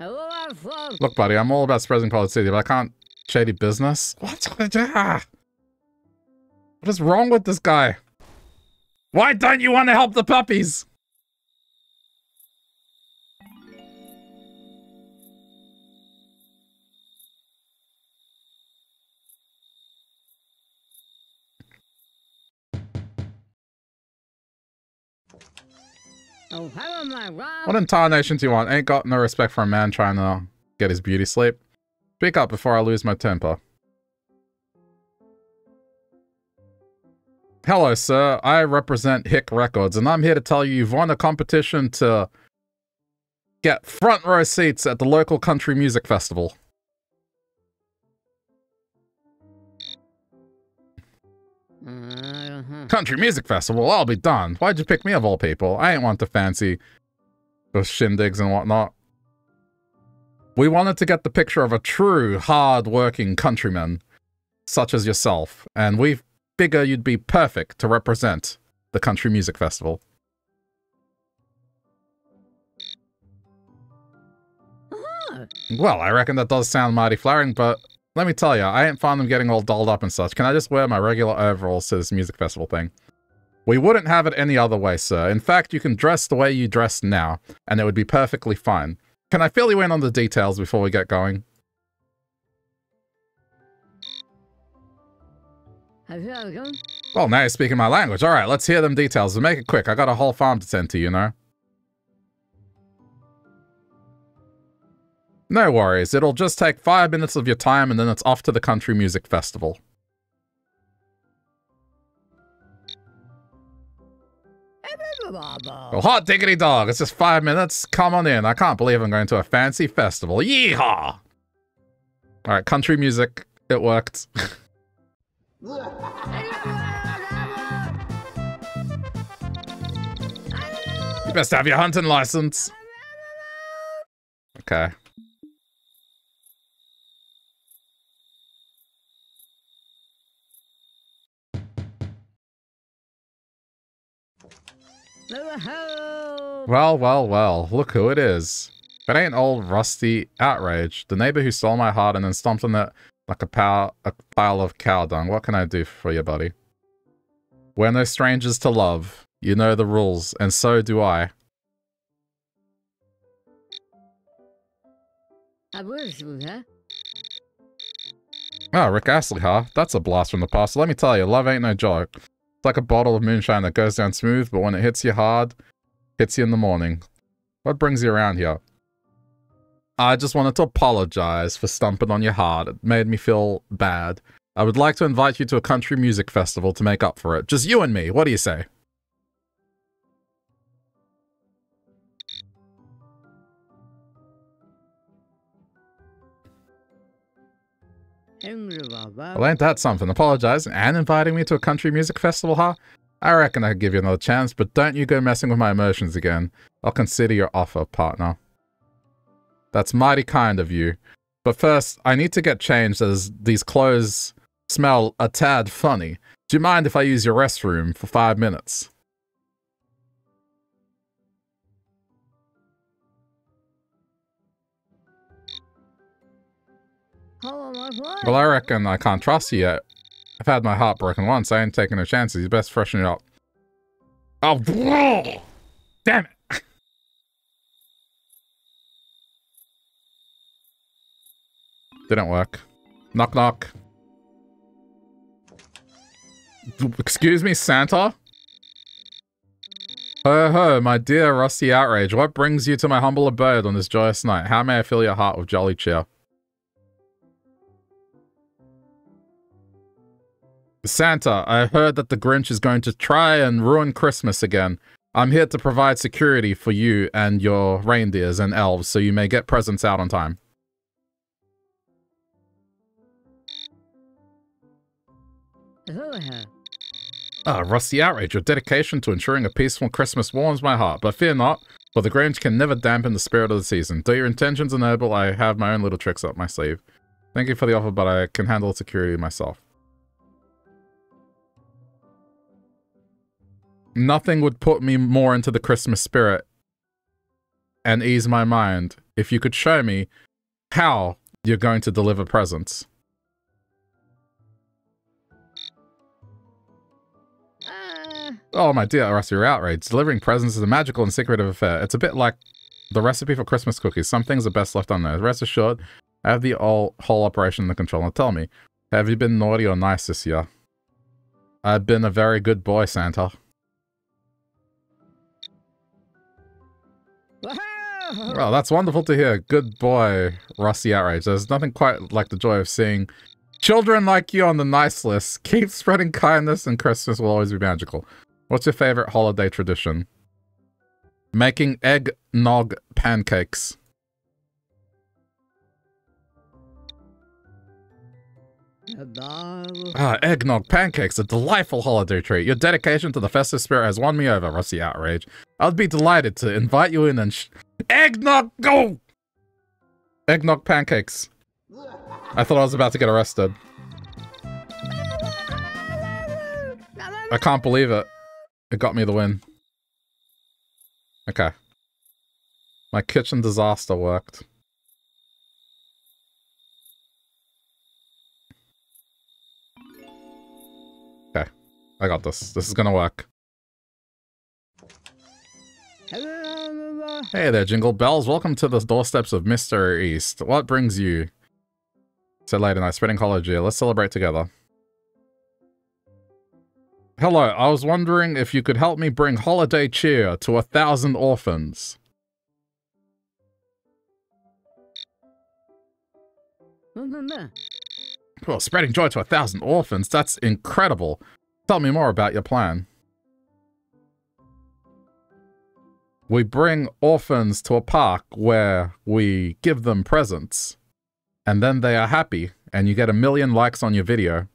Look, buddy, I'm all about spreading positivity, but I can't shady business. What? [laughs] What is wrong with this guy? Why don't you want to help the puppies? Oh, what entire nation do you want? Ain't got no respect for a man trying to get his beauty sleep. Speak up before I lose my temper. Hello, sir. I represent Hick Records, and I'm here to tell you you've won a competition to get front row seats at the local country music festival. Mm-hmm. Country Music Festival, I'll be done. Why'd you pick me of all people? I ain't want to fancy those shindigs and whatnot. We wanted to get the picture of a true, hard-working countryman, such as yourself, and we figure you'd be perfect to represent the Country Music Festival. Uh-huh. Well, I reckon that does sound mighty flattering, but let me tell you, I ain't fond of getting all dolled up and such. Can I just wear my regular overalls to this music festival thing? We wouldn't have it any other way, sir. In fact, you can dress the way you dress now, and it would be perfectly fine. Can I fill you in on the details before we get going? Well, now you're speaking my language. All right, let's hear them details. And make it quick. I got a whole farm to tend to, you know? No worries, it'll just take five minutes of your time and then it's off to the country music festival. Well, hot diggity dog, it's just five minutes. Come on in. I can't believe I'm going to a fancy festival. Yeehaw! Alright, country music. It worked. [laughs] you best have your hunting license. Okay. Well, well, well, look who it is. It ain't old rusty outrage, the neighbor who stole my heart and then stomped on it like a, pile, a pile of cow dung. What can I do for you, buddy? We're no strangers to love. You know the rules, and so do I. Oh, Rick Astley, huh? That's a blast from the past. Let me tell you, love ain't no joke. It's like a bottle of moonshine that goes down smooth, but when it hits you hard, hits you in the morning. What brings you around here? I just wanted to apologize for stumping on your heart. It made me feel bad. I would like to invite you to a country music festival to make up for it. Just you and me. What do you say? Well, ain't that something? Apologizing and inviting me to a country music festival, huh? I reckon I could give you another chance, but don't you go messing with my emotions again. I'll consider your offer, partner. That's mighty kind of you. But first, I need to get changed as these clothes smell a tad funny. Do you mind if I use your restroom for five minutes? Well, I reckon I can't trust you yet. I've had my heart broken once. I ain't taking no chances. You best freshen it up. Oh, [laughs] damn it. Didn't work. Knock, knock. Excuse me, Santa? Ho ho, my dear Rusty Outrage, what brings you to my humble abode on this joyous night? How may I fill your heart with jolly cheer? Santa, I heard that the Grinch is going to try and ruin Christmas again. I'm here to provide security for you and your reindeers and elves so you may get presents out on time. [laughs] Ah, Rusty Outrage, your dedication to ensuring a peaceful Christmas warms my heart, but fear not, for the Grinch can never dampen the spirit of the season. Though your intentions are noble, I have my own little tricks up my sleeve. Thank you for the offer, but I can handle security myself. Nothing would put me more into the Christmas spirit and ease my mind if you could show me how you're going to deliver presents. Uh... Oh my dear, Rusty, you're outraged. Delivering presents is a magical and secretive affair. It's a bit like the recipe for Christmas cookies. Some things are best left unknown. Rest assured, I have the whole, whole operation under control. Now tell me, have you been naughty or nice this year? I've been a very good boy, Santa. [laughs] Well, that's wonderful to hear. Good boy, Rusty Outrage. There's nothing quite like the joy of seeing children like you on the nice list. [laughs] Keep spreading kindness and Christmas will always be magical. What's your favorite holiday tradition? Making eggnog pancakes. Ah, eggnog pancakes, a delightful holiday treat. Your dedication to the festive spirit has won me over, Rusty Outrage. I'd be delighted to invite you in and sh- Eggnog, go! Eggnog pancakes. I thought I was about to get arrested. I can't believe it. It got me the win. Okay. My kitchen disaster worked. I got this. This is gonna work. Hey there, Jingle Bells. Welcome to the doorsteps of Mr. East. What brings you? Said late night, spreading college year. Let's celebrate together. Hello, I was wondering if you could help me bring holiday cheer to a thousand orphans. [laughs] Well, spreading joy to a thousand orphans, that's incredible. Tell me more about your plan. We bring orphans to a park where we give them presents, and then they are happy, and you get a million likes on your video.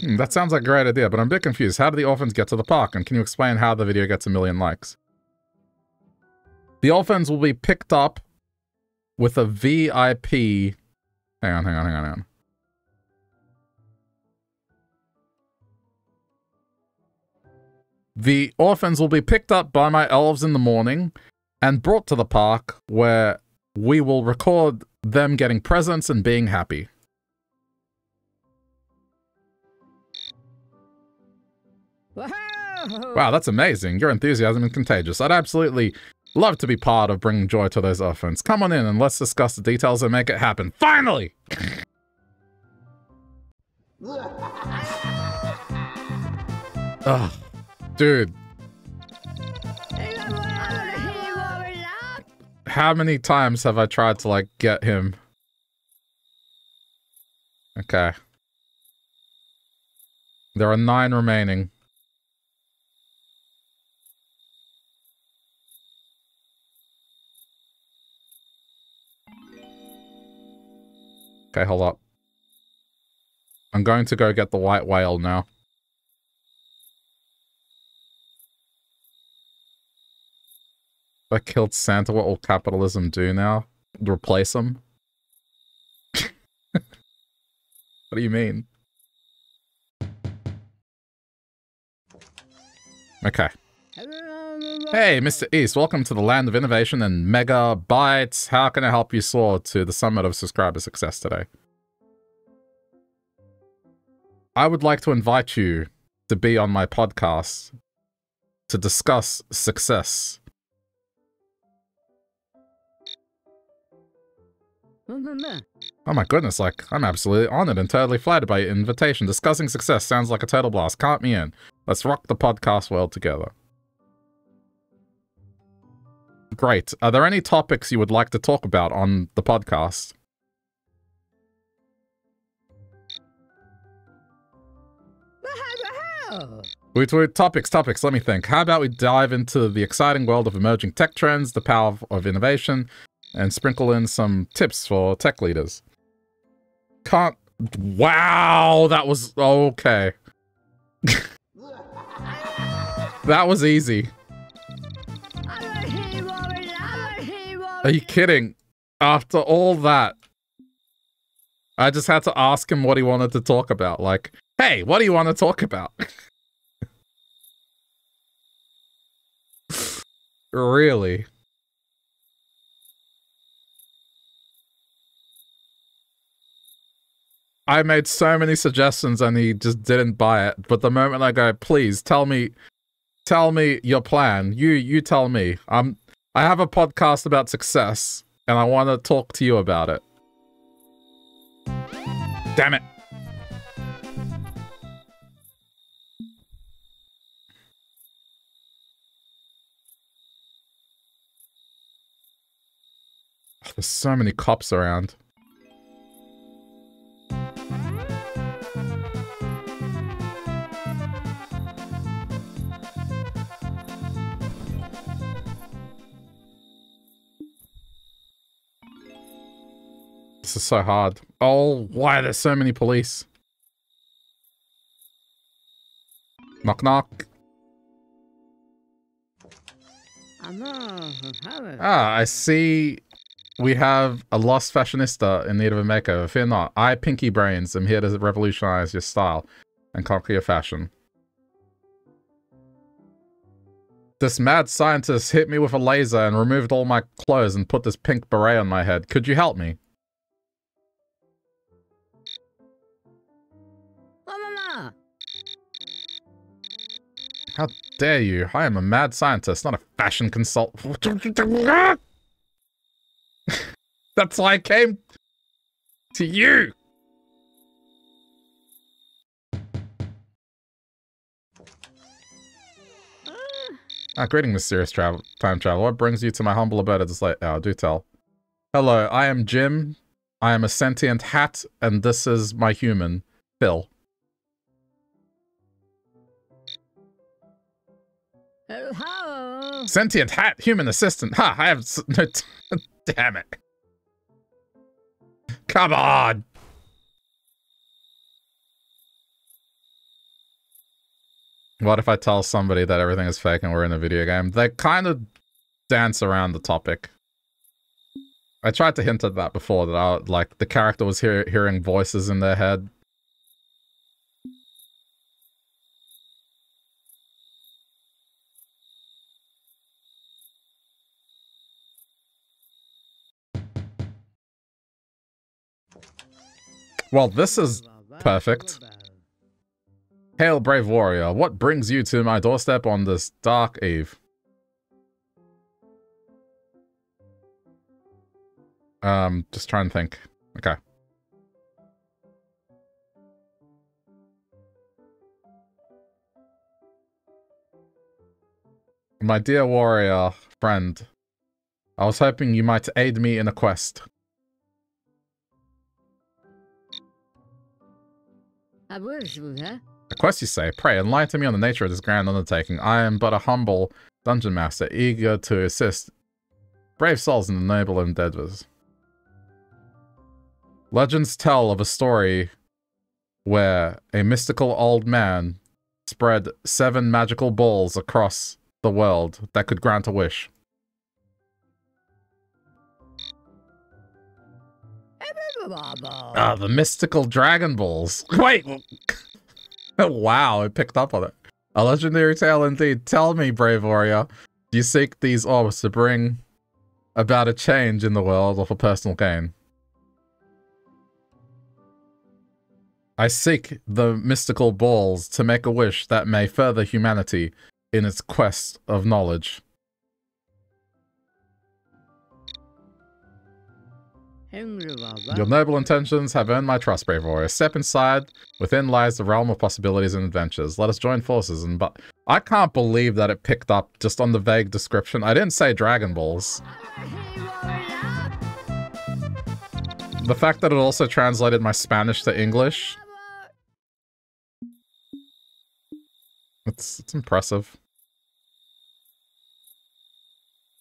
Hmm, that sounds like a great idea, but I'm a bit confused. How do the orphans get to the park, and can you explain how the video gets a million likes? The orphans will be picked up with a VIP... Hang on, hang on, hang on, hang on. The orphans will be picked up by my elves in the morning and brought to the park where we will record them getting presents and being happy. Wow, that's amazing. Your enthusiasm is contagious. I'd absolutely love to be part of bringing joy to those orphans. Come on in and let's discuss the details and make it happen. Finally! [laughs] Ugh. Dude. How many times have I tried to, like, get him? Okay. There are nine remaining. Okay, hold up. I'm going to go get the white whale now. I killed Santa, what will capitalism do now? Replace him? [laughs] what do you mean? Okay. Hey, Mr. East, welcome to the land of innovation and megabytes. How can I help you soar to the summit of subscriber success today? I would like to invite you to be on my podcast to discuss success Oh my goodness, like, I'm absolutely honored and totally flattered by your invitation. Discussing success sounds like a total blast. Count me in. Let's rock the podcast world together. Great. Are there any topics you would like to talk about on the podcast? Wait, wait, topics, topics, let me think. How about we dive into the exciting world of emerging tech trends, the power of innovation, and sprinkle in some tips for tech leaders. Can't... Wow, that was... Okay. [laughs] that was easy. Are you kidding? After all that, I just had to ask him what he wanted to talk about. Like, hey, what do you want to talk about? [laughs] really? I made so many suggestions and he just didn't buy it. But the moment I go, please tell me, tell me your plan. You, you tell me. I'm, I have a podcast about success and I want to talk to you about it. Damn it. There's so many cops around. This is so hard. Oh, why are there so many police? Knock knock. Ah, I see we have a lost fashionista in need of a makeover. Fear not. I, Pinky Brains, am here to revolutionize your style and conquer your fashion. This mad scientist hit me with a laser and removed all my clothes and put this pink beret on my head. Could you help me? How dare you? I am a mad scientist, not a fashion consultant. [laughs] That's why I came to you. Ah, greeting, mysterious travel time travel. What brings you to my humble abode at this late hour? Do tell. Hello, I am Jim. I am a sentient hat, and this is my human, Phil. Sentient hat, human assistant. Ha! I have [laughs] no. Damn it! Come on! What if I tell somebody that everything is fake and we're in a video game? They kind of dance around the topic. I tried to hint at that before, that I, like the character was hear hearing voices in their head. Well, this is perfect. Hail, brave warrior. What brings you to my doorstep on this dark eve? Um, just trying to think. Okay. My dear warrior friend, I was hoping you might aid me in a quest. A quest, you say? Pray, enlighten me on the nature of this grand undertaking. I am but a humble dungeon master, eager to assist brave souls in the noble endeavors. Legends tell of a story where a mystical old man spread seven magical balls across the world that could grant a wish. Ah, the mystical Dragon Balls. [laughs] Wait! wow, I picked up on it. A legendary tale indeed. Tell me, brave warrior, do you seek these orbs to bring about a change in the world or for personal gain? I seek the mystical balls to make a wish that may further humanity in its quest of knowledge. Your noble intentions have earned my trust, brave warrior. Step inside. Within lies the realm of possibilities and adventures. Let us join forces and but I can't believe that it picked up just on the vague description. I didn't say Dragon Balls. The fact that it also translated my Spanish to English. It's it's impressive.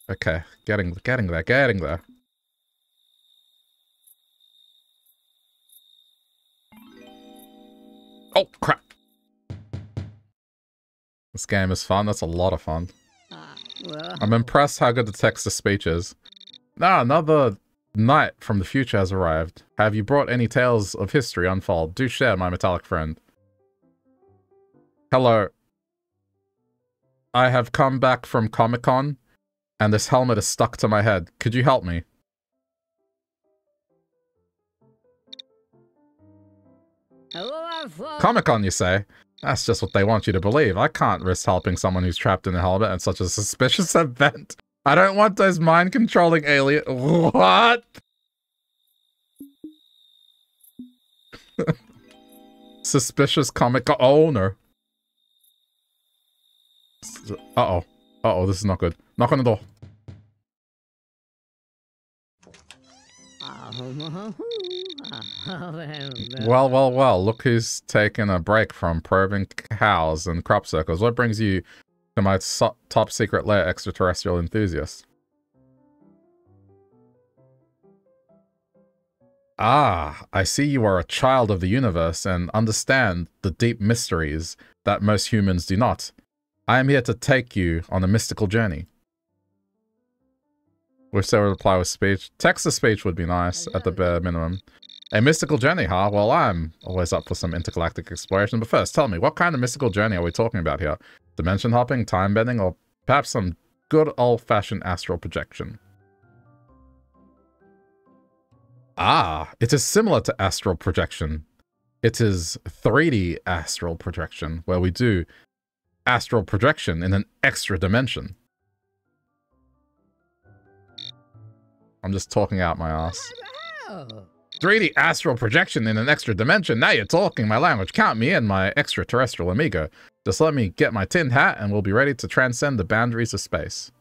Okay, getting getting there, getting there. Oh, crap. This game is fun. That's a lot of fun. Ah, I'm impressed how good the text-to-speech is. Now, another knight from the future has arrived. Have you brought any tales of history unfold? Do share, my metallic friend. Hello. I have come back from Comic-Con, and this helmet is stuck to my head. Could you help me? Comic-Con, you say? That's just what they want you to believe. I can't risk helping someone who's trapped in a helmet at such a suspicious [laughs] event. I don't want those mind-controlling alien- What? [laughs] suspicious comic oh, owner. Uh-oh. Uh-oh, this is not good. Knock on the door. [laughs] Uh-huh. [laughs] Well, well, well, look who's taken a break from probing cows and crop circles. What brings you to my so top secret lair extraterrestrial enthusiast? Ah, I see you are a child of the universe and understand the deep mysteries that most humans do not. I am here to take you on a mystical journey. Wish they would reply with speech. Text to speech would be nice, at the bare minimum. A mystical journey, huh? Well, I'm always up for some intergalactic exploration. But first, tell me, what kind of mystical journey are we talking about here? Dimension hopping, time bending, or perhaps some good old-fashioned astral projection? Ah, it is similar to astral projection. It is 3D astral projection, where we do astral projection in an extra dimension. I'm just talking out my ass. 3D astral projection in an extra dimension. Now you're talking my language. Count me in, my extraterrestrial amigo. Just let me get my tin hat and we'll be ready to transcend the boundaries of space.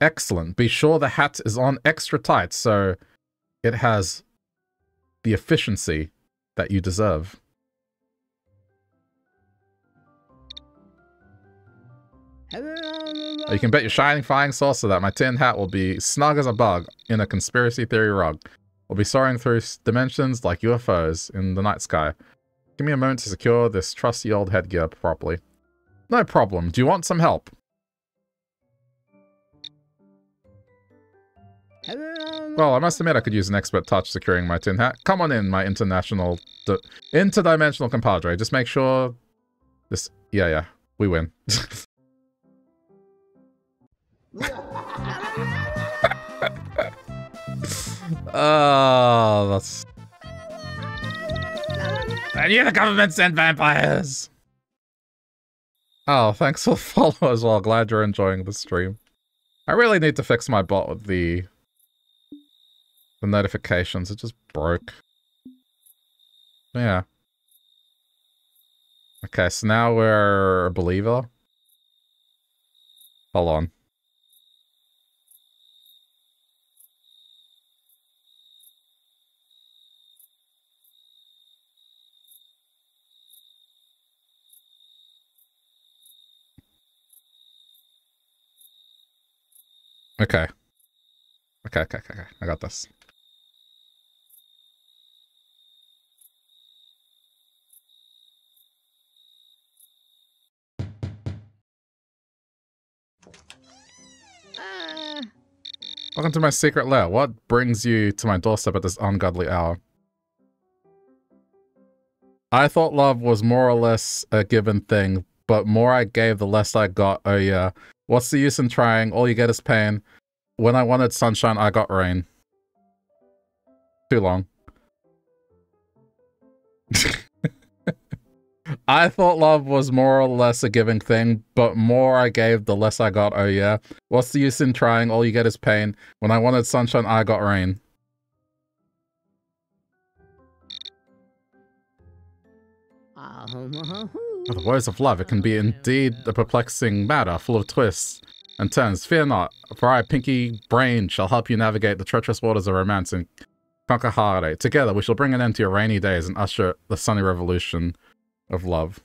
Excellent. Be sure the hat is on extra tight so it has the efficiency that you deserve. You can bet your shining flying saucer that my tin hat will be snug as a bug in a conspiracy theory rug. We'll be soaring through dimensions like UFOs in the night sky. Give me a moment to secure this trusty old headgear properly. No problem. Do you want some help? Well, I must admit I could use an expert touch securing my tin hat. Come on in, my international... interdimensional compadre. Just make sure... This... Yeah, yeah. We win. [laughs] oh, that's... And you the government sent vampires! Oh, thanks for the [laughs] follow as well. Glad you're enjoying the stream. I really need to fix my bot with the the notifications. It just broke. Yeah. Okay, so now we're a believer. Hold on. Okay. Okay, okay, okay, okay. I got this. Welcome to my secret lair. What brings you to my doorstep at this ungodly hour? I thought love was more or less a given thing, but more I gave, the less I got. Oh yeah. What's the use in trying? All you get is pain. When I wanted sunshine, I got rain. Too long. [laughs] I thought love was more or less a giving thing, but more I gave, the less I got. Oh yeah. What's the use in trying? All you get is pain. When I wanted sunshine, I got rain. Ah, ah, The words of love, it can be indeed a perplexing matter, full of twists and turns. Fear not, for I, Pinky Brain, shall help you navigate the treacherous waters of romance and conquer heartache. Together, we shall bring an end to your rainy days and usher the sunny revolution of love.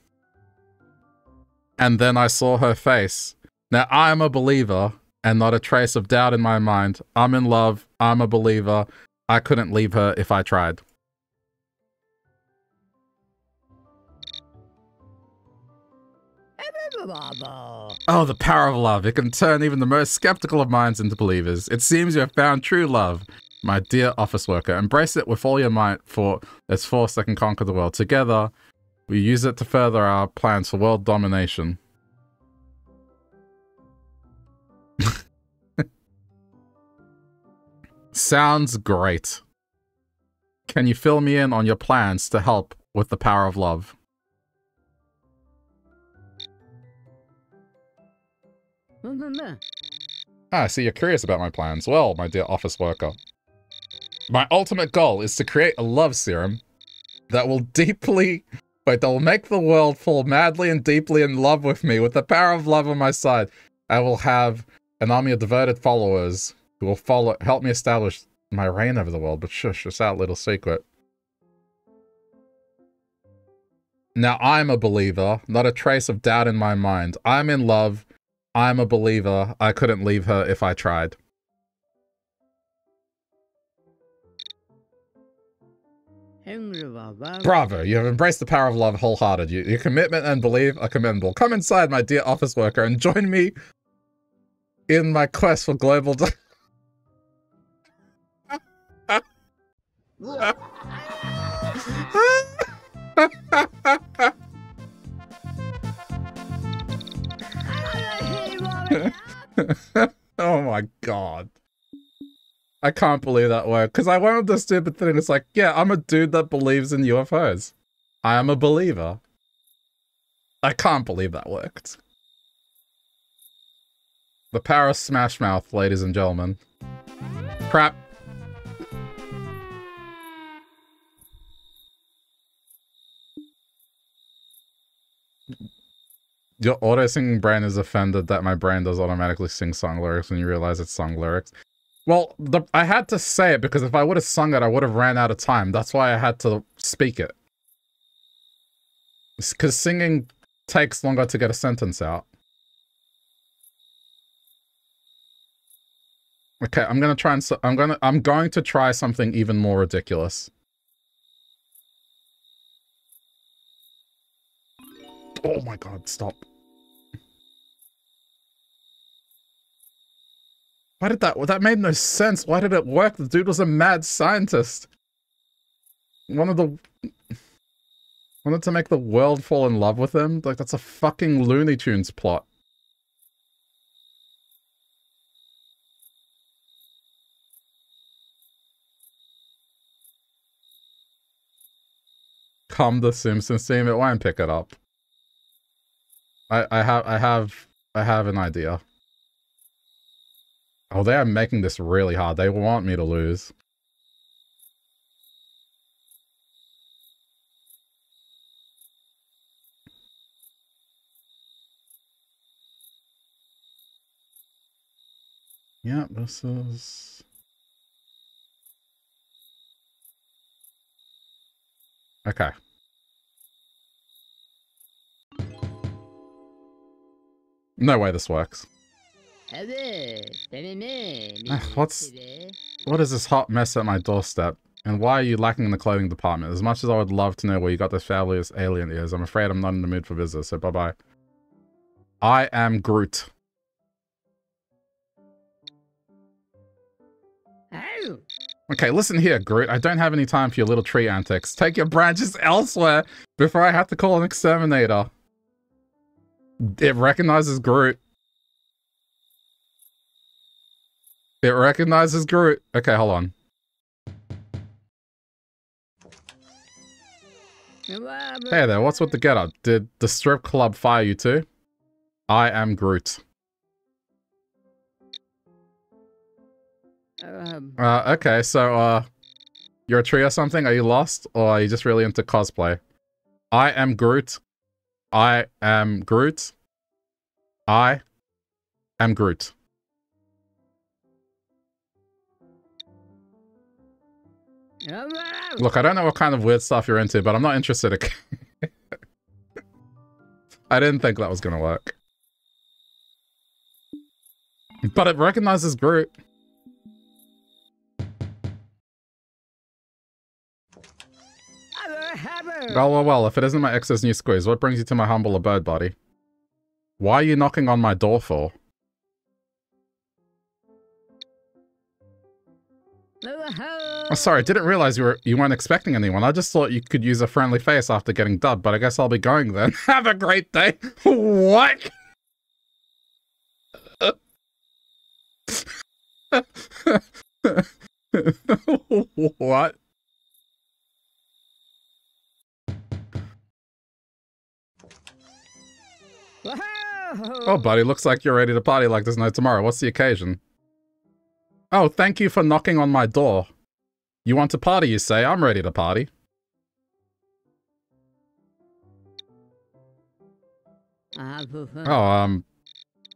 And then I saw her face. Now, I am a believer, and not a trace of doubt in my mind. I'm in love. I'm a believer. I couldn't leave her if I tried. Oh, the power of love. It can turn even the most skeptical of minds into believers. It seems you have found true love, my dear office worker. Embrace it with all your might, for its force that can conquer the world. Together, we use it to further our plans for world domination. [laughs] Sounds great. Can you fill me in on your plans to help with the power of love? Ah, so you're curious about my plans. Well, my dear office worker. My ultimate goal is to create a love serum that will deeply... Wait, that will make the world fall madly and deeply in love with me. With the power of love on my side, I will have an army of devoted followers who will follow, help me establish my reign over the world. But shush, it's that little secret. Now, I'm a believer, not a trace of doubt in my mind. I'm in love I'm a believer. I couldn't leave her if I tried. Bravo, you have embraced the power of love wholehearted. Your commitment and belief are commendable. Come inside, my dear office worker, and join me in my quest for global... [laughs] [laughs] [laughs] oh my god. I can't believe that worked. Because I went with the stupid thing. It's like, yeah, I'm a dude that believes in UFOs. I am a believer. I can't believe that worked. The power of Smash Mouth, ladies and gentlemen. Crap. Your auto singing brain is offended that my brain does automatically sing song lyrics when you realize it's song lyrics. Well, the, I had to say it because if I would have sung it, I would have ran out of time. That's why I had to speak it. Because singing takes longer to get a sentence out. Okay, I'm gonna try and I'm gonna I'm going to try something even more ridiculous. Oh my god, stop. Why did that, that made no sense. Why did it work? The dude was a mad scientist. One of the, wanted to make the world fall in love with him? Like, that's a fucking Looney Tunes plot. Come the Simpsons team, it won't pick it up. I, have, I have, I have an idea. Oh, they are making this really hard. They want me to lose. Yeah, this is... Okay. No way this works. [sighs] What's... What is this hot mess at my doorstep? And why are you lacking in the clothing department? As much as I would love to know where you got this fabulous alien ears, I'm afraid I'm not in the mood for visitors, so bye-bye. I am Groot. Oh. Okay, listen here, Groot. I don't have any time for your little tree antics. Take your branches elsewhere before I have to call an exterminator. It recognizes Groot. It recognizes Groot. Okay, hold on. Hey there, what's with the getup? Did the strip club fire you too? I am Groot. Um. Uh, okay, so, uh, you're a tree or something? Are you lost? Or are you just really into cosplay? I am Groot. I am Groot. I am Groot. Look, I don't know what kind of weird stuff you're into, but I'm not interested. [laughs] I didn't think that was going to work. But it recognizes Groot. Well, well, well, if it isn't my ex's new squeeze, what brings you to my humble abode, buddy? Why are you knocking on my door for? Oh, sorry, I didn't realize you were you weren't expecting anyone. I just thought you could use a friendly face after getting dubbed, but I guess I'll be going then. [laughs] Have a great day. what? [laughs] what? Oh, buddy, looks like you're ready to party like there's no tomorrow. What's the occasion? Oh, thank you for knocking on my door. You want to party, you say? I'm ready to party. Oh, um...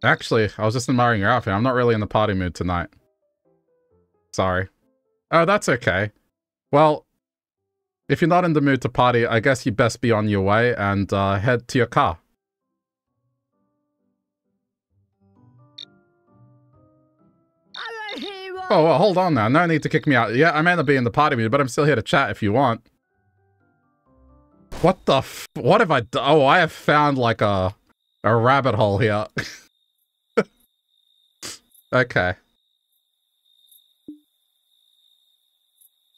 Actually, I was just admiring your outfit. I'm not really in the party mood tonight. Sorry. Oh, that's okay. Well, if you're not in the mood to party, I guess you best be on your way and uh, head to your car. Oh, well, hold on now. No need to kick me out. Yeah, I may not be in the party mood, but I'm still here to chat if you want. What the What have I done? Oh, I have found like a, a rabbit hole here. [laughs] okay.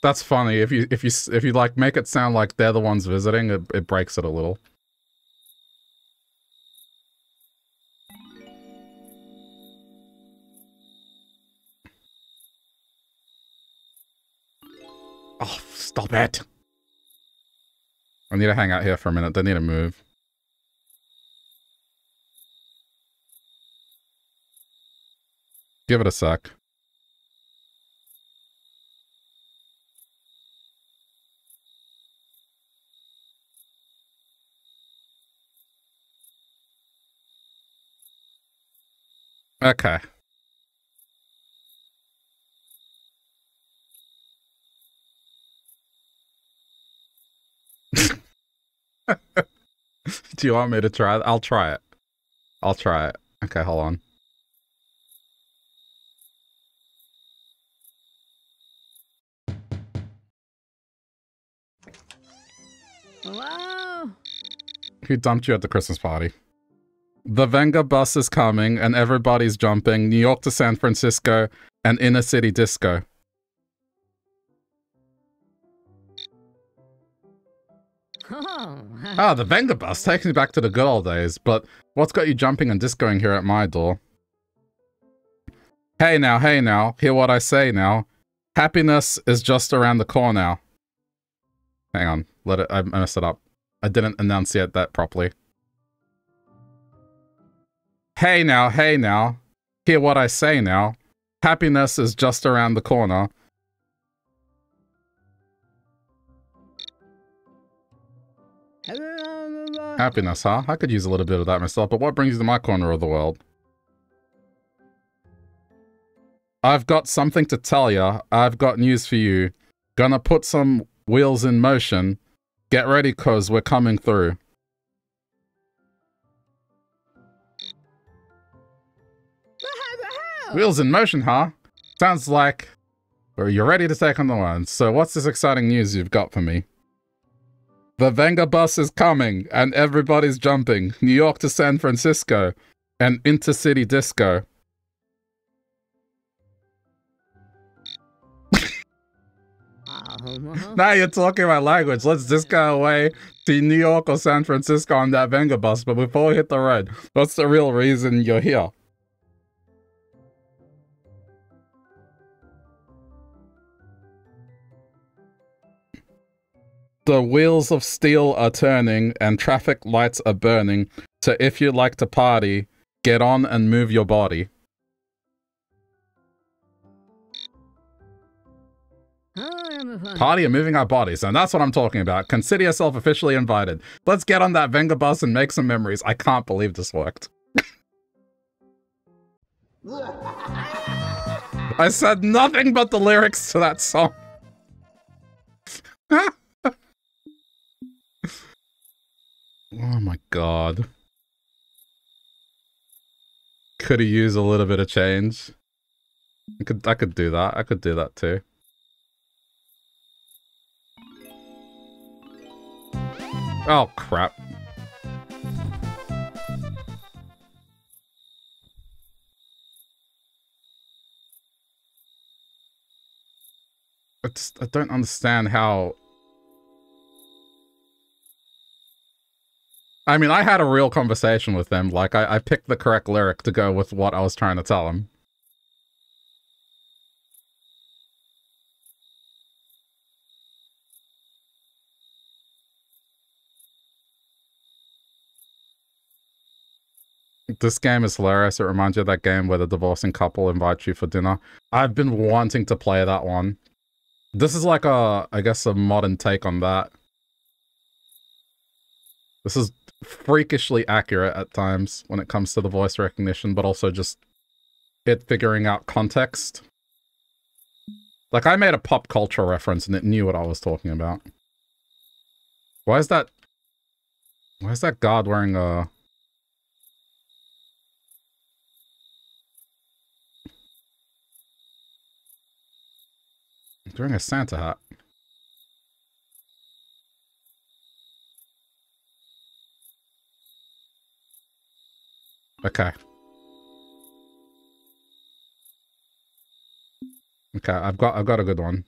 That's funny. If you if you if you like make it sound like they're the ones visiting, it, it breaks it a little. Stop it! I need to hang out here for a minute. I need to move. Give it a sec. Okay. [laughs] Do you want me to try it? I'll try it. I'll try it. Okay, hold on. Hello? Who dumped you at the Christmas party? The Venga bus is coming and everybody's jumping. New York to San Francisco and inner city disco. [laughs] Ah, the Venga bus takes me back to the good old days, but what's got you jumping and discoing here at my door? Hey now, hey now, hear what I say now. Happiness is just around the corner now. Hang on, let it, I messed it up. I didn't enunciate that properly. Hey now, hey now, hear what I say now. Happiness is just around the corner. Happiness, huh? I could use a little bit of that myself, but what brings you to my corner of the world? I've got something to tell ya. I've got news for you. Gonna put some wheels in motion. Get ready, cuz we're coming through. Wheels in motion, huh? Sounds like you're ready to take on the one. So what's this exciting news you've got for me? The Venga bus is coming, and everybody's jumping. New York to San Francisco, and intercity disco. Uh-huh. now you're talking my language. Let's disco away to New York or San Francisco on that Venga bus. But before we hit the road, what's the real reason you're here? The wheels of steel are turning and traffic lights are burning. So if you like to party, get on and move your body. Party and moving our bodies, and that's what I'm talking about. Consider yourself officially invited. Let's get on that Venga bus and make some memories. I can't believe this worked. [laughs] I said nothing but the lyrics to that song. [laughs] oh my god. Could have used a little bit of change. I could I could do that. I could do that too. Oh, crap. I just, I don't understand how... I mean, I had a real conversation with them. Like, I, I picked the correct lyric to go with what I was trying to tell them. This game is hilarious. It reminds you of that game where the divorcing couple invites you for dinner. I've been wanting to play that one. This is like a, I guess, a modern take on that. This is freakishly accurate at times when it comes to the voice recognition, but also just it figuring out context. Like, I made a pop culture reference and it knew what I was talking about. Why is that... Why is that guard wearing a... During a Santa hat. Okay. Okay, I've got I've got a good one.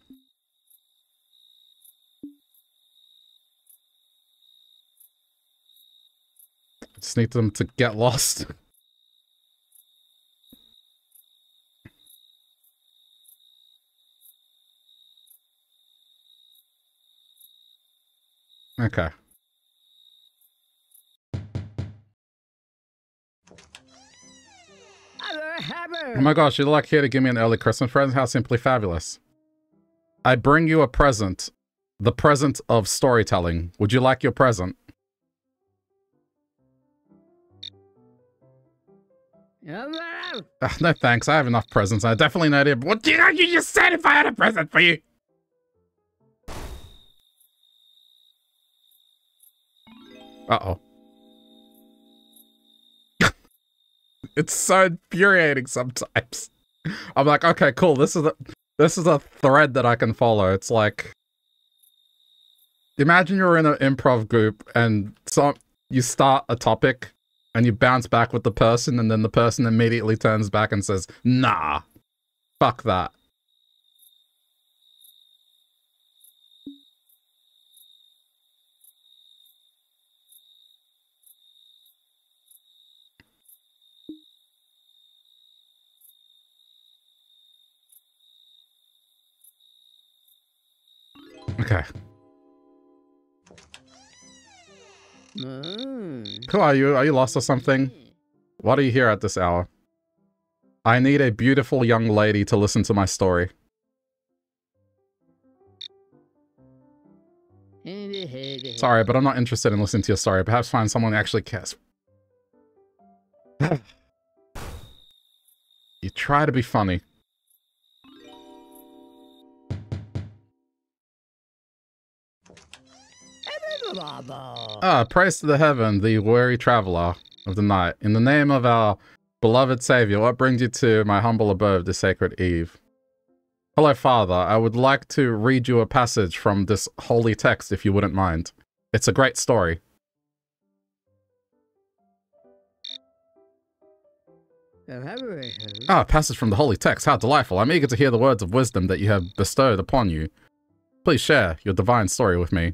Just need them to get lost. [laughs] Okay. Oh my gosh, you'd like here to give me an early Christmas present? How simply fabulous. I bring you a present. The present of storytelling. Would you like your present? Uh, [laughs] no thanks, I have enough presents. I definitely no idea. What you, you just said if I had a present for you? Uh-oh. It's so infuriating sometimes. I'm like, okay, cool. This is a this is a thread that I can follow. It's like imagine you're in an improv group and some you start a topic and you bounce back with the person and then the person immediately turns back and says, nah, fuck that. Okay. Mm. Who are you? Are you lost or something? What are you here at this hour? I need a beautiful young lady to listen to my story. Sorry, but I'm not interested in listening to your story. Perhaps find someone who actually cares. you try to be funny. Ah, praise to the heaven, the weary traveler of the night. In the name of our beloved Savior, what brings you to my humble abode, the sacred eve? Hello, Father. I would like to read you a passage from this holy text, if you wouldn't mind. It's a great story. Ah, passage from the holy text. How delightful. I'm eager to hear the words of wisdom that you have bestowed upon you. Please share your divine story with me.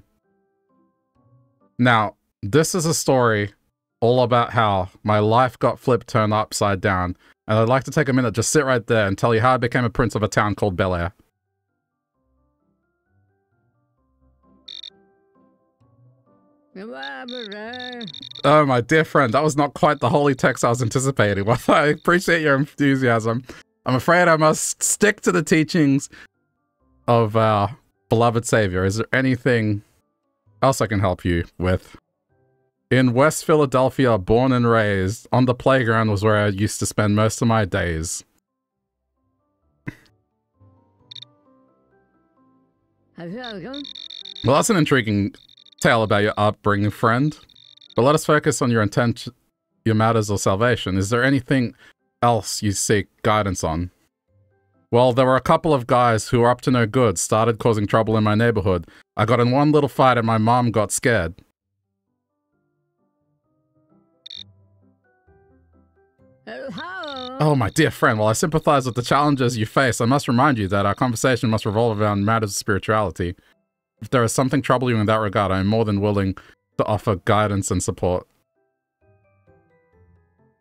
Now, this is a story all about how my life got flipped turned upside down. And I'd like to take a minute, just sit right there and tell you how I became a prince of a town called Bel Air. Oh, my dear friend, that was not quite the holy text I was anticipating. [laughs] Well, I appreciate your enthusiasm. I'm afraid I must stick to the teachings of our beloved Savior. Is there anything else I can help you with. In West Philadelphia, born and raised, on the playground was where I used to spend most of my days. well, that's an intriguing tale about your upbringing, friend. But let us focus on your intent, your matters of salvation. Is there anything else you seek guidance on? Well, there were a couple of guys who were up to no good, started causing trouble in my neighborhood. I got in one little fight and my mom got scared. Oh, oh, my dear friend, while I sympathize with the challenges you face, I must remind you that our conversation must revolve around matters of spirituality. If there is something troubling you in that regard, I am more than willing to offer guidance and support.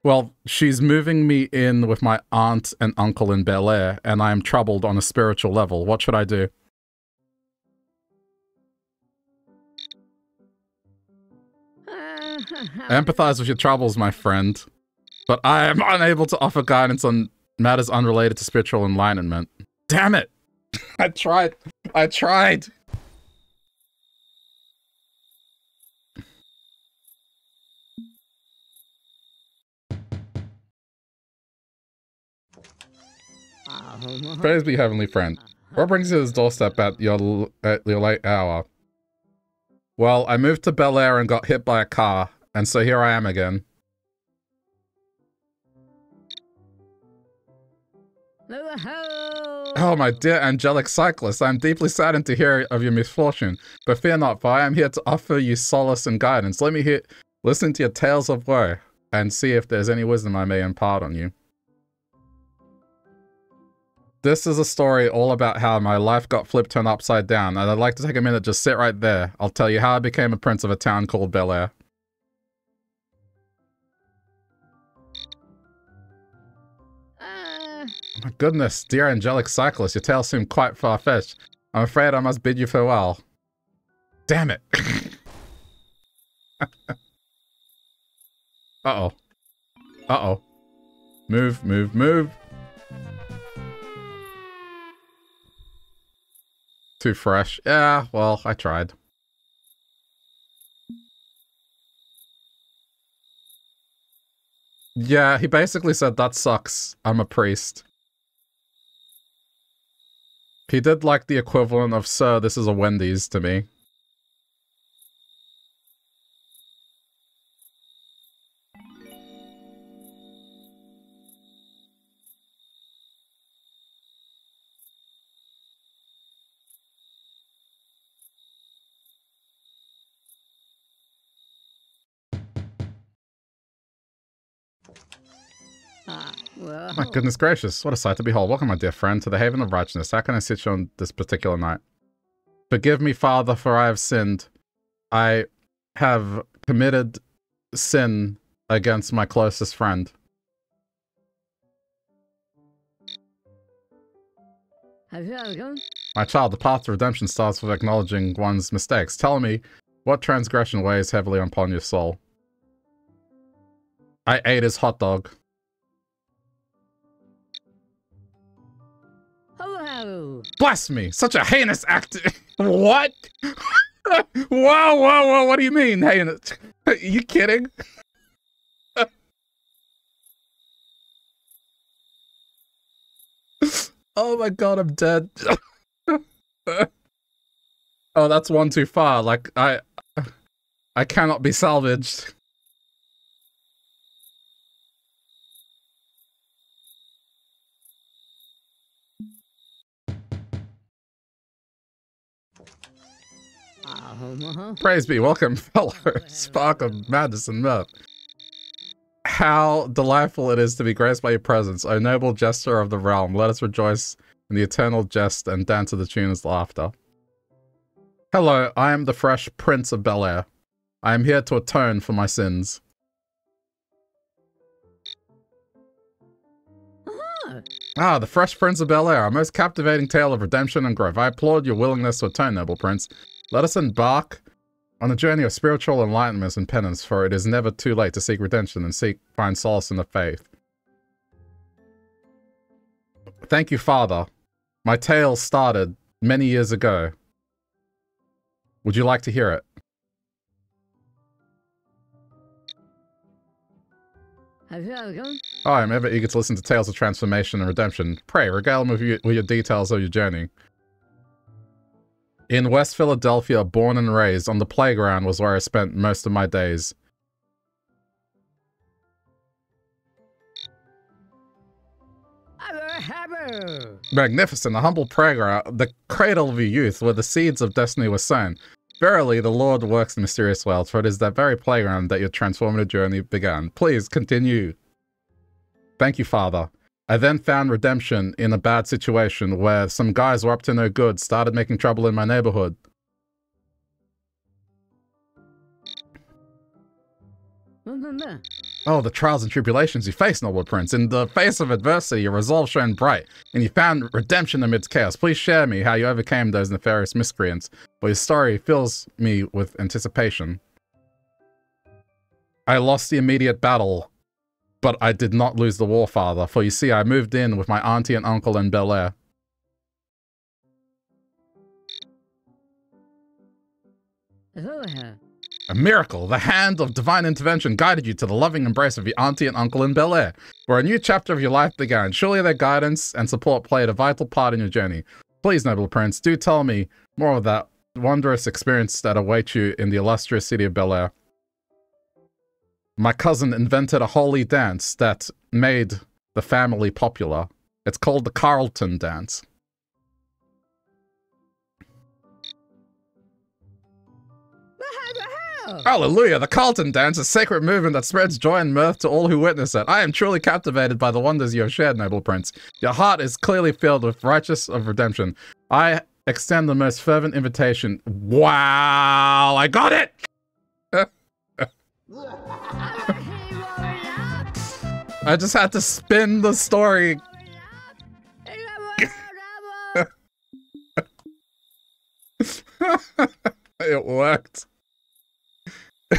Well, she's moving me in with my aunt and uncle in Bel Air, and I am troubled on a spiritual level. What should I do? I [laughs] empathize with your troubles, my friend, but I am unable to offer guidance on matters unrelated to spiritual enlightenment. Damn it! [laughs] I tried. I tried. Praise be heavenly friend. What brings you to this doorstep at your, at your late hour? Well, I moved to Bel Air and got hit by a car, and so here I am again. Oh, my dear angelic cyclist, I am deeply saddened to hear of your misfortune, but fear not, for I am here to offer you solace and guidance. Let me hear, listen to your tales of woe, and see if there's any wisdom I may impart on you. This is a story all about how my life got flipped turned upside down, and I'd like to take a minute just sit right there. I'll tell you how I became a prince of a town called Bel Air. Uh... My goodness, dear angelic cyclist, your tale seemed quite far-fetched. I'm afraid I must bid you farewell. Damn it! [laughs] Uh-oh. Uh-oh. Move, move, move. Too fresh. Yeah, well, I tried. Yeah, he basically said, that sucks. I'm a priest. He did like the equivalent of, sir, this is a Wendy's to me. My goodness gracious, what a sight to behold. Welcome, my dear friend, to the haven of righteousness. How can I sit you on this particular night? Forgive me, Father, for I have sinned. I have committed sin against my closest friend. My child, the path to redemption starts with acknowledging one's mistakes. Tell me, what transgression weighs heavily upon your soul? I ate his hot dog. Hello. me! Such a heinous act! [laughs] what? [laughs] whoa, whoa, whoa, what do you mean, heinous? [laughs] Are you kidding? oh my god, I'm dead. oh, that's one too far. Like, I... I cannot be salvaged. Praise be, welcome, [laughs] fellow spark of madness and mirth. How delightful it is to be graced by your presence, O noble jester of the realm. Let us rejoice in the eternal jest and dance to the tune's laughter. Hello, I am the fresh Prince of Bel Air. I am here to atone for my sins. Ah, the Fresh Prince of Bel Air, a most captivating tale of redemption and growth. I applaud your willingness to atone, noble prince. Let us embark on a journey of spiritual enlightenment and penance, for it is never too late to seek redemption and seek find solace in the faith. Thank you, Father. My tale started many years ago. Would you like to hear it? Oh, I'm ever eager to listen to tales of transformation and redemption. Pray, regale me with your, with your details of your journey. In West Philadelphia, born and raised, on the playground was where I spent most of my days. Magnificent, a humble playground, the cradle of your youth, where the seeds of destiny were sown. Verily, the Lord works in mysterious worlds, for it is that very playground that your transformative journey began. Please, continue. Thank you, Father. I then found redemption in a bad situation where some guys were up to no good, started making trouble in my neighborhood. [laughs] Oh, the trials and tribulations you face, noble prince. In the face of adversity, your resolve shone bright, and you found redemption amidst chaos. Please share me how you overcame those nefarious miscreants, for your story fills me with anticipation. I lost the immediate battle, but I did not lose the war, father, for you see, I moved in with my auntie and uncle in Bel Air. Uh-huh. A miracle! The hand of divine intervention guided you to the loving embrace of your auntie and uncle in Bel Air, where a new chapter of your life began. Surely their guidance and support played a vital part in your journey. Please, noble prince, do tell me more of that wondrous experience that awaits you in the illustrious city of Bel Air my cousin invented a holy dance that made the family popular. It's called the Carlton dance. Hallelujah! The Carlton dance, is a sacred movement that spreads joy and mirth to all who witness it. I am truly captivated by the wonders you have shared, noble prince. Your heart is clearly filled with righteous of redemption. I extend the most fervent invitation. Wow! I got it! [laughs] I just had to spin the story. [laughs] it worked. [laughs]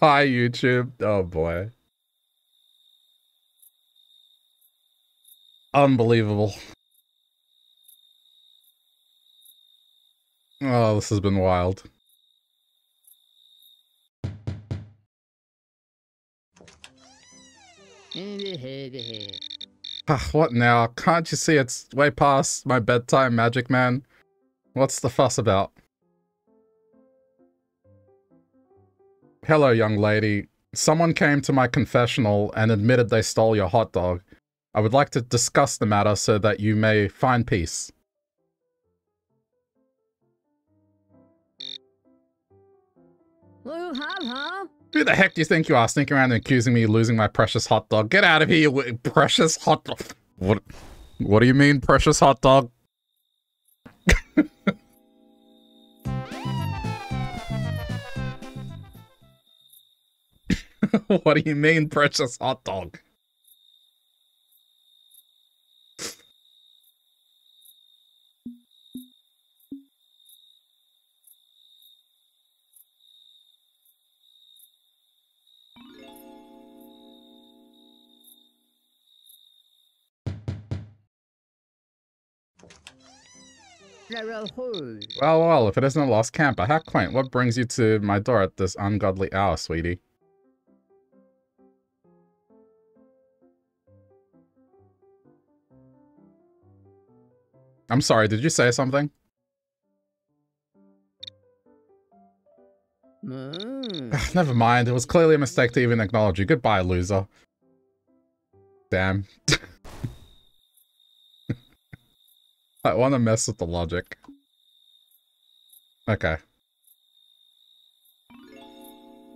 Hi, YouTube. Oh, boy. Unbelievable. Oh, this has been wild. Ah, what now? Can't you see it's way past my bedtime, Magic Man? What's the fuss about? Hello, young lady. Someone came to my confessional and admitted they stole your hot dog. I would like to discuss the matter so that you may find peace. Who the heck do you think you are, sneaking around and accusing me of losing my precious hot dog? Get out of here, you precious hot dog. What, what do you mean, precious hot dog? [laughs] what do you mean, precious hot dog? Well, well, if it isn't a lost camper, how quaint. What brings you to my door at this ungodly hour, sweetie? I'm sorry, did you say something? Mm. [sighs] Never mind, it was clearly a mistake to even acknowledge you. Goodbye, loser. Damn. [laughs] I want to mess with the logic. Okay.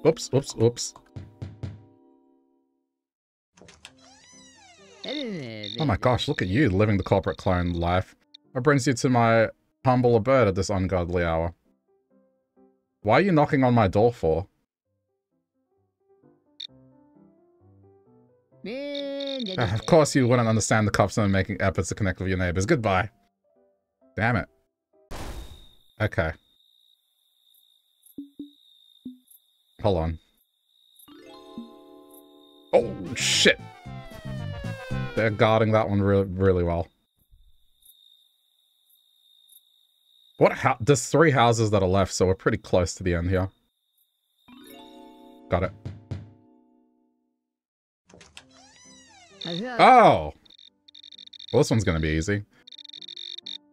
Oops, oops, oops. Oh my gosh, look at you living the corporate clone life. What brings you to my humble abode at this ungodly hour? Why are you knocking on my door for? Uh, of course you wouldn't understand the cops are making efforts to connect with your neighbors. Goodbye. Damn it. Okay. Hold on. Oh, shit. They're guarding that one really, really well. What how there's three houses that are left, so we're pretty close to the end here. Got it. Oh! Well, this one's gonna be easy.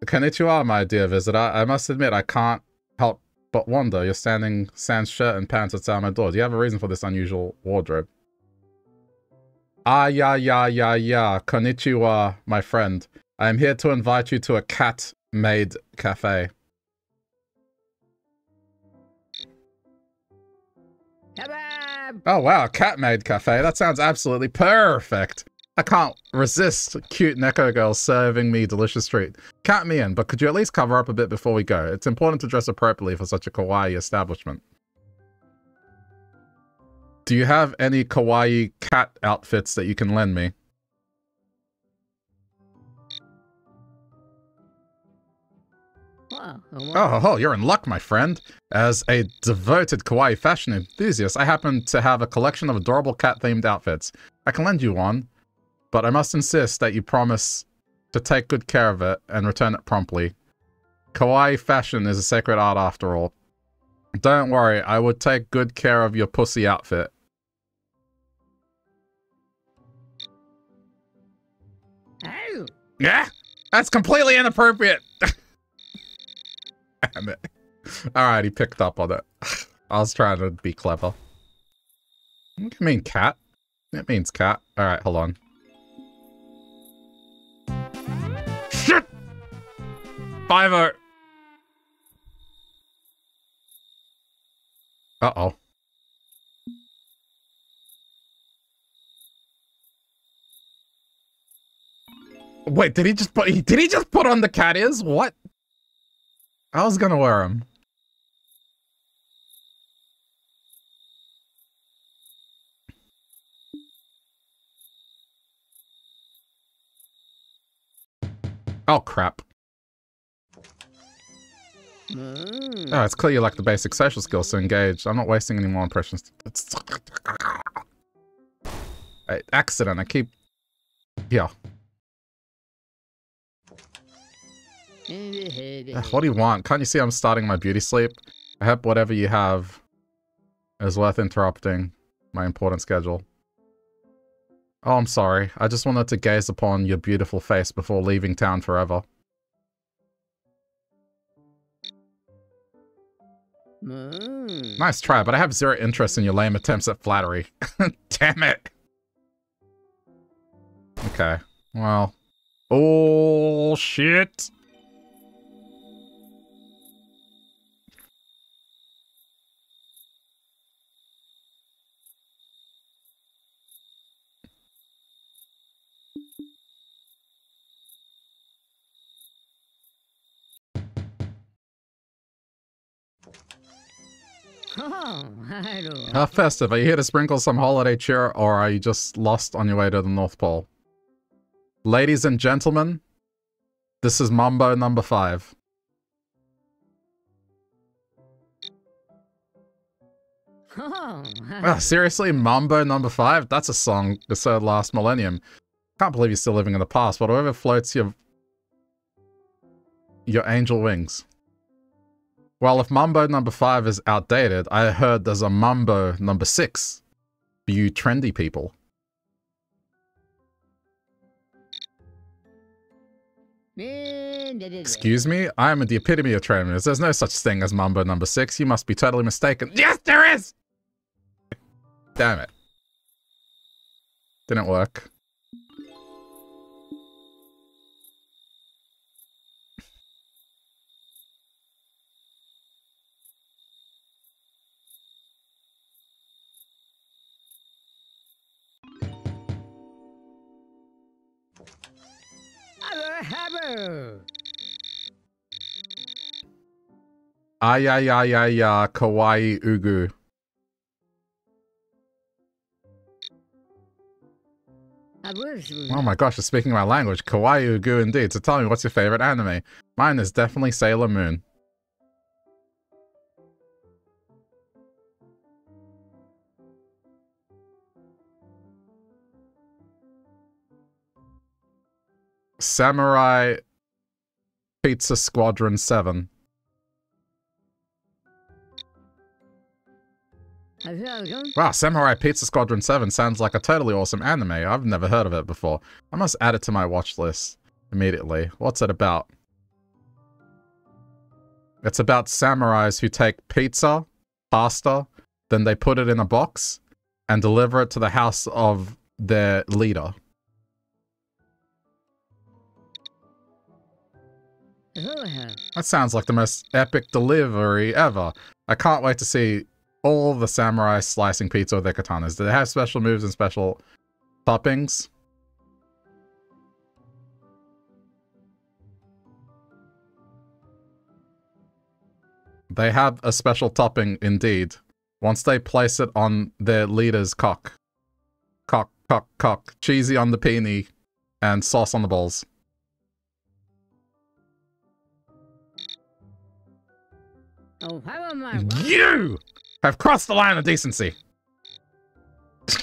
Konnichiwa, my dear visitor. I must admit, I can't help but wonder. You're standing sans shirt and pants outside my door. Do you have a reason for this unusual wardrobe? Ah, yeah, yeah, yeah, yeah. Konnichiwa, my friend. I am here to invite you to a cat Maid Cafe. Oh wow, Cat Maid Cafe. That sounds absolutely perfect. I can't resist cute Neko girls serving me delicious treat. Count me in, but could you at least cover up a bit before we go? It's important to dress appropriately for such a kawaii establishment. Do you have any kawaii cat outfits that you can lend me? Oh, oh, you're in luck, my friend. As a devoted kawaii fashion enthusiast, I happen to have a collection of adorable cat-themed outfits. I can lend you one, but I must insist that you promise to take good care of it and return it promptly. Kawaii fashion is a sacred art after all. Don't worry, I would take good care of your pussy outfit. Oh. Yeah? That's completely inappropriate! [laughs] Damn it. Alright, he picked up on it. I was trying to be clever. What do you mean cat? It means cat. Alright, hold on. Fiver! Uh-oh. Wait, did he just put- did he just put on the cat ears? What? I was gonna wear them. Oh, crap. Oh, it's clear you lack the basic social skills to engage. I'm not wasting any more impressions. It's... accident, I keep... Yeah. what do you want? Can't you see I'm starting my beauty sleep? I hope whatever you have is worth interrupting my important schedule. Oh, I'm sorry. I just wanted to gaze upon your beautiful face before leaving town forever. Mm. Nice try, but I have zero interest in your lame attempts at flattery. [laughs] Damn it! Okay, well... Oh, shit! How festive. Are you here to sprinkle some holiday cheer, or are you just lost on your way to the North Pole? Ladies and gentlemen, this is Mambo number five. Oh, Ah, seriously, Mambo number five? That's a song that's heard last millennium. Can't believe you're still living in the past, but whoever floats your your angel wings. Well, if Mambo number five is outdated, I heard there's a Mambo number six you trendy people. Excuse me? I am the epitome of trendiness. There's no such thing as Mambo number six. You must be totally mistaken. Yes, there is! Damn it. Didn't work. Ay ay ay ay ay kawaii ugu. Oh my gosh, you're speaking my language. Kawaii ugu indeed. So tell me, what's your favorite anime? Mine is definitely Sailor Moon. Samurai Pizza Squadron 7. Wow, Samurai Pizza Squadron 7 sounds like a totally awesome anime. I've never heard of it before. I must add it to my watch list immediately. What's it about? It's about samurais who take pizza, pasta, then they put it in a box and deliver it to the house of their leader. That sounds like the most epic delivery ever. I can't wait to see all the samurai slicing pizza with their katanas. Do they have special moves and special toppings? They have a special topping indeed. Once they place it on their leader's cock. Cock, cock, cock. Cheesy on the peony and sauce on the balls. Oh, how am I? You have crossed the line of decency. [laughs]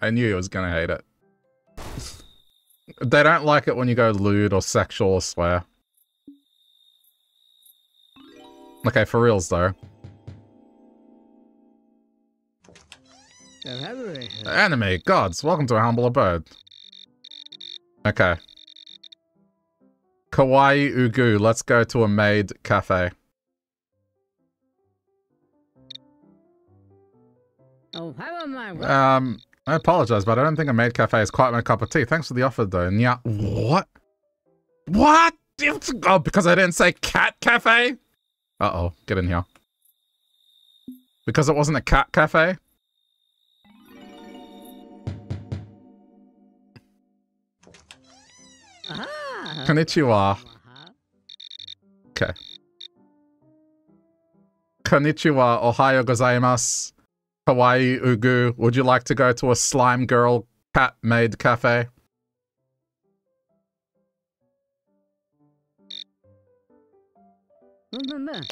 I knew he was gonna hate it. They don't like it when you go lewd or sexual or swear. Okay, for reals though. Anime, gods, welcome to a humble abode. Okay. Kawaii Ugu, let's go to a maid cafe. Oh, how am I? Um, I apologize, but I don't think a maid cafe is quite my cup of tea. Thanks for the offer, though. And yeah, What? What? Oh, because I didn't say cat cafe? Uh-oh. Get in here. Because it wasn't a cat cafe? Ah. Konnichiwa. Okay. Konnichiwa. Ohayo gozaimasu. Hawaii Ugu, would you like to go to a slime girl cat maid cafe?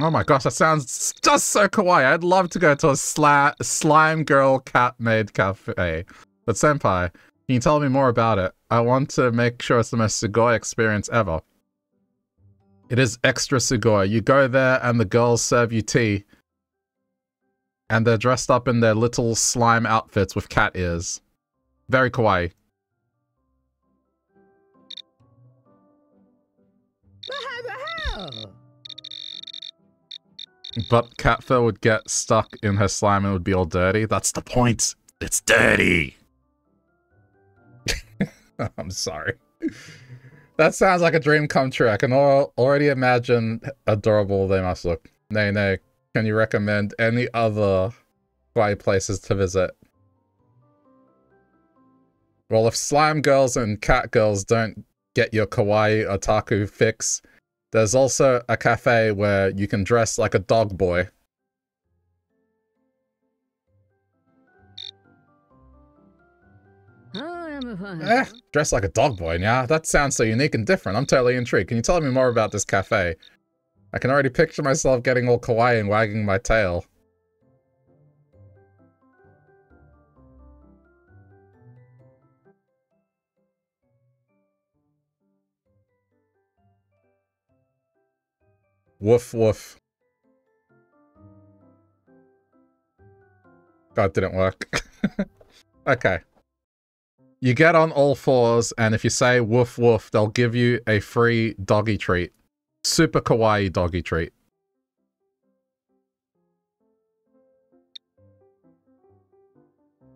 Oh my gosh, that sounds just so kawaii. I'd love to go to a sla slime girl cat maid cafe. But senpai, can you tell me more about it? I want to make sure it's the most Sugoi experience ever. It is extra Sugoi. You go there and the girls serve you tea and they're dressed up in their little slime outfits with cat ears. Very kawaii. But cat fur would get stuck in her slime and it would be all dirty. That's the point. It's dirty. [laughs] I'm sorry. That sounds like a dream come true. I can al already imagine adorable they must look. Nay, nay. Can you recommend any other kawaii places to visit? Well, if slime girls and cat girls don't get your kawaii otaku fix, there's also a cafe where you can dress like a dog boy. [laughs] Eh, dress like a dog boy, yeah? That sounds so unique and different. I'm totally intrigued. Can you tell me more about this cafe? I can already picture myself getting all kawaii and wagging my tail. Woof woof. That didn't work. [laughs] okay. You get on all fours, and if you say woof woof, they'll give you a free doggy treat. Super kawaii doggy treat.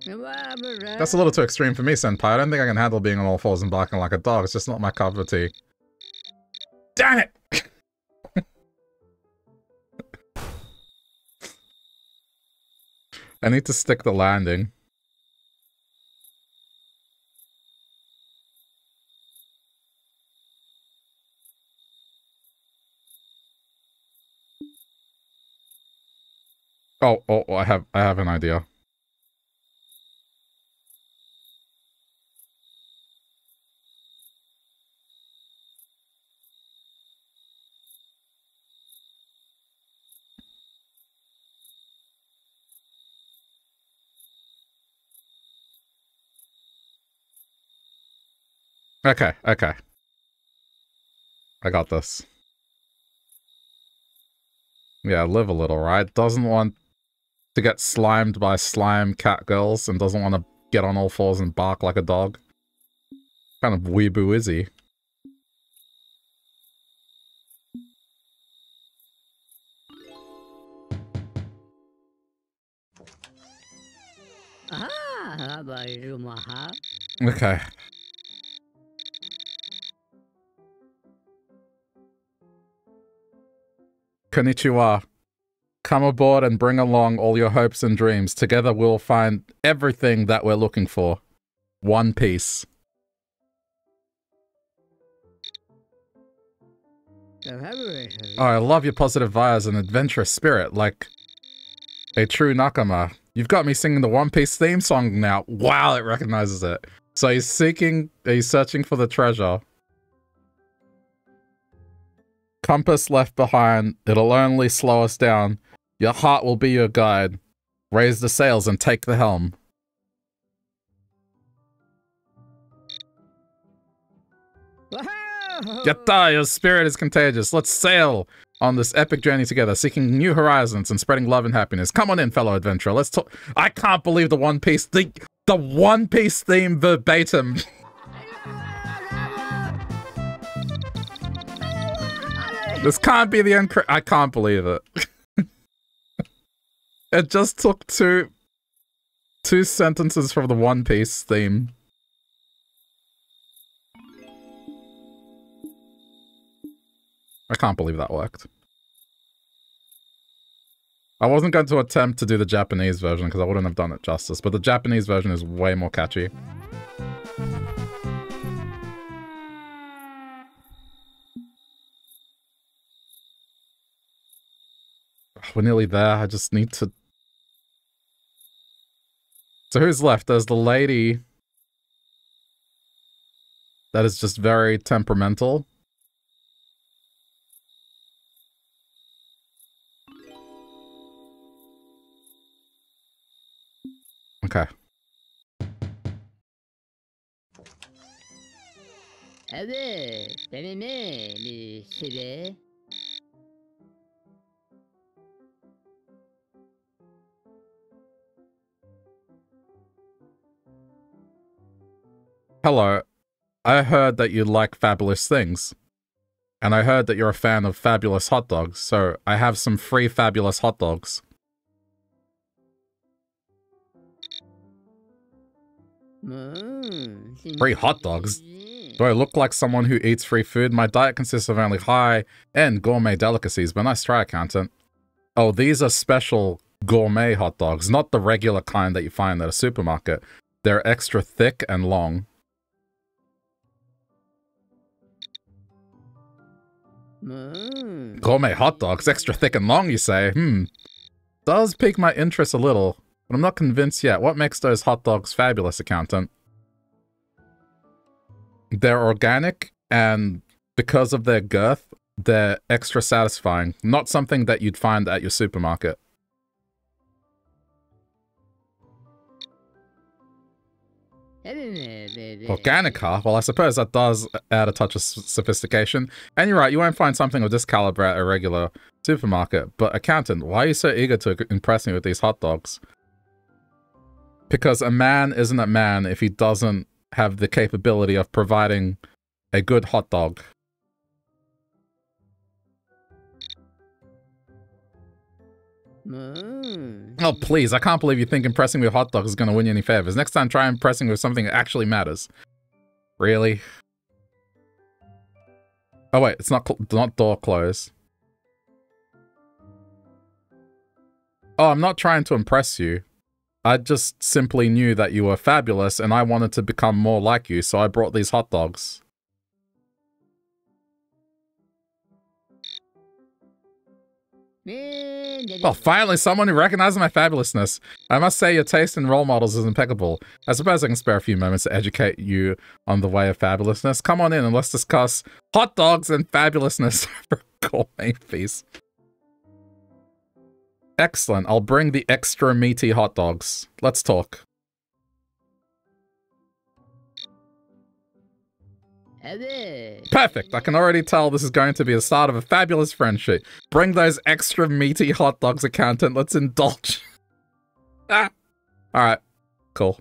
That's a little too extreme for me, Senpai. I don't think I can handle being on all fours and barking like a dog. It's just not my cup of tea. Damn it! [laughs] I need to stick the landing. Oh, oh, I have, I have an idea. Okay, okay. I got this. Yeah, live a little, right? Doesn't want to get slimed by slime cat girls and doesn't want to get on all fours and bark like a dog. Kind of weeaboo is ah, he? Okay. Konnichiwa. Come aboard and bring along all your hopes and dreams. Together we'll find everything that we're looking for. One Piece. Oh, I love your positive vibes and adventurous spirit, like a true Nakama. You've got me singing the One Piece theme song now. Wow, it recognizes it. So he's seeking, he's searching for the treasure. Compass left behind, it'll only slow us down. Your heart will be your guide. Raise the sails and take the helm. Yatta, your spirit is contagious. Let's sail on this epic journey together, seeking new horizons and spreading love and happiness. Come on in, fellow adventurer. Let's talk. I can't believe the One Piece, the, the One Piece theme verbatim. this can't be the end. I can't believe it. [laughs] It just took two two sentences from the One Piece theme. I can't believe that worked. I wasn't going to attempt to do the Japanese version because I wouldn't have done it justice, but the Japanese version is way more catchy. We're nearly there. I just need to... So who's left? There's the lady that is just very temperamental. Okay. Hello. I heard that you like fabulous things. And I heard that you're a fan of fabulous hot dogs, so I have some free fabulous hot dogs. Mm. Free hot dogs? Do I look like someone who eats free food? My diet consists of only high-end gourmet delicacies, but nice try, accountant. Oh, these are special gourmet hot dogs, not the regular kind that you find at a supermarket. They're extra thick and long. Gourmet hot dogs, extra thick and long, you say? Hmm. Does pique my interest a little, but I'm not convinced yet. What makes those hot dogs fabulous, accountant? They're organic, and because of their girth, they're extra satisfying. Not something that you'd find at your supermarket. Organic, huh? Well, I suppose that does add a touch of sophistication. And you're right, you won't find something of this caliber at a regular supermarket. But, accountant, why are you so eager to impress me with these hot dogs? Because a man isn't a man if he doesn't have the capability of providing a good hot dog. Hmm. Oh, please. I can't believe you think impressing with hot dogs is going to win you any favors. Next time, try impressing with something that actually matters. Really? Oh, wait. It's not, not door closed. Oh, I'm not trying to impress you. I just simply knew that you were fabulous and I wanted to become more like you, so I brought these hot dogs. Well, finally, someone who recognizes my fabulousness. I must say your taste in role models is impeccable. I suppose I can spare a few moments to educate you on the way of fabulousness. Come on in and let's discuss hot dogs and fabulousness [laughs] for gourmet feast. Excellent. I'll bring the extra meaty hot dogs. Let's talk. Perfect. I can already tell this is going to be the start of a fabulous friendship. Bring those extra meaty hot dogs, accountant. Let's indulge. [laughs] ah. All right. Cool.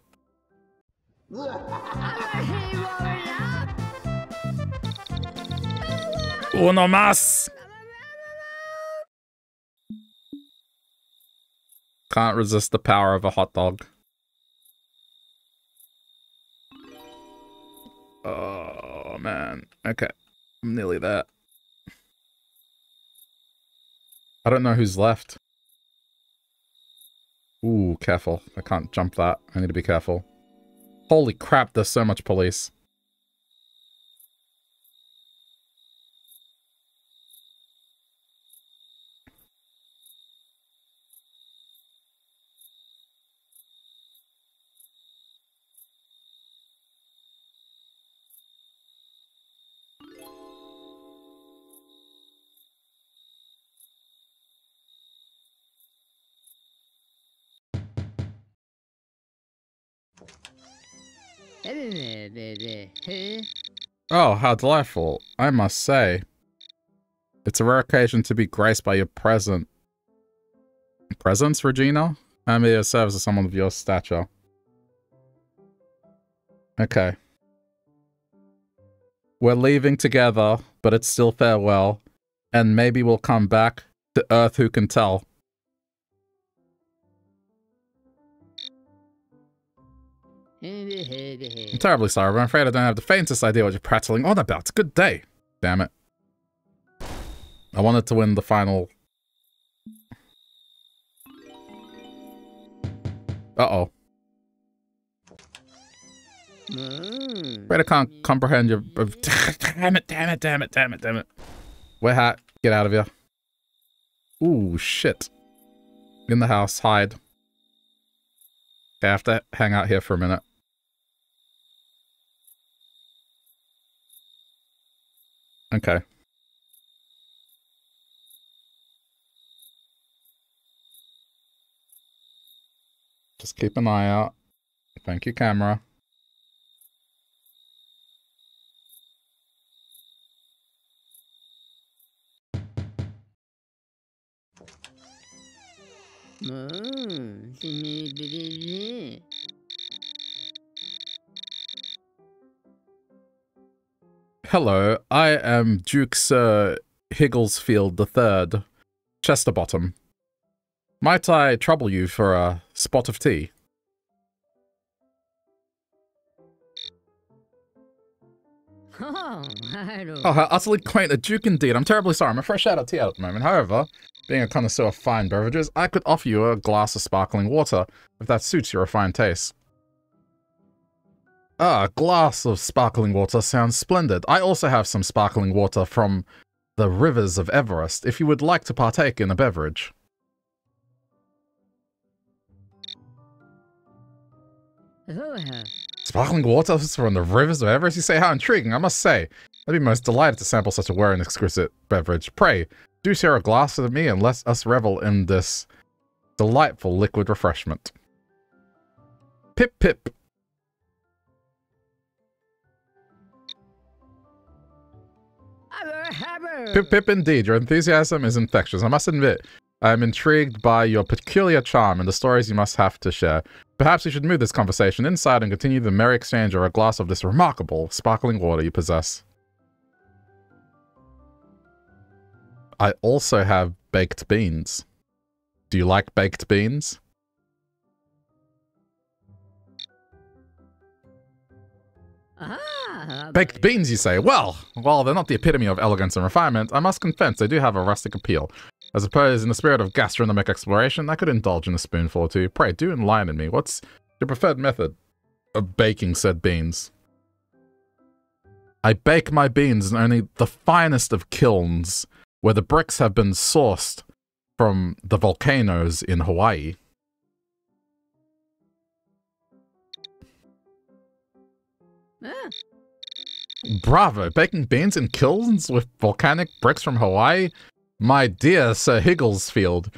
Uno más. Can't resist the power of a hot dog. Oh, man. Okay. I'm nearly there. I don't know who's left. Ooh, careful. I can't jump that. I need to be careful. Holy crap, there's so much police. Oh, how delightful, I must say. It's a rare occasion to be graced by your present. Presence, Regina? I mean, a service of someone of your stature. Okay. We're leaving together, but it's still farewell. And maybe we'll come back to Earth, who can tell. I'm terribly sorry, but I'm afraid I don't have the faintest idea what you're prattling on about. Good day. Damn it. I wanted to win the final... Uh-oh. Afraid I can't comprehend your... [laughs] Damn it, damn it, damn it, damn it, damn it. Wet hat, get out of here. Ooh, shit. In the house, hide. Okay, I have to hang out here for a minute. Okay. Just keep an eye out. Thank you, camera. Hello, I am Duke Sir Higglesfield III, Chesterbottom. Might I trouble you for a spot of tea? Oh. Oh, how utterly quaint a duke indeed. I'm terribly sorry. I'm a fresh out of tea at the moment. However, being a connoisseur of fine beverages, I could offer you a glass of sparkling water, if that suits your refined taste. Ah, a glass of sparkling water sounds splendid. I also have some sparkling water from the rivers of Everest, if you would like to partake in a beverage. Sparkling water from the rivers of Everest? You say how intriguing, I must say. I'd be most delighted to sample such a rare and exquisite beverage. Pray, do share a glass with me and let us revel in this delightful liquid refreshment. Pip pip. Pip pip indeed, your enthusiasm is infectious. I must admit, I am intrigued by your peculiar charm and the stories you must have to share. Perhaps we should move this conversation inside and continue the merry exchange over a glass of this remarkable sparkling water you possess. I also have baked beans. Do you like baked beans? Ah, Baked beans, you say? Well, while they're not the epitome of elegance and refinement, I must confess they do have a rustic appeal. I suppose, in the spirit of gastronomic exploration, I could indulge in a spoonful or two. Pray, do enlighten me. What's your preferred method of baking said beans? I bake my beans in only the finest of kilns, where the bricks have been sourced from the volcanoes in Hawaii. Bravo! Baking beans in kilns with volcanic bricks from Hawaii? My dear Sir Higglesfield,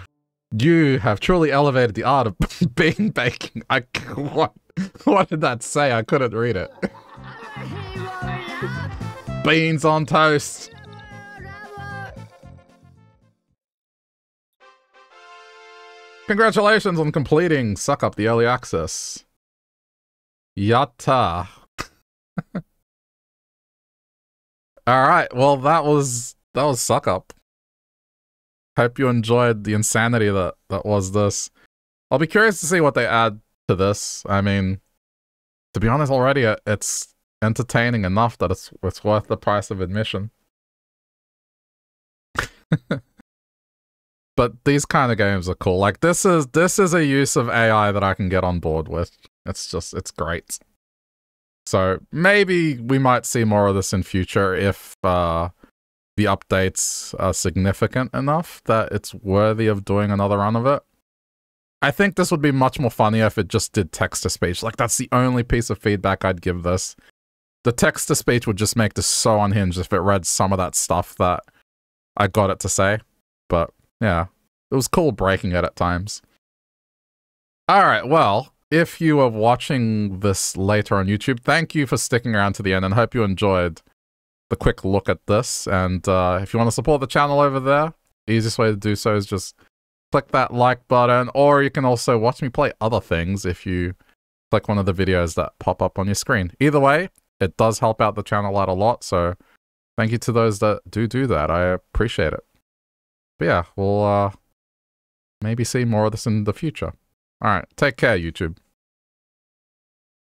you have truly elevated the art of [laughs] bean baking. I what, what did that say? I couldn't read it. Beans on toast. Congratulations on completing Suck Up the Early Access. Yatta. [laughs] Alright, well that was that was Suck Up. Hope you enjoyed the insanity that, that was this. I'll be curious to see what they add to this. I mean, to be honest, already uh, it's entertaining enough that it's it's worth the price of admission. [laughs] but these kind of games are cool. Like this is this is a use of AI that I can get on board with. It's just it's great. So maybe we might see more of this in future if uh, the updates are significant enough that it's worthy of doing another run of it. I think this would be much more funny if it just did text to speech. Like that's the only piece of feedback I'd give this. The text to speech would just make this so unhinged if it read some of that stuff that I got it to say. But yeah, it was cool breaking it at times. All right, well, if you are watching this later on YouTube, thank you for sticking around to the end and hope you enjoyed the quick look at this. And uh, if you want to support the channel over there, the easiest way to do so is just click that like button, or you can also watch me play other things if you click one of the videos that pop up on your screen. Either way, it does help out the channel out a lot, so thank you to those that do do that. I appreciate it. But yeah, we'll uh, maybe see more of this in the future. All right, take care, YouTube.